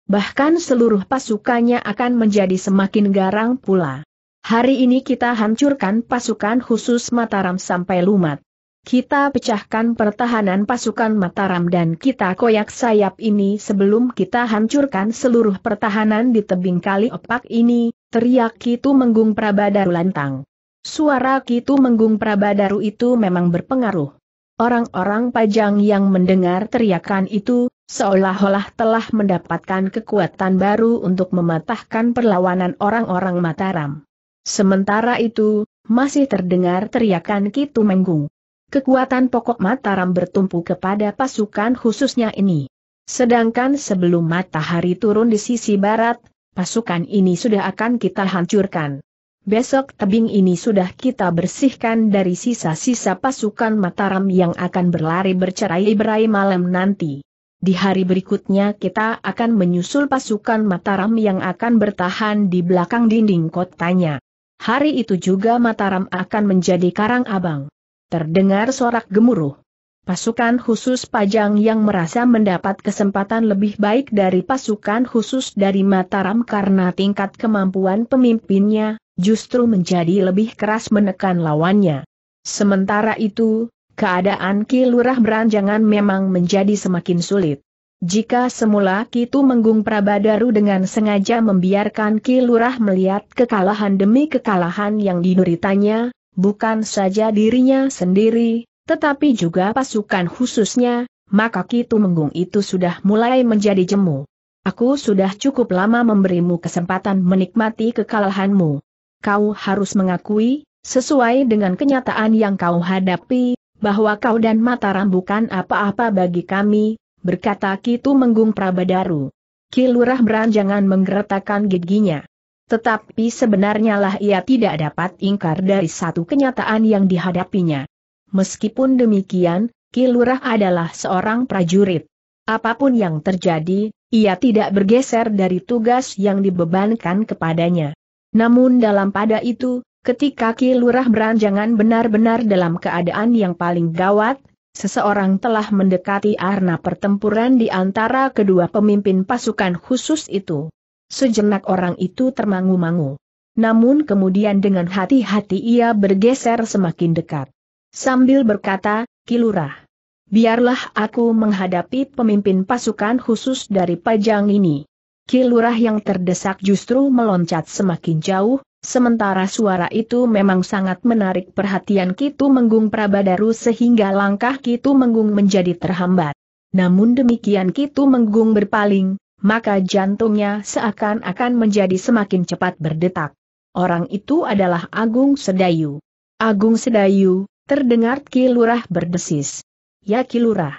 Bahkan seluruh pasukannya akan menjadi semakin garang pula. Hari ini kita hancurkan pasukan khusus Mataram sampai lumat. Kita pecahkan pertahanan pasukan Mataram dan kita koyak sayap ini sebelum kita hancurkan seluruh pertahanan di tebing kali opak ini, teriak Kitu Menggung Prabadaru lantang. Suara Kitu Menggung Prabadaru itu memang berpengaruh. Orang-orang pajang yang mendengar teriakan itu, seolah-olah telah mendapatkan kekuatan baru untuk mematahkan perlawanan orang-orang Mataram. Sementara itu, masih terdengar teriakan Kitu Menggung. Kekuatan pokok Mataram bertumpu kepada pasukan khususnya ini. Sedangkan sebelum matahari turun di sisi barat, pasukan ini sudah akan kita hancurkan. Besok tebing ini sudah kita bersihkan dari sisa-sisa pasukan Mataram yang akan berlari bercerai-berai malam nanti. Di hari berikutnya kita akan menyusul pasukan Mataram yang akan bertahan di belakang dinding kotanya. Hari itu juga Mataram akan menjadi karang abang. Terdengar sorak gemuruh. Pasukan khusus Pajang yang merasa mendapat kesempatan lebih baik dari pasukan khusus dari Mataram karena tingkat kemampuan pemimpinnya, justru menjadi lebih keras menekan lawannya. Sementara itu, keadaan Ki Lurah Beranjangan memang menjadi semakin sulit. Jika semula Kitu Menggung Prabadaru dengan sengaja membiarkan Ki Lurah melihat kekalahan demi kekalahan yang dideritanya, bukan saja dirinya sendiri, tetapi juga pasukan khususnya, maka Kitu Menggung itu sudah mulai menjadi jemu. Aku sudah cukup lama memberimu kesempatan menikmati kekalahanmu. Kau harus mengakui, sesuai dengan kenyataan yang kau hadapi, bahwa kau dan Mataram bukan apa-apa bagi kami, berkata Kitu Menggung Prabadaru. Kilurah beranjangan menggeretakan giginya. Tetapi sebenarnya lah ia tidak dapat ingkar dari satu kenyataan yang dihadapinya. Meskipun demikian, Kilurah adalah seorang prajurit. Apa pun yang terjadi, ia tidak bergeser dari tugas yang dibebankan kepadanya. Namun dalam pada itu, ketika Kilurah beranjangan benar-benar dalam keadaan yang paling gawat, seseorang telah mendekati arna pertempuran di antara kedua pemimpin pasukan khusus itu. Sejenak orang itu termangu-mangu. Namun kemudian dengan hati-hati ia bergeser semakin dekat. Sambil berkata, Kilurah. Biarlah aku menghadapi pemimpin pasukan khusus dari Pajang ini. Kilurah yang terdesak justru meloncat semakin jauh, Sementara suara itu memang sangat menarik perhatian Kitu Menggung Prabadaru sehingga langkah Kitu Menggung menjadi terhambat. Namun demikian Kitu Menggung berpaling, maka jantungnya seakan-akan menjadi semakin cepat berdetak. Orang itu adalah Agung Sedayu. Agung Sedayu, terdengar Ki Lurah berdesis. Ya Ki Lurah.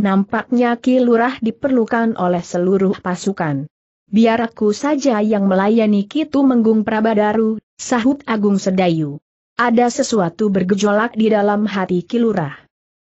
Nampaknya Ki Lurah diperlukan oleh seluruh pasukan. Biar aku saja yang melayani Kitu Menggung Prabadaru, sahut Agung Sedayu. Ada sesuatu bergejolak di dalam hati Kilurah.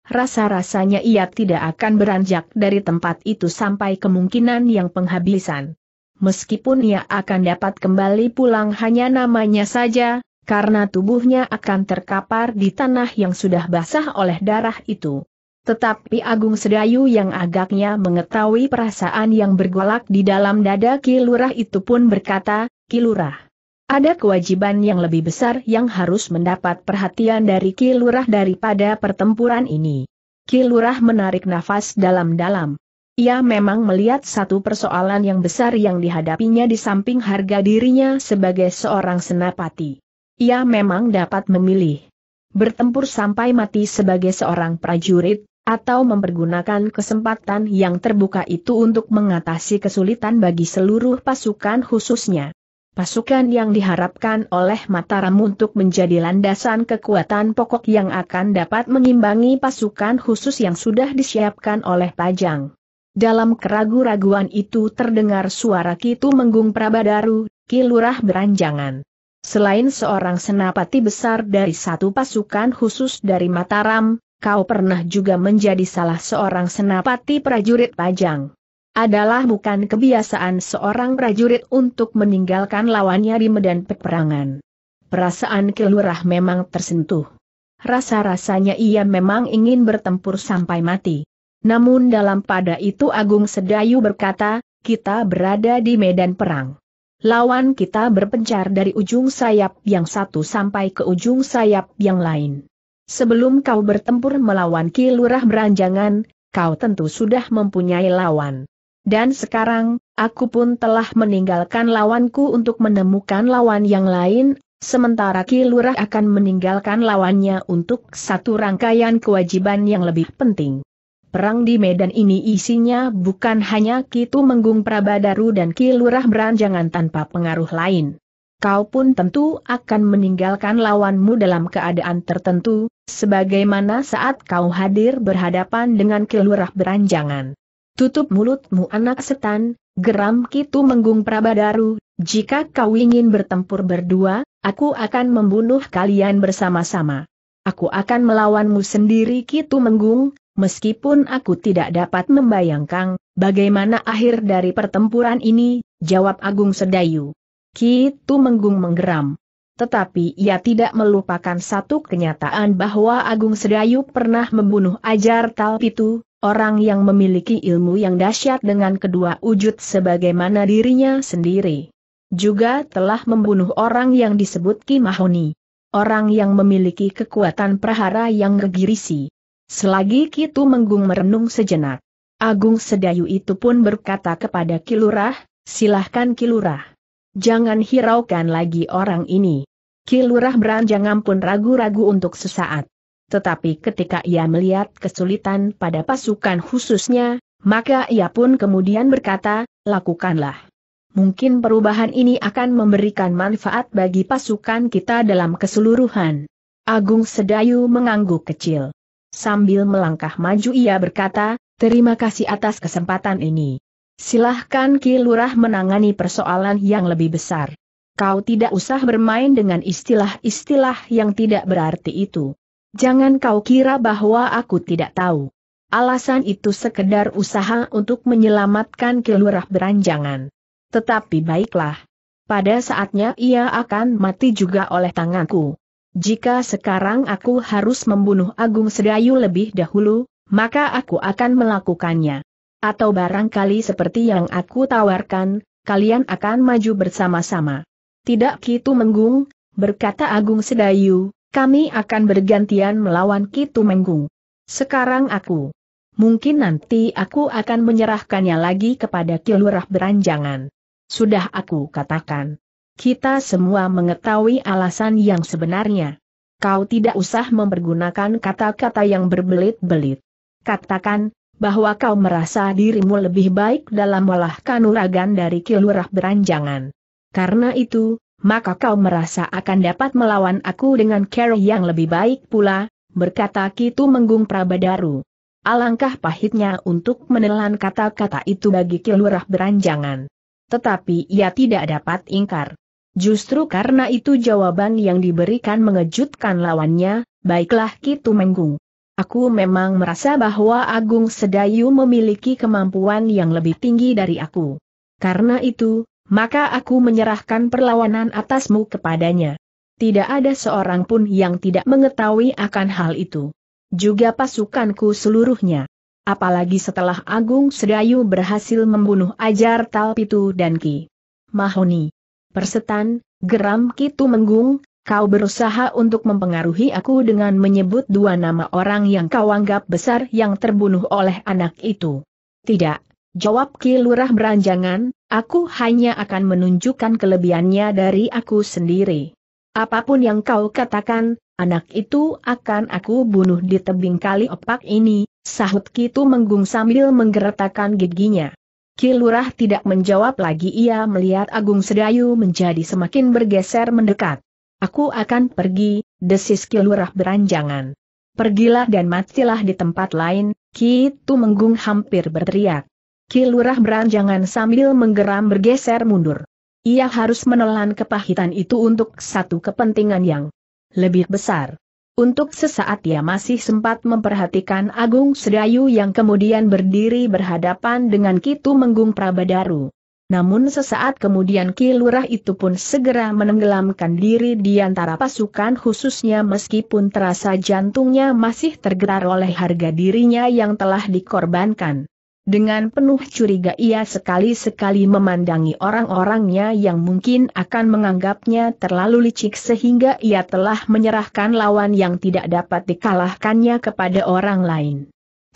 Rasa-rasanya ia tidak akan beranjak dari tempat itu sampai kemungkinan yang penghabisan. Meskipun ia akan dapat kembali pulang hanya namanya saja, karena tubuhnya akan terkapar di tanah yang sudah basah oleh darah itu. Tetapi Agung Sedayu yang agaknya mengetahui perasaan yang bergolak di dalam dada Kilurah itu pun berkata, Kilurah. Ada kewajiban yang lebih besar yang harus mendapat perhatian dari Kilurah daripada pertempuran ini. Kilurah menarik nafas dalam-dalam. Ia memang melihat satu persoalan yang besar yang dihadapinya di samping harga dirinya sebagai seorang senapati. Ia memang dapat memilih. Bertempur sampai mati sebagai seorang prajurit, atau mempergunakan kesempatan yang terbuka itu untuk mengatasi kesulitan bagi seluruh pasukan khususnya. Pasukan yang diharapkan oleh Mataram untuk menjadi landasan kekuatan pokok yang akan dapat mengimbangi pasukan khusus yang sudah disiapkan oleh Pajang. Dalam keragu-raguan itu terdengar suara Kitu Menggung Prabadaru, Kilurah beranjangan. Selain seorang senapati besar dari satu pasukan khusus dari Mataram, kau pernah juga menjadi salah seorang senapati prajurit pajang. Adalah bukan kebiasaan seorang prajurit untuk meninggalkan lawannya di medan peperangan. Perasaan kelurah memang tersentuh. Rasa-rasanya ia memang ingin bertempur sampai mati. Namun dalam pada itu Agung Sedayu berkata, kita berada di medan perang. Lawan kita berpencar dari ujung sayap yang satu sampai ke ujung sayap yang lain. Sebelum kau bertempur melawan Ki Lurah Beranjangan, kau tentu sudah mempunyai lawan. Dan sekarang, aku pun telah meninggalkan lawanku untuk menemukan lawan yang lain, sementara Ki Lurah akan meninggalkan lawannya untuk satu rangkaian kewajiban yang lebih penting. Perang di medan ini isinya bukan hanya Kitu Menggung Prabadaru dan Ki Lurah Beranjangan tanpa pengaruh lain kau pun tentu akan meninggalkan lawanmu dalam keadaan tertentu, sebagaimana saat kau hadir berhadapan dengan kelurah beranjangan. Tutup mulutmu anak setan, geram Kitu Menggung Prabadaru, jika kau ingin bertempur berdua, aku akan membunuh kalian bersama-sama. Aku akan melawanmu sendiri Kitu Menggung, meskipun aku tidak dapat membayangkan, bagaimana akhir dari pertempuran ini, jawab Agung Sedayu. Ki Tu Menggung menggeram. Tetapi ia tidak melupakan satu kenyataan bahwa Agung Sedayu pernah membunuh Ajar Talpitu, orang yang memiliki ilmu yang dahsyat dengan kedua wujud sebagaimana dirinya sendiri. Juga telah membunuh orang yang disebut Ki Mahoni. Orang yang memiliki kekuatan prahara yang gegirisi. Selagi Kitu Menggung merenung sejenak. Agung Sedayu itu pun berkata kepada Kilurah, silahkan Kilurah. Jangan hiraukan lagi orang ini. Kilurah beranjangan pun ragu-ragu untuk sesaat. Tetapi ketika ia melihat kesulitan pada pasukan khususnya, maka ia pun kemudian berkata, lakukanlah. Mungkin perubahan ini akan memberikan manfaat bagi pasukan kita dalam keseluruhan. Agung Sedayu mengangguk kecil. Sambil melangkah maju ia berkata, terima kasih atas kesempatan ini. Silahkan Ki Lurah menangani persoalan yang lebih besar. Kau tidak usah bermain dengan istilah-istilah yang tidak berarti itu. Jangan kau kira bahwa aku tidak tahu. Alasan itu sekedar usaha untuk menyelamatkan Ki Lurah beranjangan. Tetapi baiklah. Pada saatnya ia akan mati juga oleh tanganku. Jika sekarang aku harus membunuh Agung Sedayu lebih dahulu, maka aku akan melakukannya. Atau barangkali seperti yang aku tawarkan, kalian akan maju bersama-sama. Tidak Kitu Menggung, berkata Agung Sedayu, kami akan bergantian melawan Kitu Menggung. Sekarang aku. Mungkin nanti aku akan menyerahkannya lagi kepada Kilurah Beranjangan. Sudah aku katakan. Kita semua mengetahui alasan yang sebenarnya. Kau tidak usah mempergunakan kata-kata yang berbelit-belit. Katakan, bahwa kau merasa dirimu lebih baik dalam olah kanuragan dari kilurah beranjangan. Karena itu, maka kau merasa akan dapat melawan aku dengan cara yang lebih baik pula, berkata Kitu Menggung Prabadaru. Alangkah pahitnya untuk menelan kata-kata itu bagi kilurah beranjangan. Tetapi ia tidak dapat ingkar. Justru karena itu jawaban yang diberikan mengejutkan lawannya, baiklah Kitu Menggung. Aku memang merasa bahwa Agung Sedayu memiliki kemampuan yang lebih tinggi dari aku. Karena itu, maka aku menyerahkan perlawanan atasmu kepadanya. Tidak ada seorang pun yang tidak mengetahui akan hal itu. Juga pasukanku seluruhnya. Apalagi setelah Agung Sedayu berhasil membunuh Ajar Talpitu dan Ki Mahoni. Persetan, geram Kitu Menggung, kau berusaha untuk mempengaruhi aku dengan menyebut dua nama orang yang kau anggap besar yang terbunuh oleh anak itu. Tidak, jawab Ki Lurah Beranjangan, aku hanya akan menunjukkan kelebihannya dari aku sendiri. Apa pun yang kau katakan, anak itu akan aku bunuh di tebing kali opak ini, sahut Kitu Menggung sambil menggeretakkan giginya. Kilurah tidak menjawab lagi ia melihat Agung Sedayu menjadi semakin bergeser mendekat. Aku akan pergi, desis Kilurah beranjangan. Pergilah dan matilah di tempat lain, Ki Menggung hampir berteriak. Kilurah beranjangan sambil menggeram bergeser mundur. Ia harus menelan kepahitan itu untuk satu kepentingan yang lebih besar. Untuk sesaat ia masih sempat memperhatikan Agung Sedayu yang kemudian berdiri berhadapan dengan Kitu Menggung Prabadaru. Namun sesaat kemudian Ki Lurah itu pun segera menenggelamkan diri di antara pasukan khususnya meskipun terasa jantungnya masih tergerak oleh harga dirinya yang telah dikorbankan. Dengan penuh curiga ia sekali-sekali memandangi orang-orangnya yang mungkin akan menganggapnya terlalu licik sehingga ia telah menyerahkan lawan yang tidak dapat dikalahkannya kepada orang lain.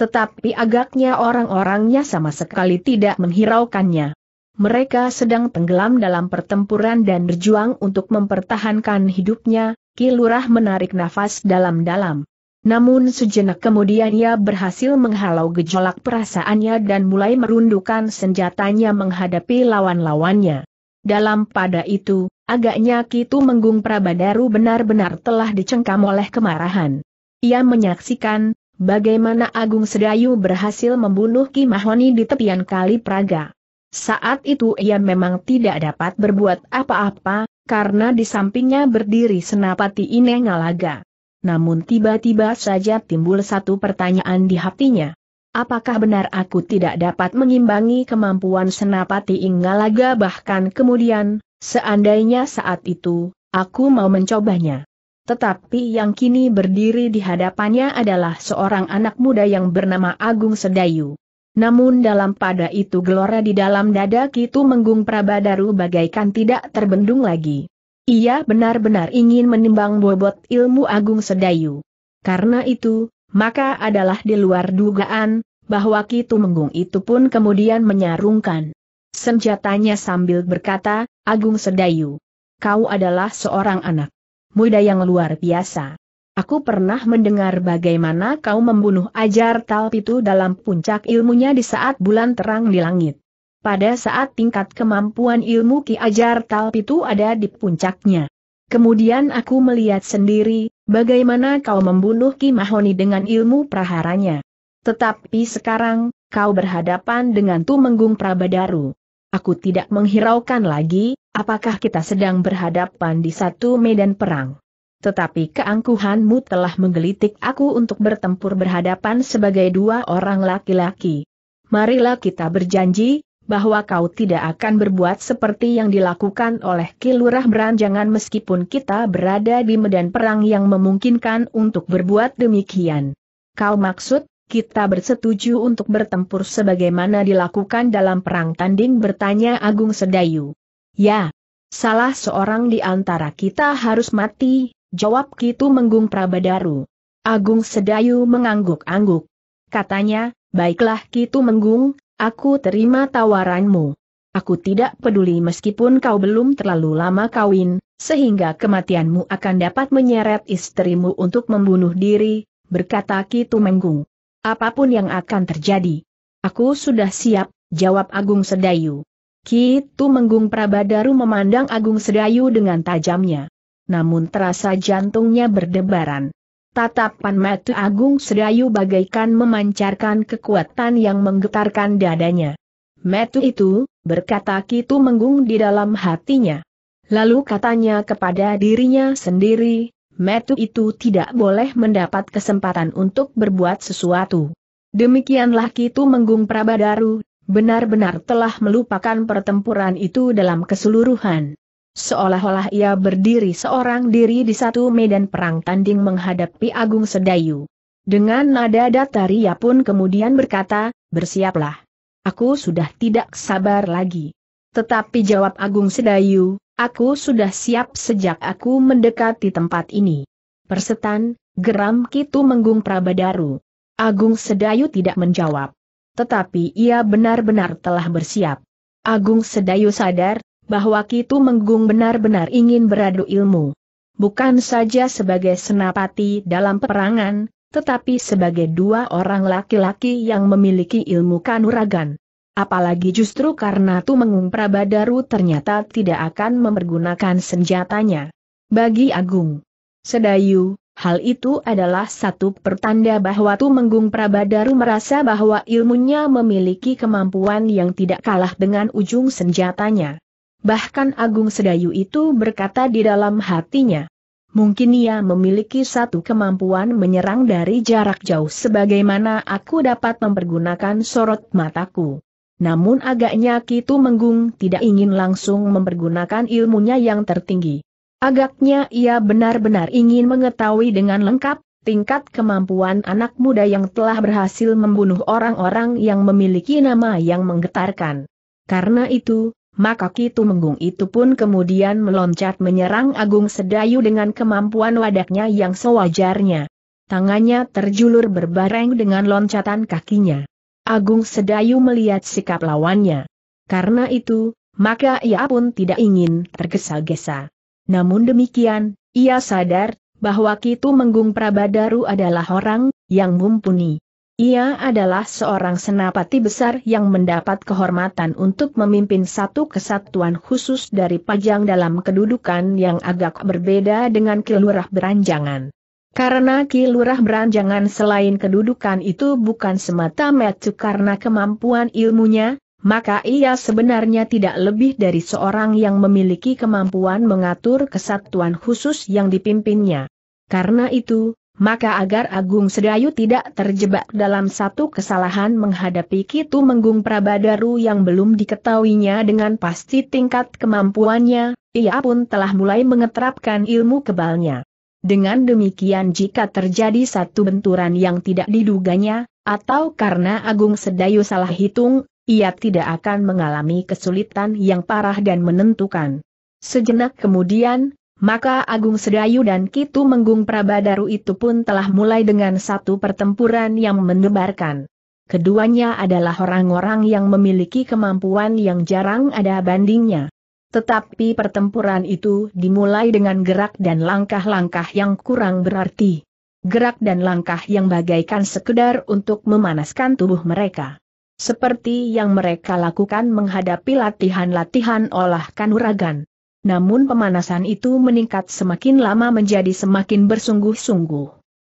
Tetapi agaknya orang-orangnya sama sekali tidak menghiraukannya. Mereka sedang tenggelam dalam pertempuran dan berjuang untuk mempertahankan hidupnya, Kilurah menarik nafas dalam-dalam. Namun sejenak kemudian ia berhasil menghalau gejolak perasaannya dan mulai merundukkan senjatanya menghadapi lawan-lawannya. Dalam pada itu, agaknya Kitu Menggung Prabadaru benar-benar telah dicengkam oleh kemarahan. Ia menyaksikan, bagaimana Agung Sedayu berhasil membunuh Ki Mahoni di tepian kali Praga. Saat itu ia memang tidak dapat berbuat apa-apa, karena di sampingnya berdiri Senapati Ine Ngalaga. Namun tiba-tiba saja timbul satu pertanyaan di hatinya. Apakah benar aku tidak dapat mengimbangi kemampuan Senapati Inggalaga bahkan kemudian, seandainya saat itu, aku mau mencobanya. Tetapi yang kini berdiri di hadapannya adalah seorang anak muda yang bernama Agung Sedayu. Namun dalam pada itu gelora di dalam dada Kitu Menggung Prabadaru bagaikan tidak terbendung lagi. Ia benar-benar ingin menimbang bobot ilmu Agung Sedayu. Karena itu, maka adalah di luar dugaan, bahwa Kitu Menggung itu pun kemudian menyarungkan senjatanya sambil berkata, Agung Sedayu, kau adalah seorang anak muda yang luar biasa. Aku pernah mendengar bagaimana kau membunuh Ajar Talpitu dalam puncak ilmunya di saat bulan terang di langit pada saat tingkat kemampuan ilmu Ki Ajar Talpitu ada di puncaknya. Kemudian aku melihat sendiri, bagaimana kau membunuh Ki Mahoni dengan ilmu praharanya. Tetapi sekarang, kau berhadapan dengan Tumenggung Prabadaru. Aku tidak menghiraukan lagi, apakah kita sedang berhadapan di satu medan perang. Tetapi keangkuhanmu telah menggelitik aku untuk bertempur berhadapan sebagai dua orang laki-laki. Marilah kita berjanji, bahwa kau tidak akan berbuat seperti yang dilakukan oleh Kilurah Beranjangan meskipun kita berada di medan perang yang memungkinkan untuk berbuat demikian. Kau maksud, kita bersetuju untuk bertempur sebagaimana dilakukan dalam perang tanding bertanya Agung Sedayu. Ya, salah seorang di antara kita harus mati, jawab Kitu Menggung Prabadaru. Agung Sedayu mengangguk-angguk. Katanya, baiklah Kitu Menggung, Aku terima tawaranmu. Aku tidak peduli meskipun kau belum terlalu lama kawin, sehingga kematianmu akan dapat menyeret istrimu untuk membunuh diri, berkata Ki Tumenggung. Apa pun yang akan terjadi. Aku sudah siap, jawab Agung Sedayu. Ki Tumenggung Prabadaru memandang Agung Sedayu dengan tajamnya. Namun terasa jantungnya berdebaran. Tatapan mata Agung Sedayu bagaikan memancarkan kekuatan yang menggetarkan dadanya. Metu itu, berkata Kitu Menggung di dalam hatinya. Lalu katanya kepada dirinya sendiri, Metu itu tidak boleh mendapat kesempatan untuk berbuat sesuatu. Demikianlah Kitu Menggung Prabadaru, benar-benar telah melupakan pertempuran itu dalam keseluruhan. Seolah-olah ia berdiri seorang diri di satu medan perang tanding menghadapi Agung Sedayu. Dengan nada datar ia pun kemudian berkata, bersiaplah. Aku sudah tidak sabar lagi. Tetapi jawab Agung Sedayu, aku sudah siap sejak aku mendekati tempat ini. Persetan, geram Kitu Menggung Prabadaru. Agung Sedayu tidak menjawab. Tetapi ia benar-benar telah bersiap. Agung Sedayu sadar, bahwa Kitu Menggung benar-benar ingin beradu ilmu. Bukan saja sebagai senapati dalam peperangan, tetapi sebagai dua orang laki-laki yang memiliki ilmu kanuragan. Apalagi justru karena Tumengung Prabadaru ternyata tidak akan mempergunakan senjatanya. Bagi Agung Sedayu, hal itu adalah satu pertanda bahwa Tumenggung Prabadaru merasa bahwa ilmunya memiliki kemampuan yang tidak kalah dengan ujung senjatanya. Bahkan Agung Sedayu itu berkata di dalam hatinya, Mungkin ia memiliki satu kemampuan menyerang dari jarak jauh sebagaimana aku dapat mempergunakan sorot mataku. Namun agaknya Kitu Menggung tidak ingin langsung mempergunakan ilmunya yang tertinggi. Agaknya ia benar-benar ingin mengetahui dengan lengkap tingkat kemampuan anak muda yang telah berhasil membunuh orang-orang yang memiliki nama yang menggetarkan. Karena itu, maka Kitu Menggung itu pun kemudian meloncat menyerang Agung Sedayu dengan kemampuan wadaknya yang sewajarnya. Tangannya terjulur berbareng dengan loncatan kakinya. Agung Sedayu melihat sikap lawannya. Karena itu, maka ia pun tidak ingin tergesa-gesa. Namun demikian, ia sadar, bahwa Kitu Menggung Prabadaru adalah orang yang mumpuni. Ia adalah seorang senapati besar yang mendapat kehormatan untuk memimpin satu kesatuan khusus dari Pajang dalam kedudukan yang agak berbeda dengan Kilurah Beranjangan. Karena Kilurah Beranjangan selain kedudukan itu bukan semata-mata karena kemampuan ilmunya, maka ia sebenarnya tidak lebih dari seorang yang memiliki kemampuan mengatur kesatuan khusus yang dipimpinnya. Karena itu, maka agar Agung Sedayu tidak terjebak dalam satu kesalahan menghadapi Kitu Menggung Prabadaru yang belum diketahuinya dengan pasti tingkat kemampuannya, ia pun telah mulai mengeterapkan ilmu kebalnya. Dengan demikian jika terjadi satu benturan yang tidak diduganya, atau karena Agung Sedayu salah hitung, ia tidak akan mengalami kesulitan yang parah dan menentukan. Sejenak kemudian, maka Agung Sedayu dan Kitu Menggung Prabadaru itu pun telah mulai dengan satu pertempuran yang mendebarkan. Keduanya adalah orang-orang yang memiliki kemampuan yang jarang ada bandingnya. Tetapi pertempuran itu dimulai dengan gerak dan langkah-langkah yang kurang berarti. Gerak dan langkah yang bagaikan sekedar untuk memanaskan tubuh mereka. Seperti yang mereka lakukan menghadapi latihan-latihan olah kanuragan. Namun pemanasan itu meningkat semakin lama menjadi semakin bersungguh-sungguh.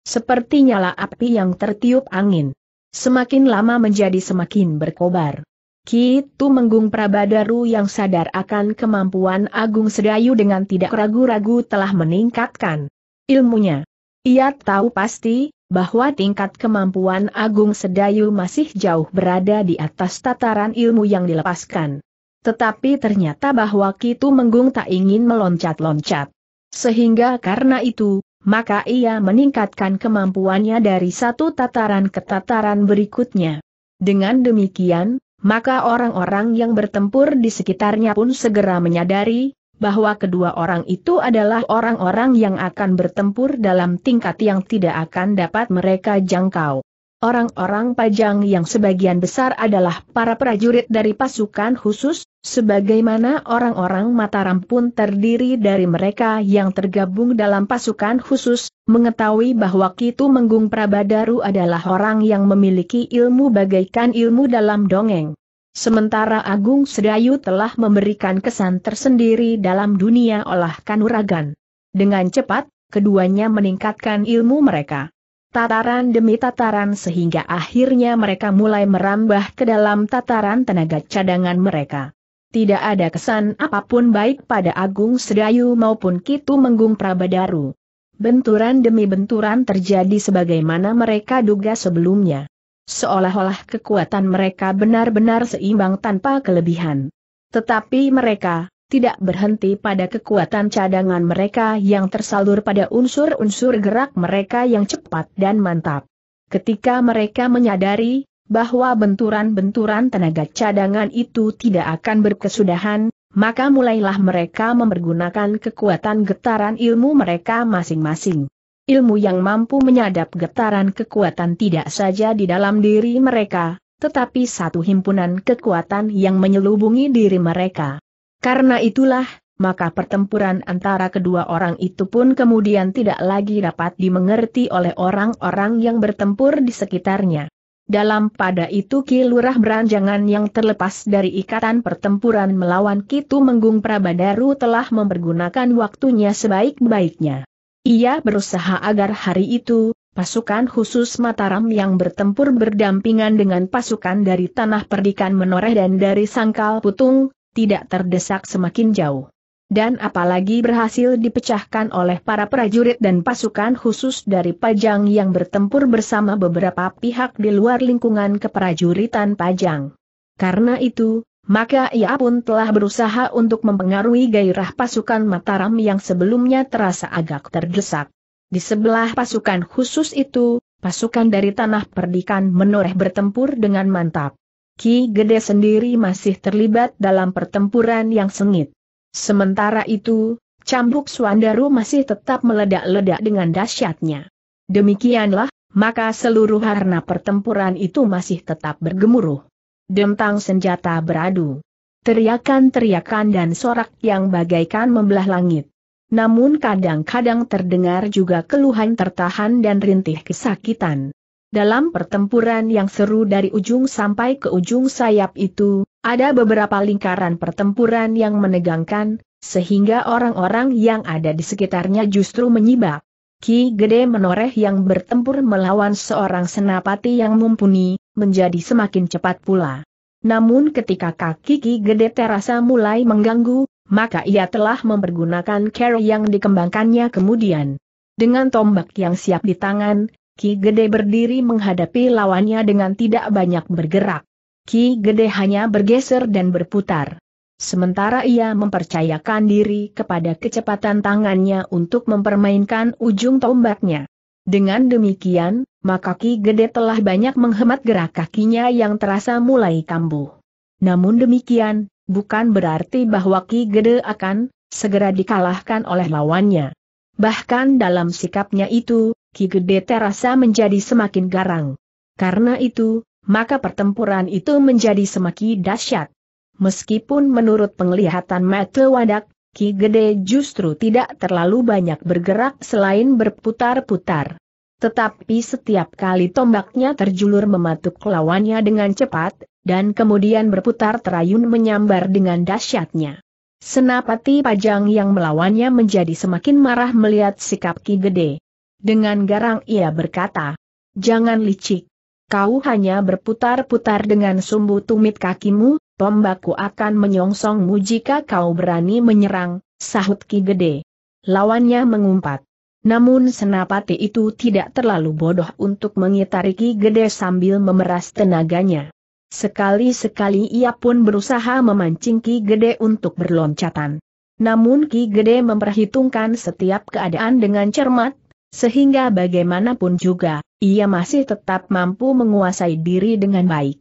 Seperti nyala api yang tertiup angin. Semakin lama menjadi semakin berkobar. Kitu Menggung Prabadaru yang sadar akan kemampuan Agung Sedayu dengan tidak ragu-ragu telah meningkatkan ilmunya. Ia tahu pasti, bahwa tingkat kemampuan Agung Sedayu masih jauh berada di atas tataran ilmu yang dilepaskan. Tetapi ternyata bahwa Kitu Menggung tak ingin meloncat-loncat. Sehingga karena itu, maka ia meningkatkan kemampuannya dari satu tataran ke tataran berikutnya. Dengan demikian, maka orang-orang yang bertempur di sekitarnya pun segera menyadari, bahwa kedua orang itu adalah orang-orang yang akan bertempur dalam tingkat yang tidak akan dapat mereka jangkau. Orang-orang pajang yang sebagian besar adalah para prajurit dari pasukan khusus, sebagaimana orang-orang Mataram pun terdiri dari mereka yang tergabung dalam pasukan khusus, mengetahui bahwa Kitu Menggung Prabadaru adalah orang yang memiliki ilmu bagaikan ilmu dalam dongeng. Sementara Agung Sedayu telah memberikan kesan tersendiri dalam dunia olah kanuragan. Dengan cepat, keduanya meningkatkan ilmu mereka tataran demi tataran sehingga akhirnya mereka mulai merambah ke dalam tataran tenaga cadangan mereka. Tidak ada kesan apa pun baik pada Agung Sedayu maupun Kitu Menggung Prabadaru. Benturan demi benturan terjadi sebagaimana mereka duga sebelumnya. Seolah-olah kekuatan mereka benar-benar seimbang tanpa kelebihan. Tetapi mereka, tidak berhenti pada kekuatan cadangan mereka yang tersalur pada unsur-unsur gerak mereka yang cepat dan mantap. Ketika mereka menyadari bahwa benturan-benturan tenaga cadangan itu tidak akan berkesudahan, maka mulailah mereka mempergunakan kekuatan getaran ilmu mereka masing-masing. Ilmu yang mampu menyadap getaran kekuatan tidak saja di dalam diri mereka, tetapi satu himpunan kekuatan yang menyelubungi diri mereka. Karena itulah, maka pertempuran antara kedua orang itu pun kemudian tidak lagi dapat dimengerti oleh orang-orang yang bertempur di sekitarnya. Dalam pada itu Ki Lurah Beranjangan yang terlepas dari ikatan pertempuran melawan Kitu Menggung Prabadaru telah mempergunakan waktunya sebaik-baiknya. Ia berusaha agar hari itu, pasukan khusus Mataram yang bertempur berdampingan dengan pasukan dari Tanah Perdikan Menoreh dan dari Sangkal Putung, tidak terdesak semakin jauh. Dan apalagi berhasil dipecahkan oleh para prajurit dan pasukan khusus dari Pajang yang bertempur bersama beberapa pihak di luar lingkungan keprajuritan Pajang. Karena itu, maka ia pun telah berusaha untuk mempengaruhi gairah pasukan Mataram yang sebelumnya terasa agak terdesak. Di sebelah pasukan khusus itu, pasukan dari Tanah Perdikan menoreh bertempur dengan mantap. Ki Gede sendiri masih terlibat dalam pertempuran yang sengit. Sementara itu, cambuk Swandaru masih tetap meledak-ledak dengan dahsyatnya. Demikianlah, maka seluruh harna pertempuran itu masih tetap bergemuruh. Dentang senjata beradu. Teriakan-teriakan dan sorak yang bagaikan membelah langit. Namun kadang-kadang terdengar juga keluhan tertahan dan rintih kesakitan. Dalam pertempuran yang seru dari ujung sampai ke ujung sayap itu, ada beberapa lingkaran pertempuran yang menegangkan, sehingga orang-orang yang ada di sekitarnya justru menyibak. Ki Gede Menoreh yang bertempur melawan seorang senapati yang mumpuni, menjadi semakin cepat pula. Namun ketika kaki Ki Gede terasa mulai mengganggu, maka ia telah mempergunakan cara yang dikembangkannya kemudian. Dengan tombak yang siap di tangan, Ki Gede berdiri menghadapi lawannya dengan tidak banyak bergerak. Ki Gede hanya bergeser dan berputar. Sementara ia mempercayakan diri kepada kecepatan tangannya untuk mempermainkan ujung tombaknya. Dengan demikian, maka Ki Gede telah banyak menghemat gerak kakinya yang terasa mulai kambuh. Namun demikian, bukan berarti bahwa Ki Gede akan segera dikalahkan oleh lawannya. Bahkan dalam sikapnya itu, Ki Gede terasa menjadi semakin garang. Karena itu, maka pertempuran itu menjadi semakin dahsyat. Meskipun menurut penglihatan mata wadak, Ki Gede justru tidak terlalu banyak bergerak selain berputar-putar. Tetapi setiap kali tombaknya terjulur mematuk lawannya dengan cepat, dan kemudian berputar terayun menyambar dengan dahsyatnya. Senapati Pajang yang melawannya menjadi semakin marah melihat sikap Ki Gede. Dengan garang ia berkata, Jangan licik. Kau hanya berputar-putar dengan sumbu tumit kakimu, tombakku akan menyongsongmu jika kau berani menyerang, sahut Ki Gede. Lawannya mengumpat. Namun senapati itu tidak terlalu bodoh untuk mengitari Ki Gede sambil memeras tenaganya. Sekali-sekali ia pun berusaha memancing Ki Gede untuk berloncatan. Namun Ki Gede memperhitungkan setiap keadaan dengan cermat, sehingga bagaimanapun juga, ia masih tetap mampu menguasai diri dengan baik.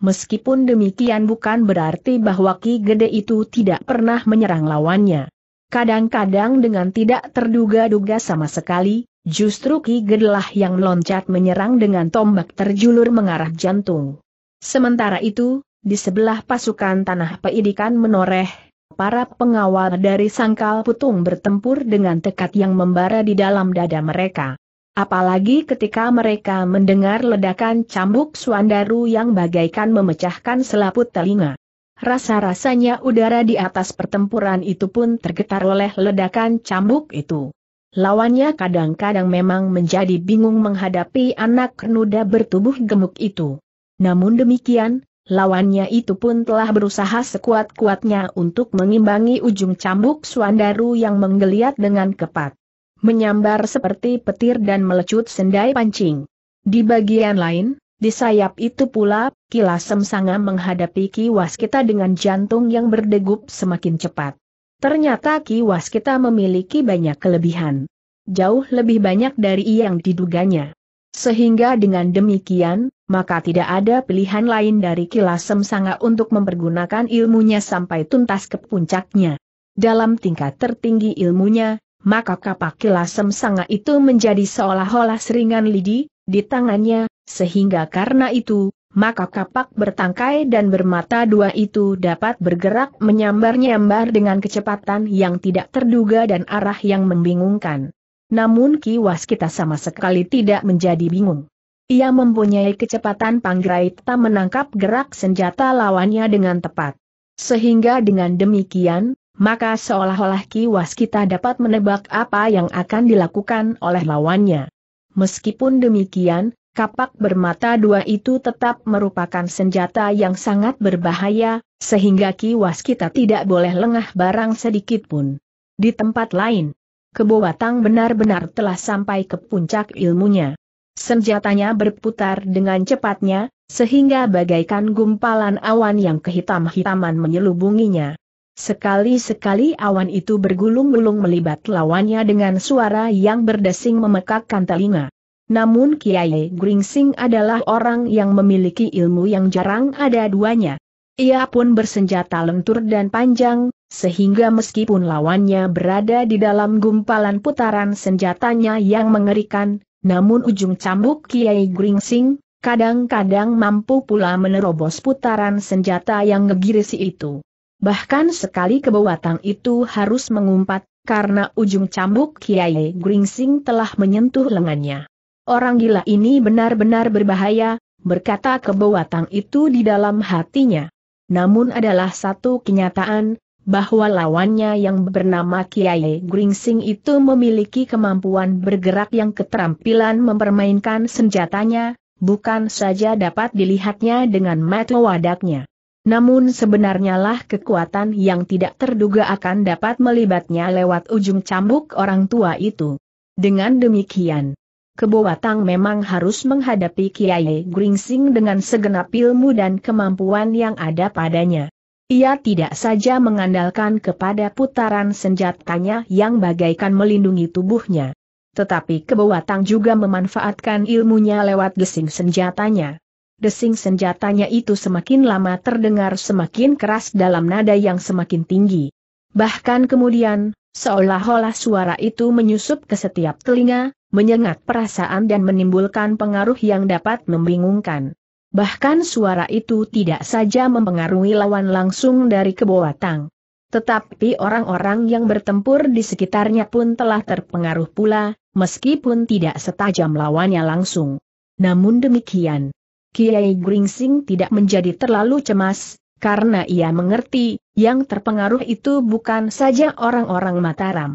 Meskipun demikian bukan berarti bahwa Ki Gede itu tidak pernah menyerang lawannya. Kadang-kadang dengan tidak terduga-duga sama sekali, justru Ki Gedelah yang meloncat menyerang dengan tombak terjulur mengarah jantung. Sementara itu, di sebelah pasukan tanah peidikan menoreh, para pengawal dari Sangkal Putung bertempur dengan tekad yang membara di dalam dada mereka. Apalagi ketika mereka mendengar ledakan cambuk Suandaru yang bagaikan memecahkan selaput telinga. Rasa-rasanya udara di atas pertempuran itu pun tergetar oleh ledakan cambuk itu. Lawannya kadang-kadang memang menjadi bingung menghadapi anak nuda bertubuh gemuk itu. Namun demikian, lawannya itu pun telah berusaha sekuat-kuatnya untuk mengimbangi ujung cambuk Suandaru yang menggeliat dengan kepat menyambar seperti petir dan melecut sendai pancing. Di bagian lain, di sayap itu pula, Kilasem Sanga menghadapi Ki Waskita dengan jantung yang berdegup semakin cepat. Ternyata Ki Waskita memiliki banyak kelebihan. Jauh lebih banyak dari yang diduganya. Sehingga dengan demikian, maka tidak ada pilihan lain dari Kilasem Sanga untuk mempergunakan ilmunya sampai tuntas ke puncaknya. Dalam tingkat tertinggi ilmunya, maka kapak kilasem sanga itu menjadi seolah-olah seringan lidi, di tangannya, sehingga karena itu, maka kapak bertangkai dan bermata dua itu dapat bergerak menyambar-nyambar dengan kecepatan yang tidak terduga dan arah yang membingungkan. Namun kiwas kita sama sekali tidak menjadi bingung. Ia mempunyai kecepatan panggraita menangkap gerak senjata lawannya dengan tepat. Sehingga dengan demikian, maka seolah-olah kiwas kita dapat menebak apa yang akan dilakukan oleh lawannya. Meskipun demikian, kapak bermata dua itu tetap merupakan senjata yang sangat berbahaya, sehingga kiwas kita tidak boleh lengah barang sedikit pun. Di tempat lain, Kebo Batang benar-benar telah sampai ke puncak ilmunya. Senjatanya berputar dengan cepatnya, sehingga bagaikan gumpalan awan yang kehitam-hitaman menyelubunginya. Sekali-sekali awan itu bergulung-gulung melibat lawannya dengan suara yang berdesing memekakkan telinga. Namun Kiai Gringsing adalah orang yang memiliki ilmu yang jarang ada duanya. Ia pun bersenjata lentur dan panjang, sehingga meskipun lawannya berada di dalam gumpalan putaran senjatanya yang mengerikan, namun ujung cambuk Kiai Gringsing, kadang-kadang mampu pula menerobos putaran senjata yang ngegirisi itu. Bahkan sekali kebawatang itu harus mengumpat, karena ujung cambuk Kiai Gringsing telah menyentuh lengannya. Orang gila ini benar-benar berbahaya, berkata kebawatang itu di dalam hatinya. Namun adalah satu kenyataan, bahwa lawannya yang bernama Kiai Gringsing itu memiliki kemampuan bergerak yang keterampilan mempermainkan senjatanya, bukan saja dapat dilihatnya dengan mata wadaknya. Namun sebenarnya lah kekuatan yang tidak terduga akan dapat melibatnya lewat ujung cambuk orang tua itu. Dengan demikian, Kebowatang memang harus menghadapi Kiai Gringsing dengan segenap ilmu dan kemampuan yang ada padanya. Ia tidak saja mengandalkan kepada putaran senjatanya yang bagaikan melindungi tubuhnya. Tetapi Kebowatang juga memanfaatkan ilmunya lewat gesing senjatanya desing senjatanya itu semakin lama terdengar semakin keras dalam nada yang semakin tinggi. Bahkan kemudian, seolah-olah suara itu menyusup ke setiap telinga, menyengat perasaan dan menimbulkan pengaruh yang dapat membingungkan. Bahkan suara itu tidak saja mempengaruhi lawan langsung dari kebawatang. Tetapi orang-orang yang bertempur di sekitarnya pun telah terpengaruh pula, meskipun tidak setajam lawannya langsung. Namun demikian, Kiai Gringsing tidak menjadi terlalu cemas, karena ia mengerti, yang terpengaruh itu bukan saja orang-orang Mataram.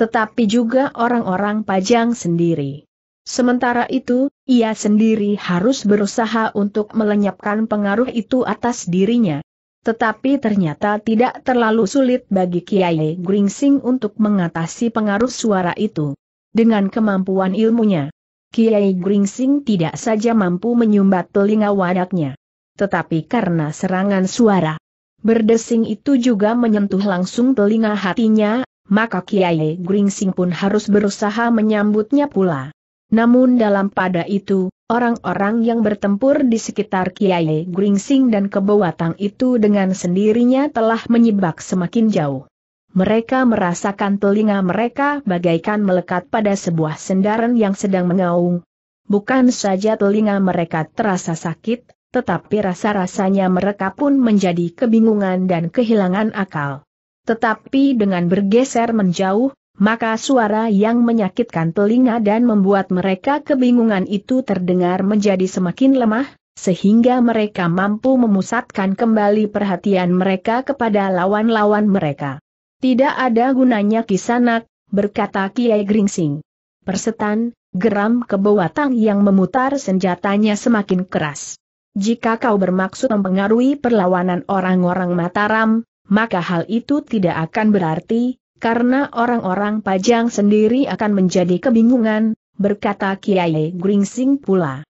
Tetapi juga orang-orang Pajang sendiri. Sementara itu, ia sendiri harus berusaha untuk melenyapkan pengaruh itu atas dirinya. Tetapi ternyata tidak terlalu sulit bagi Kiai Gringsing untuk mengatasi pengaruh suara itu. Dengan kemampuan ilmunya, Kiai Gringsing tidak saja mampu menyumbat telinga wadaknya. Tetapi karena serangan suara berdesing itu juga menyentuh langsung telinga hatinya, maka Kiai Gringsing pun harus berusaha menyambutnya pula. Namun dalam pada itu, orang-orang yang bertempur di sekitar Kiai Gringsing dan Kebawatang itu dengan sendirinya telah menyibak semakin jauh. mereka merasakan telinga mereka bagaikan melekat pada sebuah sendaran yang sedang mengaung. Bukan saja telinga mereka terasa sakit, tetapi rasa-rasanya mereka pun menjadi kebingungan dan kehilangan akal. Tetapi dengan bergeser menjauh, maka suara yang menyakitkan telinga dan membuat mereka kebingungan itu terdengar menjadi semakin lemah, sehingga mereka mampu memusatkan kembali perhatian mereka kepada lawan-lawan mereka. Tidak ada gunanya kisanak, berkata Kiai Gringsing. Persetan, geram kebawatang yang memutar senjatanya semakin keras. Jika kau bermaksud mempengaruhi perlawanan orang-orang Mataram, maka hal itu tidak akan berarti, karena orang-orang Pajang sendiri akan menjadi kebingungan, berkata Kiai Gringsing pula.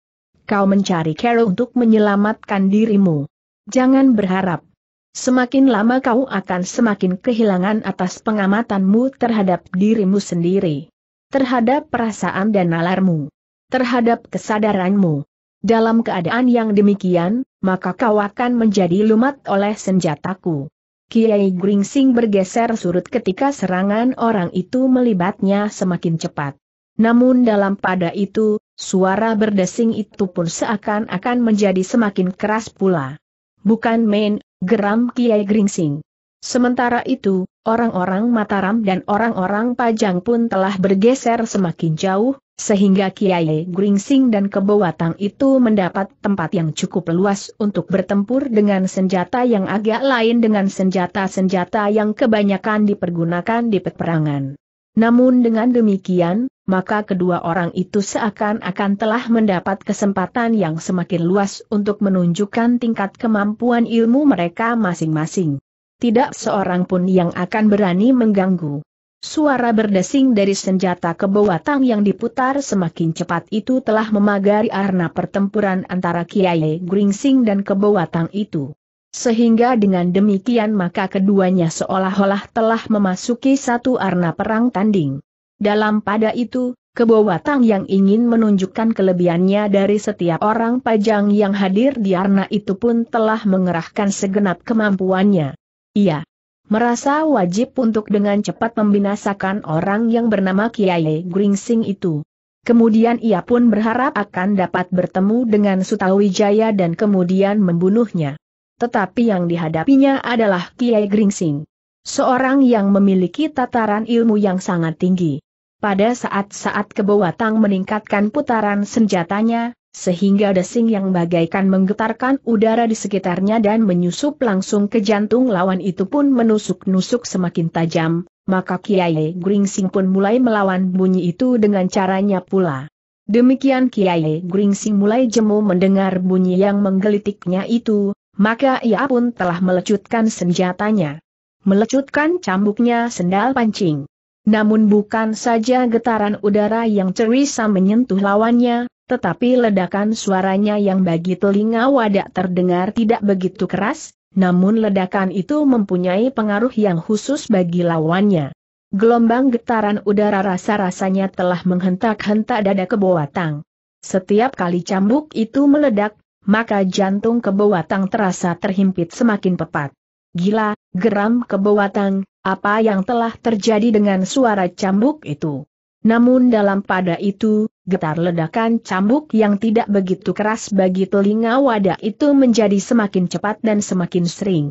Kau mencari cara untuk menyelamatkan dirimu. Jangan berharap Semakin lama kau akan semakin kehilangan atas pengamatanmu terhadap dirimu sendiri. Terhadap perasaan dan nalarmu. Terhadap kesadaranmu. Dalam keadaan yang demikian, maka kau akan menjadi lumat oleh senjataku. Kiai Gringsing bergeser surut ketika serangan orang itu melibatnya semakin cepat. Namun dalam pada itu, suara berdesing itu pun seakan-akan menjadi semakin keras pula. Bukan main, geram Kiai Gringsing. Sementara itu, orang-orang Mataram dan orang-orang Pajang pun telah bergeser semakin jauh, sehingga Kiai Gringsing dan Kebawatang itu mendapat tempat yang cukup luas untuk bertempur dengan senjata yang agak lain dengan senjata-senjata yang kebanyakan dipergunakan di peperangan. Namun dengan demikian, maka kedua orang itu seakan-akan telah mendapat kesempatan yang semakin luas untuk menunjukkan tingkat kemampuan ilmu mereka masing-masing. Tidak seorang pun yang akan berani mengganggu. Suara berdesing dari senjata kebawatang yang diputar semakin cepat itu telah memagari arna pertempuran antara Kiai Gringsing dan kebawatang itu. Sehingga dengan demikian maka keduanya seolah-olah telah memasuki satu arna perang tanding. Dalam pada itu, Kebawatang yang ingin menunjukkan kelebihannya dari setiap orang pajang yang hadir di arna itu pun telah mengerahkan segenap kemampuannya. Ia merasa wajib untuk dengan cepat membinasakan orang yang bernama Kiai Gringsing itu. Kemudian ia pun berharap akan dapat bertemu dengan Sutawijaya dan kemudian membunuhnya tetapi yang dihadapinya adalah Kiai Gringsing. Seorang yang memiliki tataran ilmu yang sangat tinggi. Pada saat-saat kebawatang meningkatkan putaran senjatanya, sehingga desing yang bagaikan menggetarkan udara di sekitarnya dan menyusup langsung ke jantung lawan itu pun menusuk-nusuk semakin tajam, maka Kiai Gringsing pun mulai melawan bunyi itu dengan caranya pula. Demikian Kiai Gringsing mulai jemu mendengar bunyi yang menggelitiknya itu, maka ia pun telah melecutkan senjatanya. Melecutkan cambuknya sendal pancing. Namun bukan saja getaran udara yang cerisa menyentuh lawannya, tetapi ledakan suaranya yang bagi telinga wadak terdengar tidak begitu keras, namun ledakan itu mempunyai pengaruh yang khusus bagi lawannya. Gelombang getaran udara rasa-rasanya telah menghentak-hentak dada kebawatang. Setiap kali cambuk itu meledak, maka jantung kebawatang terasa terhimpit semakin pepat. Gila, geram kebawatang, apa yang telah terjadi dengan suara cambuk itu? Namun dalam pada itu, getar ledakan cambuk yang tidak begitu keras bagi telinga wadah itu menjadi semakin cepat dan semakin sering.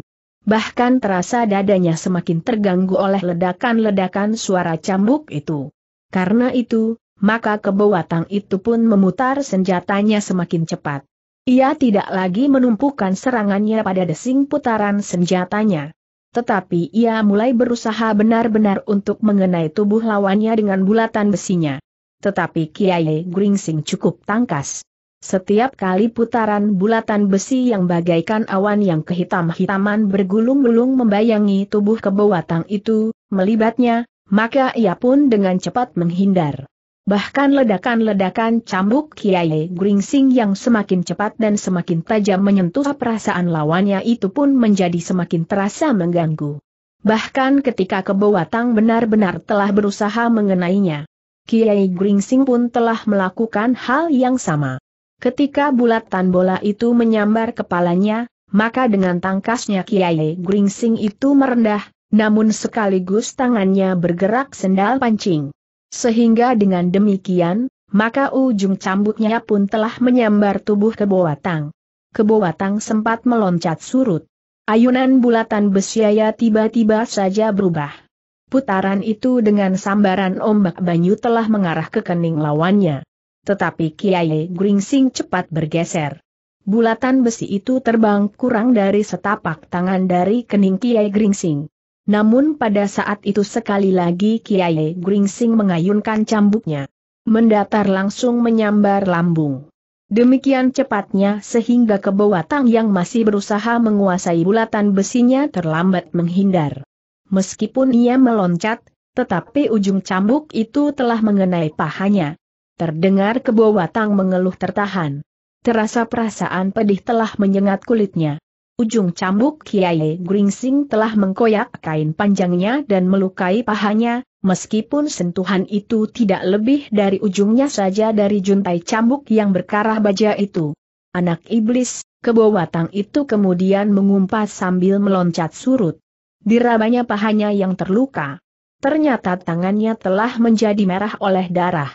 Bahkan terasa dadanya semakin terganggu oleh ledakan-ledakan suara cambuk itu. Karena itu, maka kebawatang itu pun memutar senjatanya semakin cepat. Ia tidak lagi menumpukan serangannya pada desing putaran senjatanya. Tetapi ia mulai berusaha benar-benar untuk mengenai tubuh lawannya dengan bulatan besinya. Tetapi Kiai Gringsing cukup tangkas. Setiap kali putaran bulatan besi yang bagaikan awan yang kehitam-hitaman bergulung-gulung membayangi tubuh kebawatang itu, melibatnya, maka ia pun dengan cepat menghindar. Bahkan ledakan-ledakan cambuk Kiai Gringsing yang semakin cepat dan semakin tajam menyentuh perasaan lawannya itu pun menjadi semakin terasa mengganggu. Bahkan ketika kebawatang benar-benar telah berusaha mengenainya, Kiai Gringsing pun telah melakukan hal yang sama. Ketika bulatan bola itu menyambar kepalanya, maka dengan tangkasnya Kiai Gringsing itu merendah, namun sekaligus tangannya bergerak sendal pancing. Sehingga dengan demikian, maka ujung cambuknya pun telah menyambar tubuh kebowatang. Kebowatang sempat meloncat surut. Ayunan bulatan besiaya tiba-tiba saja berubah. Putaran itu dengan sambaran ombak banyu telah mengarah ke kening lawannya. Tetapi Kiai Gringsing cepat bergeser. Bulatan besi itu terbang kurang dari setapak tangan dari kening Kiai Gringsing. Namun pada saat itu sekali lagi Kiai Gringsing mengayunkan cambuknya. Mendatar langsung menyambar lambung. Demikian cepatnya sehingga kebawatang yang masih berusaha menguasai bulatan besinya terlambat menghindar. Meskipun ia meloncat, tetapi ujung cambuk itu telah mengenai pahanya. Terdengar kebawatang mengeluh tertahan. Terasa perasaan pedih telah menyengat kulitnya ujung cambuk Kiai Gringsing telah mengkoyak kain panjangnya dan melukai pahanya, meskipun sentuhan itu tidak lebih dari ujungnya saja dari juntai cambuk yang berkarah baja itu. Anak iblis, kebawatang itu kemudian mengumpat sambil meloncat surut. Dirabanya pahanya yang terluka. Ternyata tangannya telah menjadi merah oleh darah.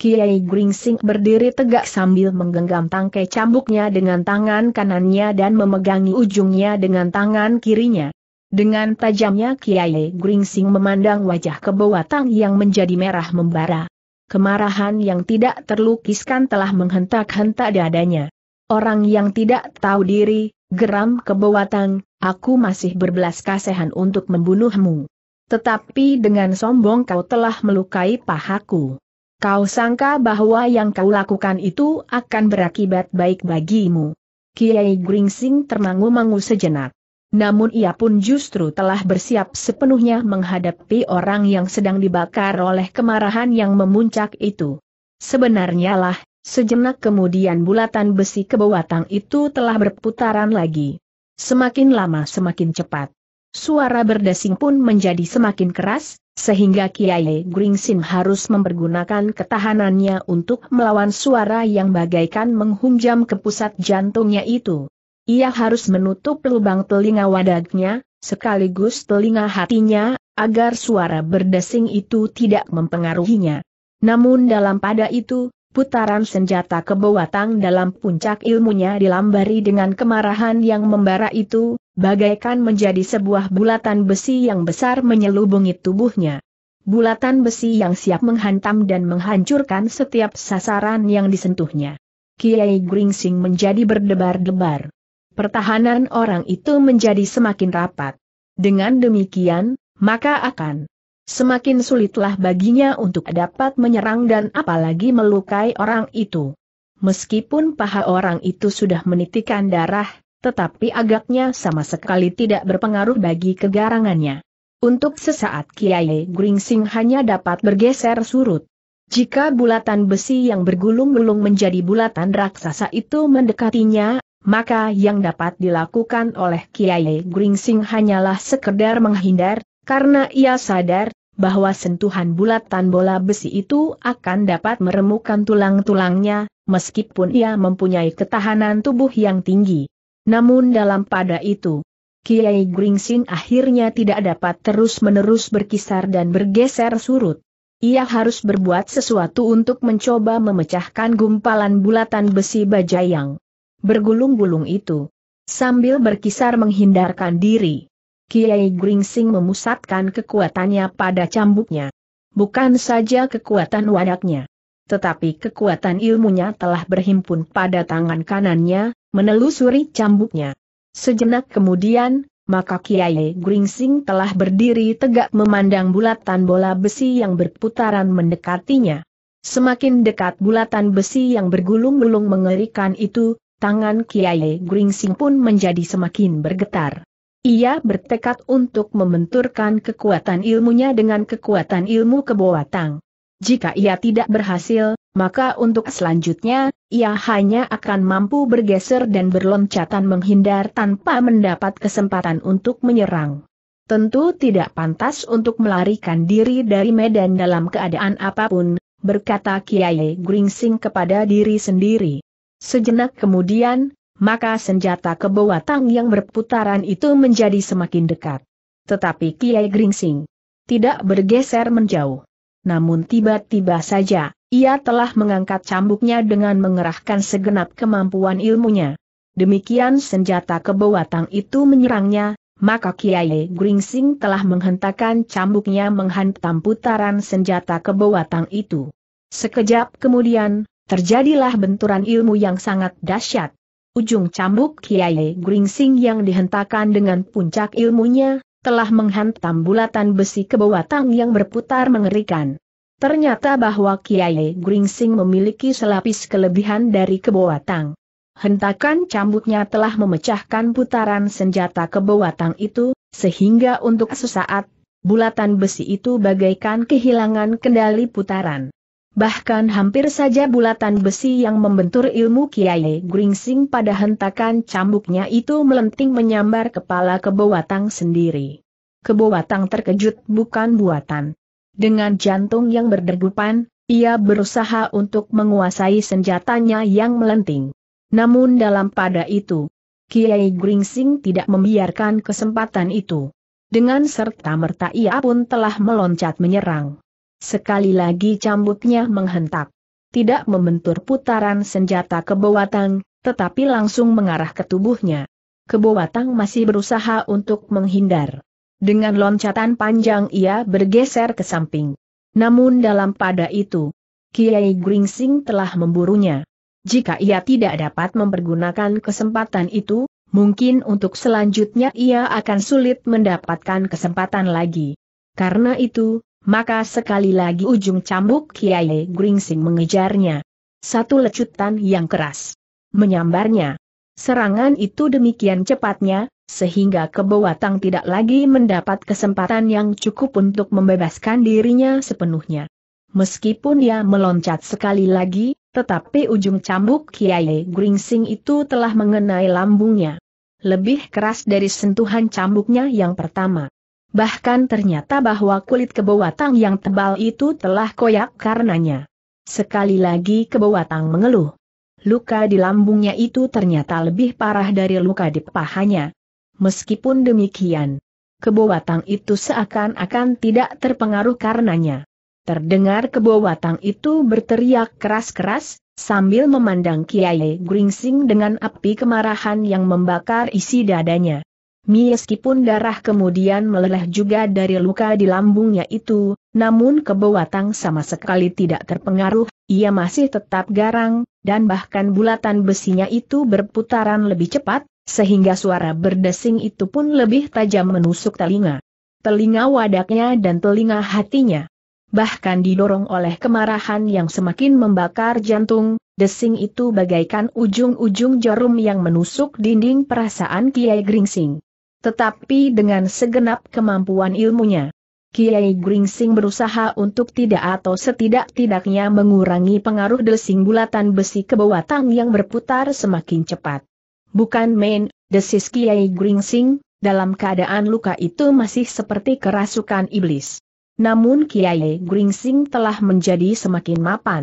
Kiai Gringsing berdiri tegak sambil menggenggam tangkai cambuknya dengan tangan kanannya dan memegangi ujungnya dengan tangan kirinya. Dengan tajamnya Kiai Gringsing memandang wajah kebawatang yang menjadi merah membara. Kemarahan yang tidak terlukiskan telah menghentak-hentak dadanya. Orang yang tidak tahu diri, geram kebawatang, aku masih berbelas kasihan untuk membunuhmu. Tetapi dengan sombong kau telah melukai pahaku. Kau sangka bahwa yang kau lakukan itu akan berakibat baik bagimu. Kiai Gringsing termangu-mangu sejenak. Namun ia pun justru telah bersiap sepenuhnya menghadapi orang yang sedang dibakar oleh kemarahan yang memuncak itu. Sebenarnya lah, sejenak kemudian bulatan besi kebawatang itu telah berputaran lagi. Semakin lama semakin cepat. Suara berdesing pun menjadi semakin keras, sehingga Kiai Gringsin harus mempergunakan ketahanannya untuk melawan suara yang bagaikan menghunjam ke pusat jantungnya itu. Ia harus menutup lubang telinga wadahnya, sekaligus telinga hatinya, agar suara berdesing itu tidak mempengaruhinya. Namun dalam pada itu, putaran senjata kebawatang dalam puncak ilmunya dilambari dengan kemarahan yang membara itu, bagaikan menjadi sebuah bulatan besi yang besar menyelubungi tubuhnya. Bulatan besi yang siap menghantam dan menghancurkan setiap sasaran yang disentuhnya. Kiai Gringsing menjadi berdebar-debar. Pertahanan orang itu menjadi semakin rapat. Dengan demikian, maka akan semakin sulitlah baginya untuk dapat menyerang dan apalagi melukai orang itu. Meskipun paha orang itu sudah menitikan darah, tetapi agaknya sama sekali tidak berpengaruh bagi kegarangannya. Untuk sesaat Kiai Gringsing hanya dapat bergeser surut. Jika bulatan besi yang bergulung-gulung menjadi bulatan raksasa itu mendekatinya, maka yang dapat dilakukan oleh Kiai Gringsing hanyalah sekedar menghindar, karena ia sadar, bahwa sentuhan bulatan bola besi itu akan dapat meremukan tulang-tulangnya, meskipun ia mempunyai ketahanan tubuh yang tinggi. Namun dalam pada itu, Kiai Gringsin akhirnya tidak dapat terus-menerus berkisar dan bergeser surut. Ia harus berbuat sesuatu untuk mencoba memecahkan gumpalan bulatan besi baja yang bergulung-gulung itu. Sambil berkisar menghindarkan diri, Kiai Gringsing memusatkan kekuatannya pada cambuknya. Bukan saja kekuatan wadaknya, tetapi kekuatan ilmunya telah berhimpun pada tangan kanannya, menelusuri cambuknya. Sejenak kemudian, maka Kiai Gringsing telah berdiri tegak memandang bulatan bola besi yang berputaran mendekatinya. Semakin dekat bulatan besi yang bergulung-gulung mengerikan itu, tangan Kiai Gringsing pun menjadi semakin bergetar. Ia bertekad untuk membenturkan kekuatan ilmunya dengan kekuatan ilmu kebawatang. Jika ia tidak berhasil, maka untuk selanjutnya, ia hanya akan mampu bergeser dan berloncatan menghindar tanpa mendapat kesempatan untuk menyerang. Tentu tidak pantas untuk melarikan diri dari medan dalam keadaan apa pun, berkata Kiai Gringsing kepada diri sendiri. Sejenak kemudian, maka senjata kebawatang yang berputaran itu menjadi semakin dekat. tetapi Kiai Gringsing tidak bergeser menjauh. Namun tiba-tiba saja, ia telah mengangkat cambuknya dengan mengerahkan segenap kemampuan ilmunya. Demikian senjata kebawatang itu menyerangnya, maka Kiai Gringsing telah menghentakkan cambuknya menghantam putaran senjata kebawatang itu. Sekejap kemudian, terjadilah benturan ilmu yang sangat dahsyat. Ujung cambuk Kiai Gringsing yang dihentakkan dengan puncak ilmunya, telah menghantam bulatan besi kebawatang yang berputar mengerikan. Ternyata bahwa Kiai Gringsing memiliki selapis kelebihan dari kebawatang. Hentakan cambuknya telah memecahkan putaran senjata kebawatang itu, sehingga untuk sesaat, bulatan besi itu bagaikan kehilangan kendali putaran. Bahkan hampir saja bulatan besi yang membentur ilmu Kiai Gringsing pada hentakan cambuknya itu melenting menyambar kepala kebawatang sendiri. Kebawatang terkejut bukan buatan. Dengan jantung yang berdegupan, ia berusaha untuk menguasai senjatanya yang melenting. Namun dalam pada itu, Kiai Gringsing tidak membiarkan kesempatan itu. Dengan serta-merta ia pun telah meloncat menyerang. Sekali lagi cambuknya menghentak. Tidak membentur putaran senjata kebawatang, tetapi langsung mengarah ke tubuhnya. Kebawatang masih berusaha untuk menghindar. Dengan loncatan panjang ia bergeser ke samping. Namun dalam pada itu, Kiai Gringsing telah memburunya. Jika ia tidak dapat mempergunakan kesempatan itu, mungkin untuk selanjutnya ia akan sulit mendapatkan kesempatan lagi. Karena itu, maka sekali lagi ujung cambuk Kiai Gringsing mengejarnya. Satu lecutan yang keras. Menyambarnya. Serangan itu demikian cepatnya, sehingga kebawatang tidak lagi mendapat kesempatan yang cukup untuk membebaskan dirinya sepenuhnya. Meskipun ia meloncat sekali lagi, tetapi ujung cambuk Kiai Gringsing itu telah mengenai lambungnya. Lebih keras dari sentuhan cambuknya yang pertama. Bahkan ternyata bahwa kulit kebawatang yang tebal itu telah koyak karenanya. Sekali lagi kebawatang mengeluh. Luka di lambungnya itu ternyata lebih parah dari luka di pahanya. Meskipun demikian, kebawatang itu seakan-akan tidak terpengaruh karenanya. Terdengar kebawatang itu berteriak keras-keras, sambil memandang Kiai Gringsing dengan api kemarahan yang membakar isi dadanya. Meskipun darah kemudian meleleh juga dari luka di lambungnya itu, namun kebawatang sama sekali tidak terpengaruh, ia masih tetap garang, dan bahkan bulatan besinya itu berputaran lebih cepat, sehingga suara berdesing itu pun lebih tajam menusuk telinga. Telinga wadaknya dan telinga hatinya. Bahkan didorong oleh kemarahan yang semakin membakar jantung, desing itu bagaikan ujung-ujung jarum yang menusuk dinding perasaan Kiai Gringsing. Tetapi dengan segenap kemampuan ilmunya, Kiai Gringsing berusaha untuk tidak atau setidak-tidaknya mengurangi pengaruh desing bulatan besi kebawatang yang berputar semakin cepat. Bukan main, desis Kiai Gringsing, dalam keadaan luka itu masih seperti kerasukan iblis. Namun Kiai Gringsing telah menjadi semakin mapan.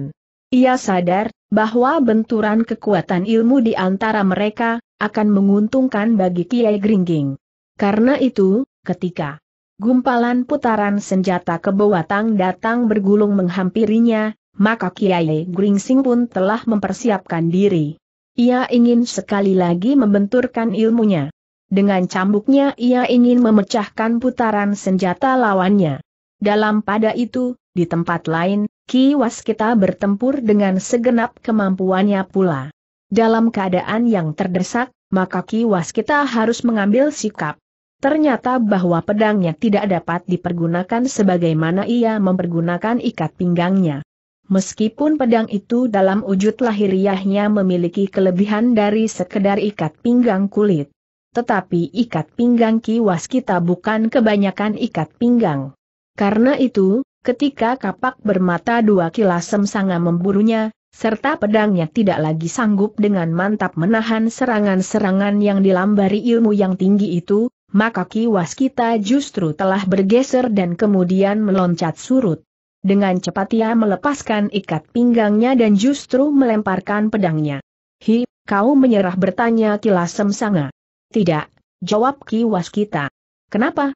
Ia sadar, bahwa benturan kekuatan ilmu di antara mereka, akan menguntungkan bagi Kiai Gringging. Karena itu, ketika gumpalan putaran senjata kebawatang datang bergulung menghampirinya, maka Kiai Gringsing pun telah mempersiapkan diri. Ia ingin sekali lagi membenturkan ilmunya. Dengan cambuknya ia ingin memecahkan putaran senjata lawannya. Dalam pada itu, di tempat lain, Ki Waskita bertempur dengan segenap kemampuannya pula. Dalam keadaan yang terdesak, maka Ki Waskita harus mengambil sikap. Ternyata bahwa pedangnya tidak dapat dipergunakan sebagaimana ia mempergunakan ikat pinggangnya. Meskipun pedang itu dalam wujud lahiriahnya memiliki kelebihan dari sekedar ikat pinggang kulit. Tetapi ikat pinggang kiwas kita bukan kebanyakan ikat pinggang. Karena itu, ketika kapak bermata dua kilasem sanga memburunya, serta pedangnya tidak lagi sanggup dengan mantap menahan serangan-serangan yang dilambari ilmu yang tinggi itu, maka kiwas kita justru telah bergeser dan kemudian meloncat surut. Dengan cepat ia melepaskan ikat pinggangnya dan justru melemparkan pedangnya. Hi, kau menyerah bertanya Kilasem Sanga. Tidak, jawab Ki Waskita. Kenapa?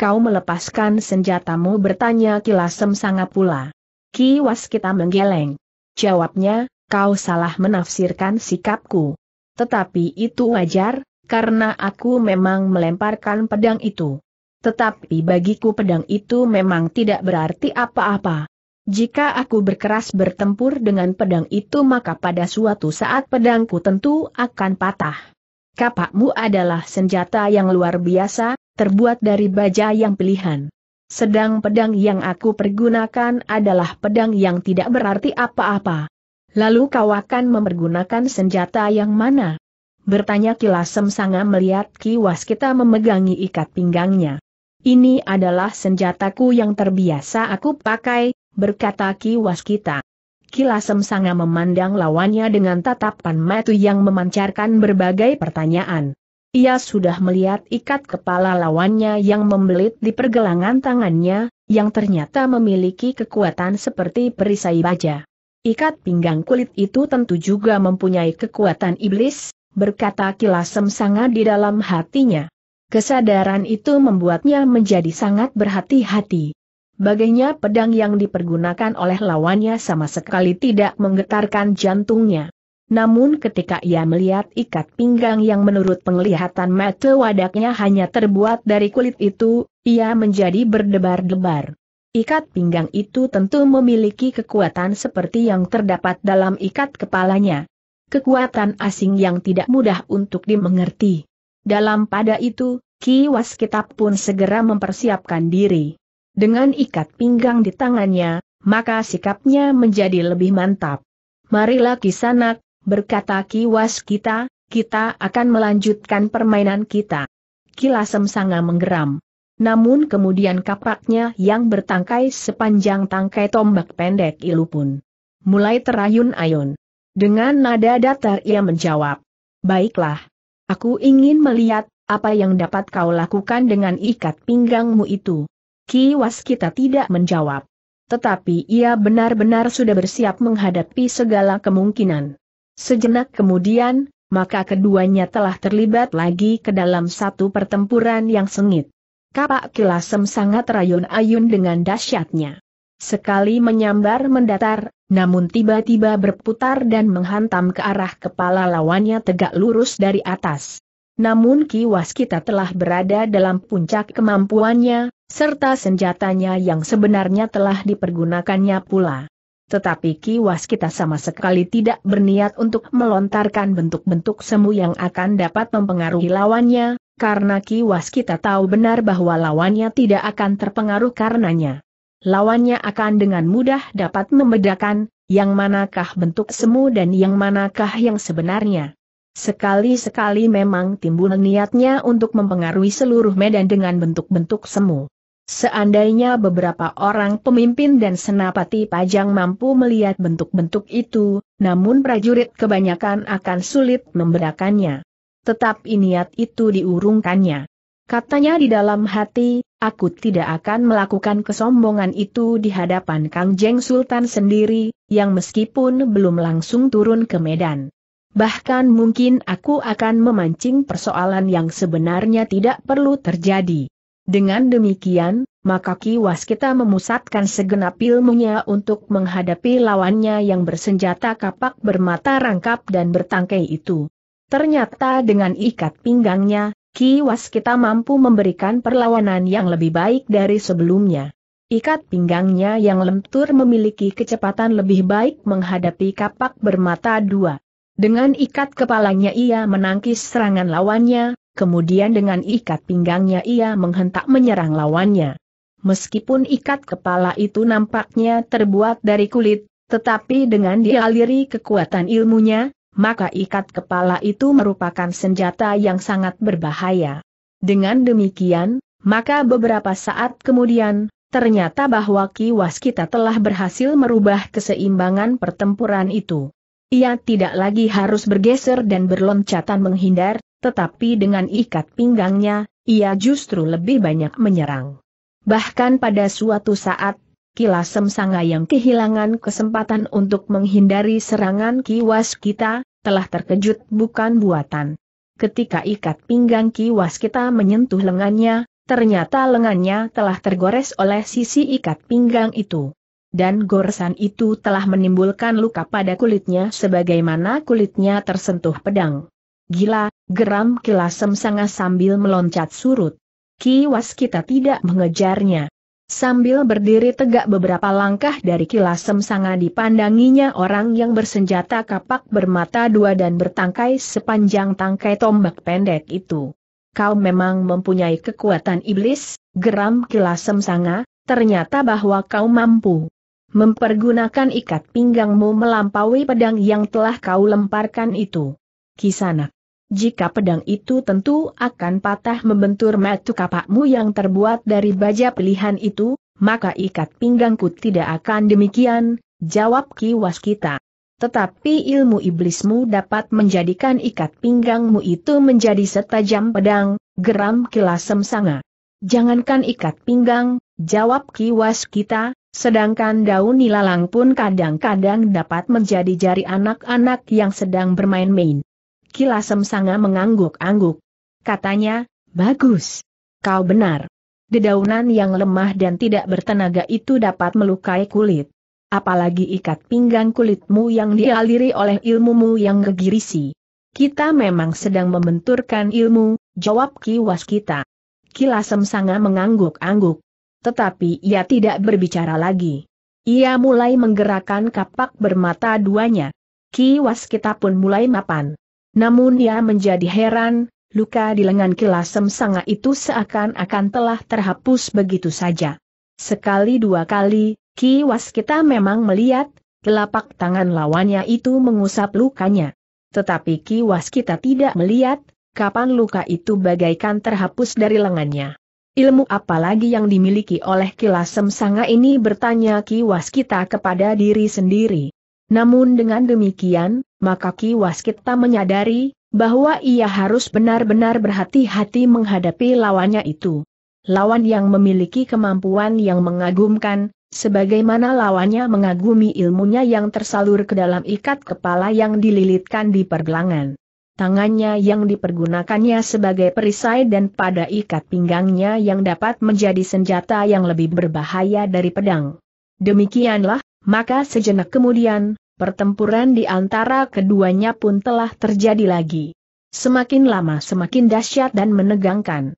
kau melepaskan senjatamu bertanya Kilasem sangat pula. Ki Waskita menggeleng. Jawabnya, kau salah menafsirkan sikapku. Tetapi itu wajar, karena aku memang melemparkan pedang itu. Tetapi bagiku pedang itu memang tidak berarti apa-apa. Jika aku berkeras bertempur dengan pedang itu maka pada suatu saat pedangku tentu akan patah. Kapakmu adalah senjata yang luar biasa, terbuat dari baja yang pilihan. Sedang pedang yang aku pergunakan adalah pedang yang tidak berarti apa-apa. Lalu kau akan mempergunakan senjata yang mana? Bertanya Kilasem Sanga melihat Ki Waskita memegangi ikat pinggangnya. Ini adalah senjataku yang terbiasa aku pakai, berkata Ki Waskita. Kilasem Sanga memandang lawannya dengan tatapan mata yang memancarkan berbagai pertanyaan. Ia sudah melihat ikat kepala lawannya yang membelit di pergelangan tangannya, yang ternyata memiliki kekuatan seperti perisai baja. Ikat pinggang kulit itu tentu juga mempunyai kekuatan iblis, berkata Kilasem sangat di dalam hatinya. Kesadaran itu membuatnya menjadi sangat berhati-hati. Bagainya pedang yang dipergunakan oleh lawannya sama sekali tidak menggetarkan jantungnya. Namun ketika ia melihat ikat pinggang yang menurut penglihatan mata wadaknya hanya terbuat dari kulit itu, ia menjadi berdebar-debar. Ikat pinggang itu tentu memiliki kekuatan seperti yang terdapat dalam ikat kepalanya. Kekuatan asing yang tidak mudah untuk dimengerti. Dalam pada itu, Ki Waskita pun segera mempersiapkan diri. Dengan ikat pinggang di tangannya, maka sikapnya menjadi lebih mantap. Marilah kisanak, berkata Ki Waskita, kita akan melanjutkan permainan kita. Kilasem Sanga menggeram. Namun kemudian kapaknya yang bertangkai sepanjang tangkai tombak pendek ilu pun mulai terayun-ayun. Dengan nada datar ia menjawab, Baiklah, aku ingin melihat apa yang dapat kau lakukan dengan ikat pinggangmu itu. Ki Waskita tidak menjawab. Tetapi ia benar-benar sudah bersiap menghadapi segala kemungkinan. Sejenak kemudian, maka keduanya telah terlibat lagi ke dalam satu pertempuran yang sengit. Kapak Kilasem sangat rayun-ayun dengan dahsyatnya. Sekali menyambar mendatar, namun tiba-tiba berputar dan menghantam ke arah kepala lawannya tegak lurus dari atas. Namun Ki Waskita telah berada dalam puncak kemampuannya, serta senjatanya yang sebenarnya telah dipergunakannya pula. Tetapi Ki Waskita sama sekali tidak berniat untuk melontarkan bentuk-bentuk semu yang akan dapat mempengaruhi lawannya, karena Ki Waskita tahu benar bahwa lawannya tidak akan terpengaruh karenanya. Lawannya akan dengan mudah dapat membedakan, yang manakah bentuk semu dan yang manakah yang sebenarnya. Sekali-sekali memang timbul niatnya untuk mempengaruhi seluruh medan dengan bentuk-bentuk semu. Seandainya beberapa orang pemimpin dan senapati pajang mampu melihat bentuk-bentuk itu, namun prajurit kebanyakan akan sulit membedakannya tetapi niat itu diurungkannya. Katanya di dalam hati, aku tidak akan melakukan kesombongan itu di hadapan Kang Jeng Sultan sendiri, yang meskipun belum langsung turun ke medan. Bahkan mungkin aku akan memancing persoalan yang sebenarnya tidak perlu terjadi. Dengan demikian, maka Ki Waskita memusatkan segenap ilmunya untuk menghadapi lawannya yang bersenjata kapak bermata rangkap dan bertangkai itu. Ternyata dengan ikat pinggangnya, Ki Waskita mampu memberikan perlawanan yang lebih baik dari sebelumnya. Ikat pinggangnya yang lentur memiliki kecepatan lebih baik menghadapi kapak bermata dua. Dengan ikat kepalanya ia menangkis serangan lawannya, kemudian dengan ikat pinggangnya ia menghentak menyerang lawannya. Meskipun ikat kepala itu nampaknya terbuat dari kulit, tetapi dengan dialiri kekuatan ilmunya, maka ikat kepala itu merupakan senjata yang sangat berbahaya. Dengan demikian, maka beberapa saat kemudian, ternyata bahwa Ki Waskita telah berhasil merubah keseimbangan pertempuran itu. Ia tidak lagi harus bergeser dan berloncatan menghindar, tetapi dengan ikat pinggangnya, ia justru lebih banyak menyerang. Bahkan pada suatu saat, Kilasem Sanga yang kehilangan kesempatan untuk menghindari serangan Kiwas kita, telah terkejut bukan buatan. Ketika ikat pinggang Kiwas kita menyentuh lengannya, ternyata lengannya telah tergores oleh sisi ikat pinggang itu. Dan goresan itu telah menimbulkan luka pada kulitnya sebagaimana kulitnya tersentuh pedang. Gila, geram kilasem sanga sambil meloncat surut. Kiwas kita tidak mengejarnya. Sambil berdiri tegak beberapa langkah dari kilasem sanga dipandanginya orang yang bersenjata kapak bermata dua dan bertangkai sepanjang tangkai tombak pendek itu. Kau memang mempunyai kekuatan iblis, geram kilasem sanga, ternyata bahwa kau mampu mempergunakan ikat pinggangmu melampaui pedang yang telah kau lemparkan itu. Kisanak. Jika pedang itu tentu akan patah membentur metu kapakmu yang terbuat dari baja pilihan itu, maka ikat pinggangku tidak akan demikian, jawab Ki Waskita. Tetapi ilmu iblismu dapat menjadikan ikat pinggangmu itu menjadi setajam pedang, geram kilasem sanga. Jangankan ikat pinggang, jawab Ki Waskita, sedangkan daun nilalang pun kadang-kadang dapat menjadi jari anak-anak yang sedang bermain-main. Kilasem Sanga mengangguk-angguk. Katanya, bagus. Kau benar. Dedaunan yang lemah dan tidak bertenaga itu dapat melukai kulit. Apalagi ikat pinggang kulitmu yang dialiri oleh ilmumu yang gegirisi. Kita memang sedang membenturkan ilmu, jawab kiwas kita. Kilasem Sanga mengangguk-angguk. Tetapi ia tidak berbicara lagi. Ia mulai menggerakkan kapak bermata duanya. Kiwas kita pun mulai mapan. Namun ia menjadi heran, luka di lengan kilasem sanga itu seakan-akan telah terhapus begitu saja. Sekali dua kali, kiwas kita memang melihat, telapak tangan lawannya itu mengusap lukanya. Tetapi kiwas kita tidak melihat, kapan luka itu bagaikan terhapus dari lengannya. Ilmu apa lagi yang dimiliki oleh kilasem sanga ini bertanya kiwas kita kepada diri sendiri. Namun dengan demikian, maka Ki Waskita menyadari, bahwa ia harus benar-benar berhati-hati menghadapi lawannya itu. Lawan yang memiliki kemampuan yang mengagumkan, sebagaimana lawannya mengagumi ilmunya yang tersalur ke dalam ikat kepala yang dililitkan di pergelangan. Tangannya yang dipergunakannya sebagai perisai dan pada ikat pinggangnya yang dapat menjadi senjata yang lebih berbahaya dari pedang. Demikianlah, maka sejenak kemudian, pertempuran di antara keduanya pun telah terjadi lagi. Semakin lama semakin dahsyat dan menegangkan.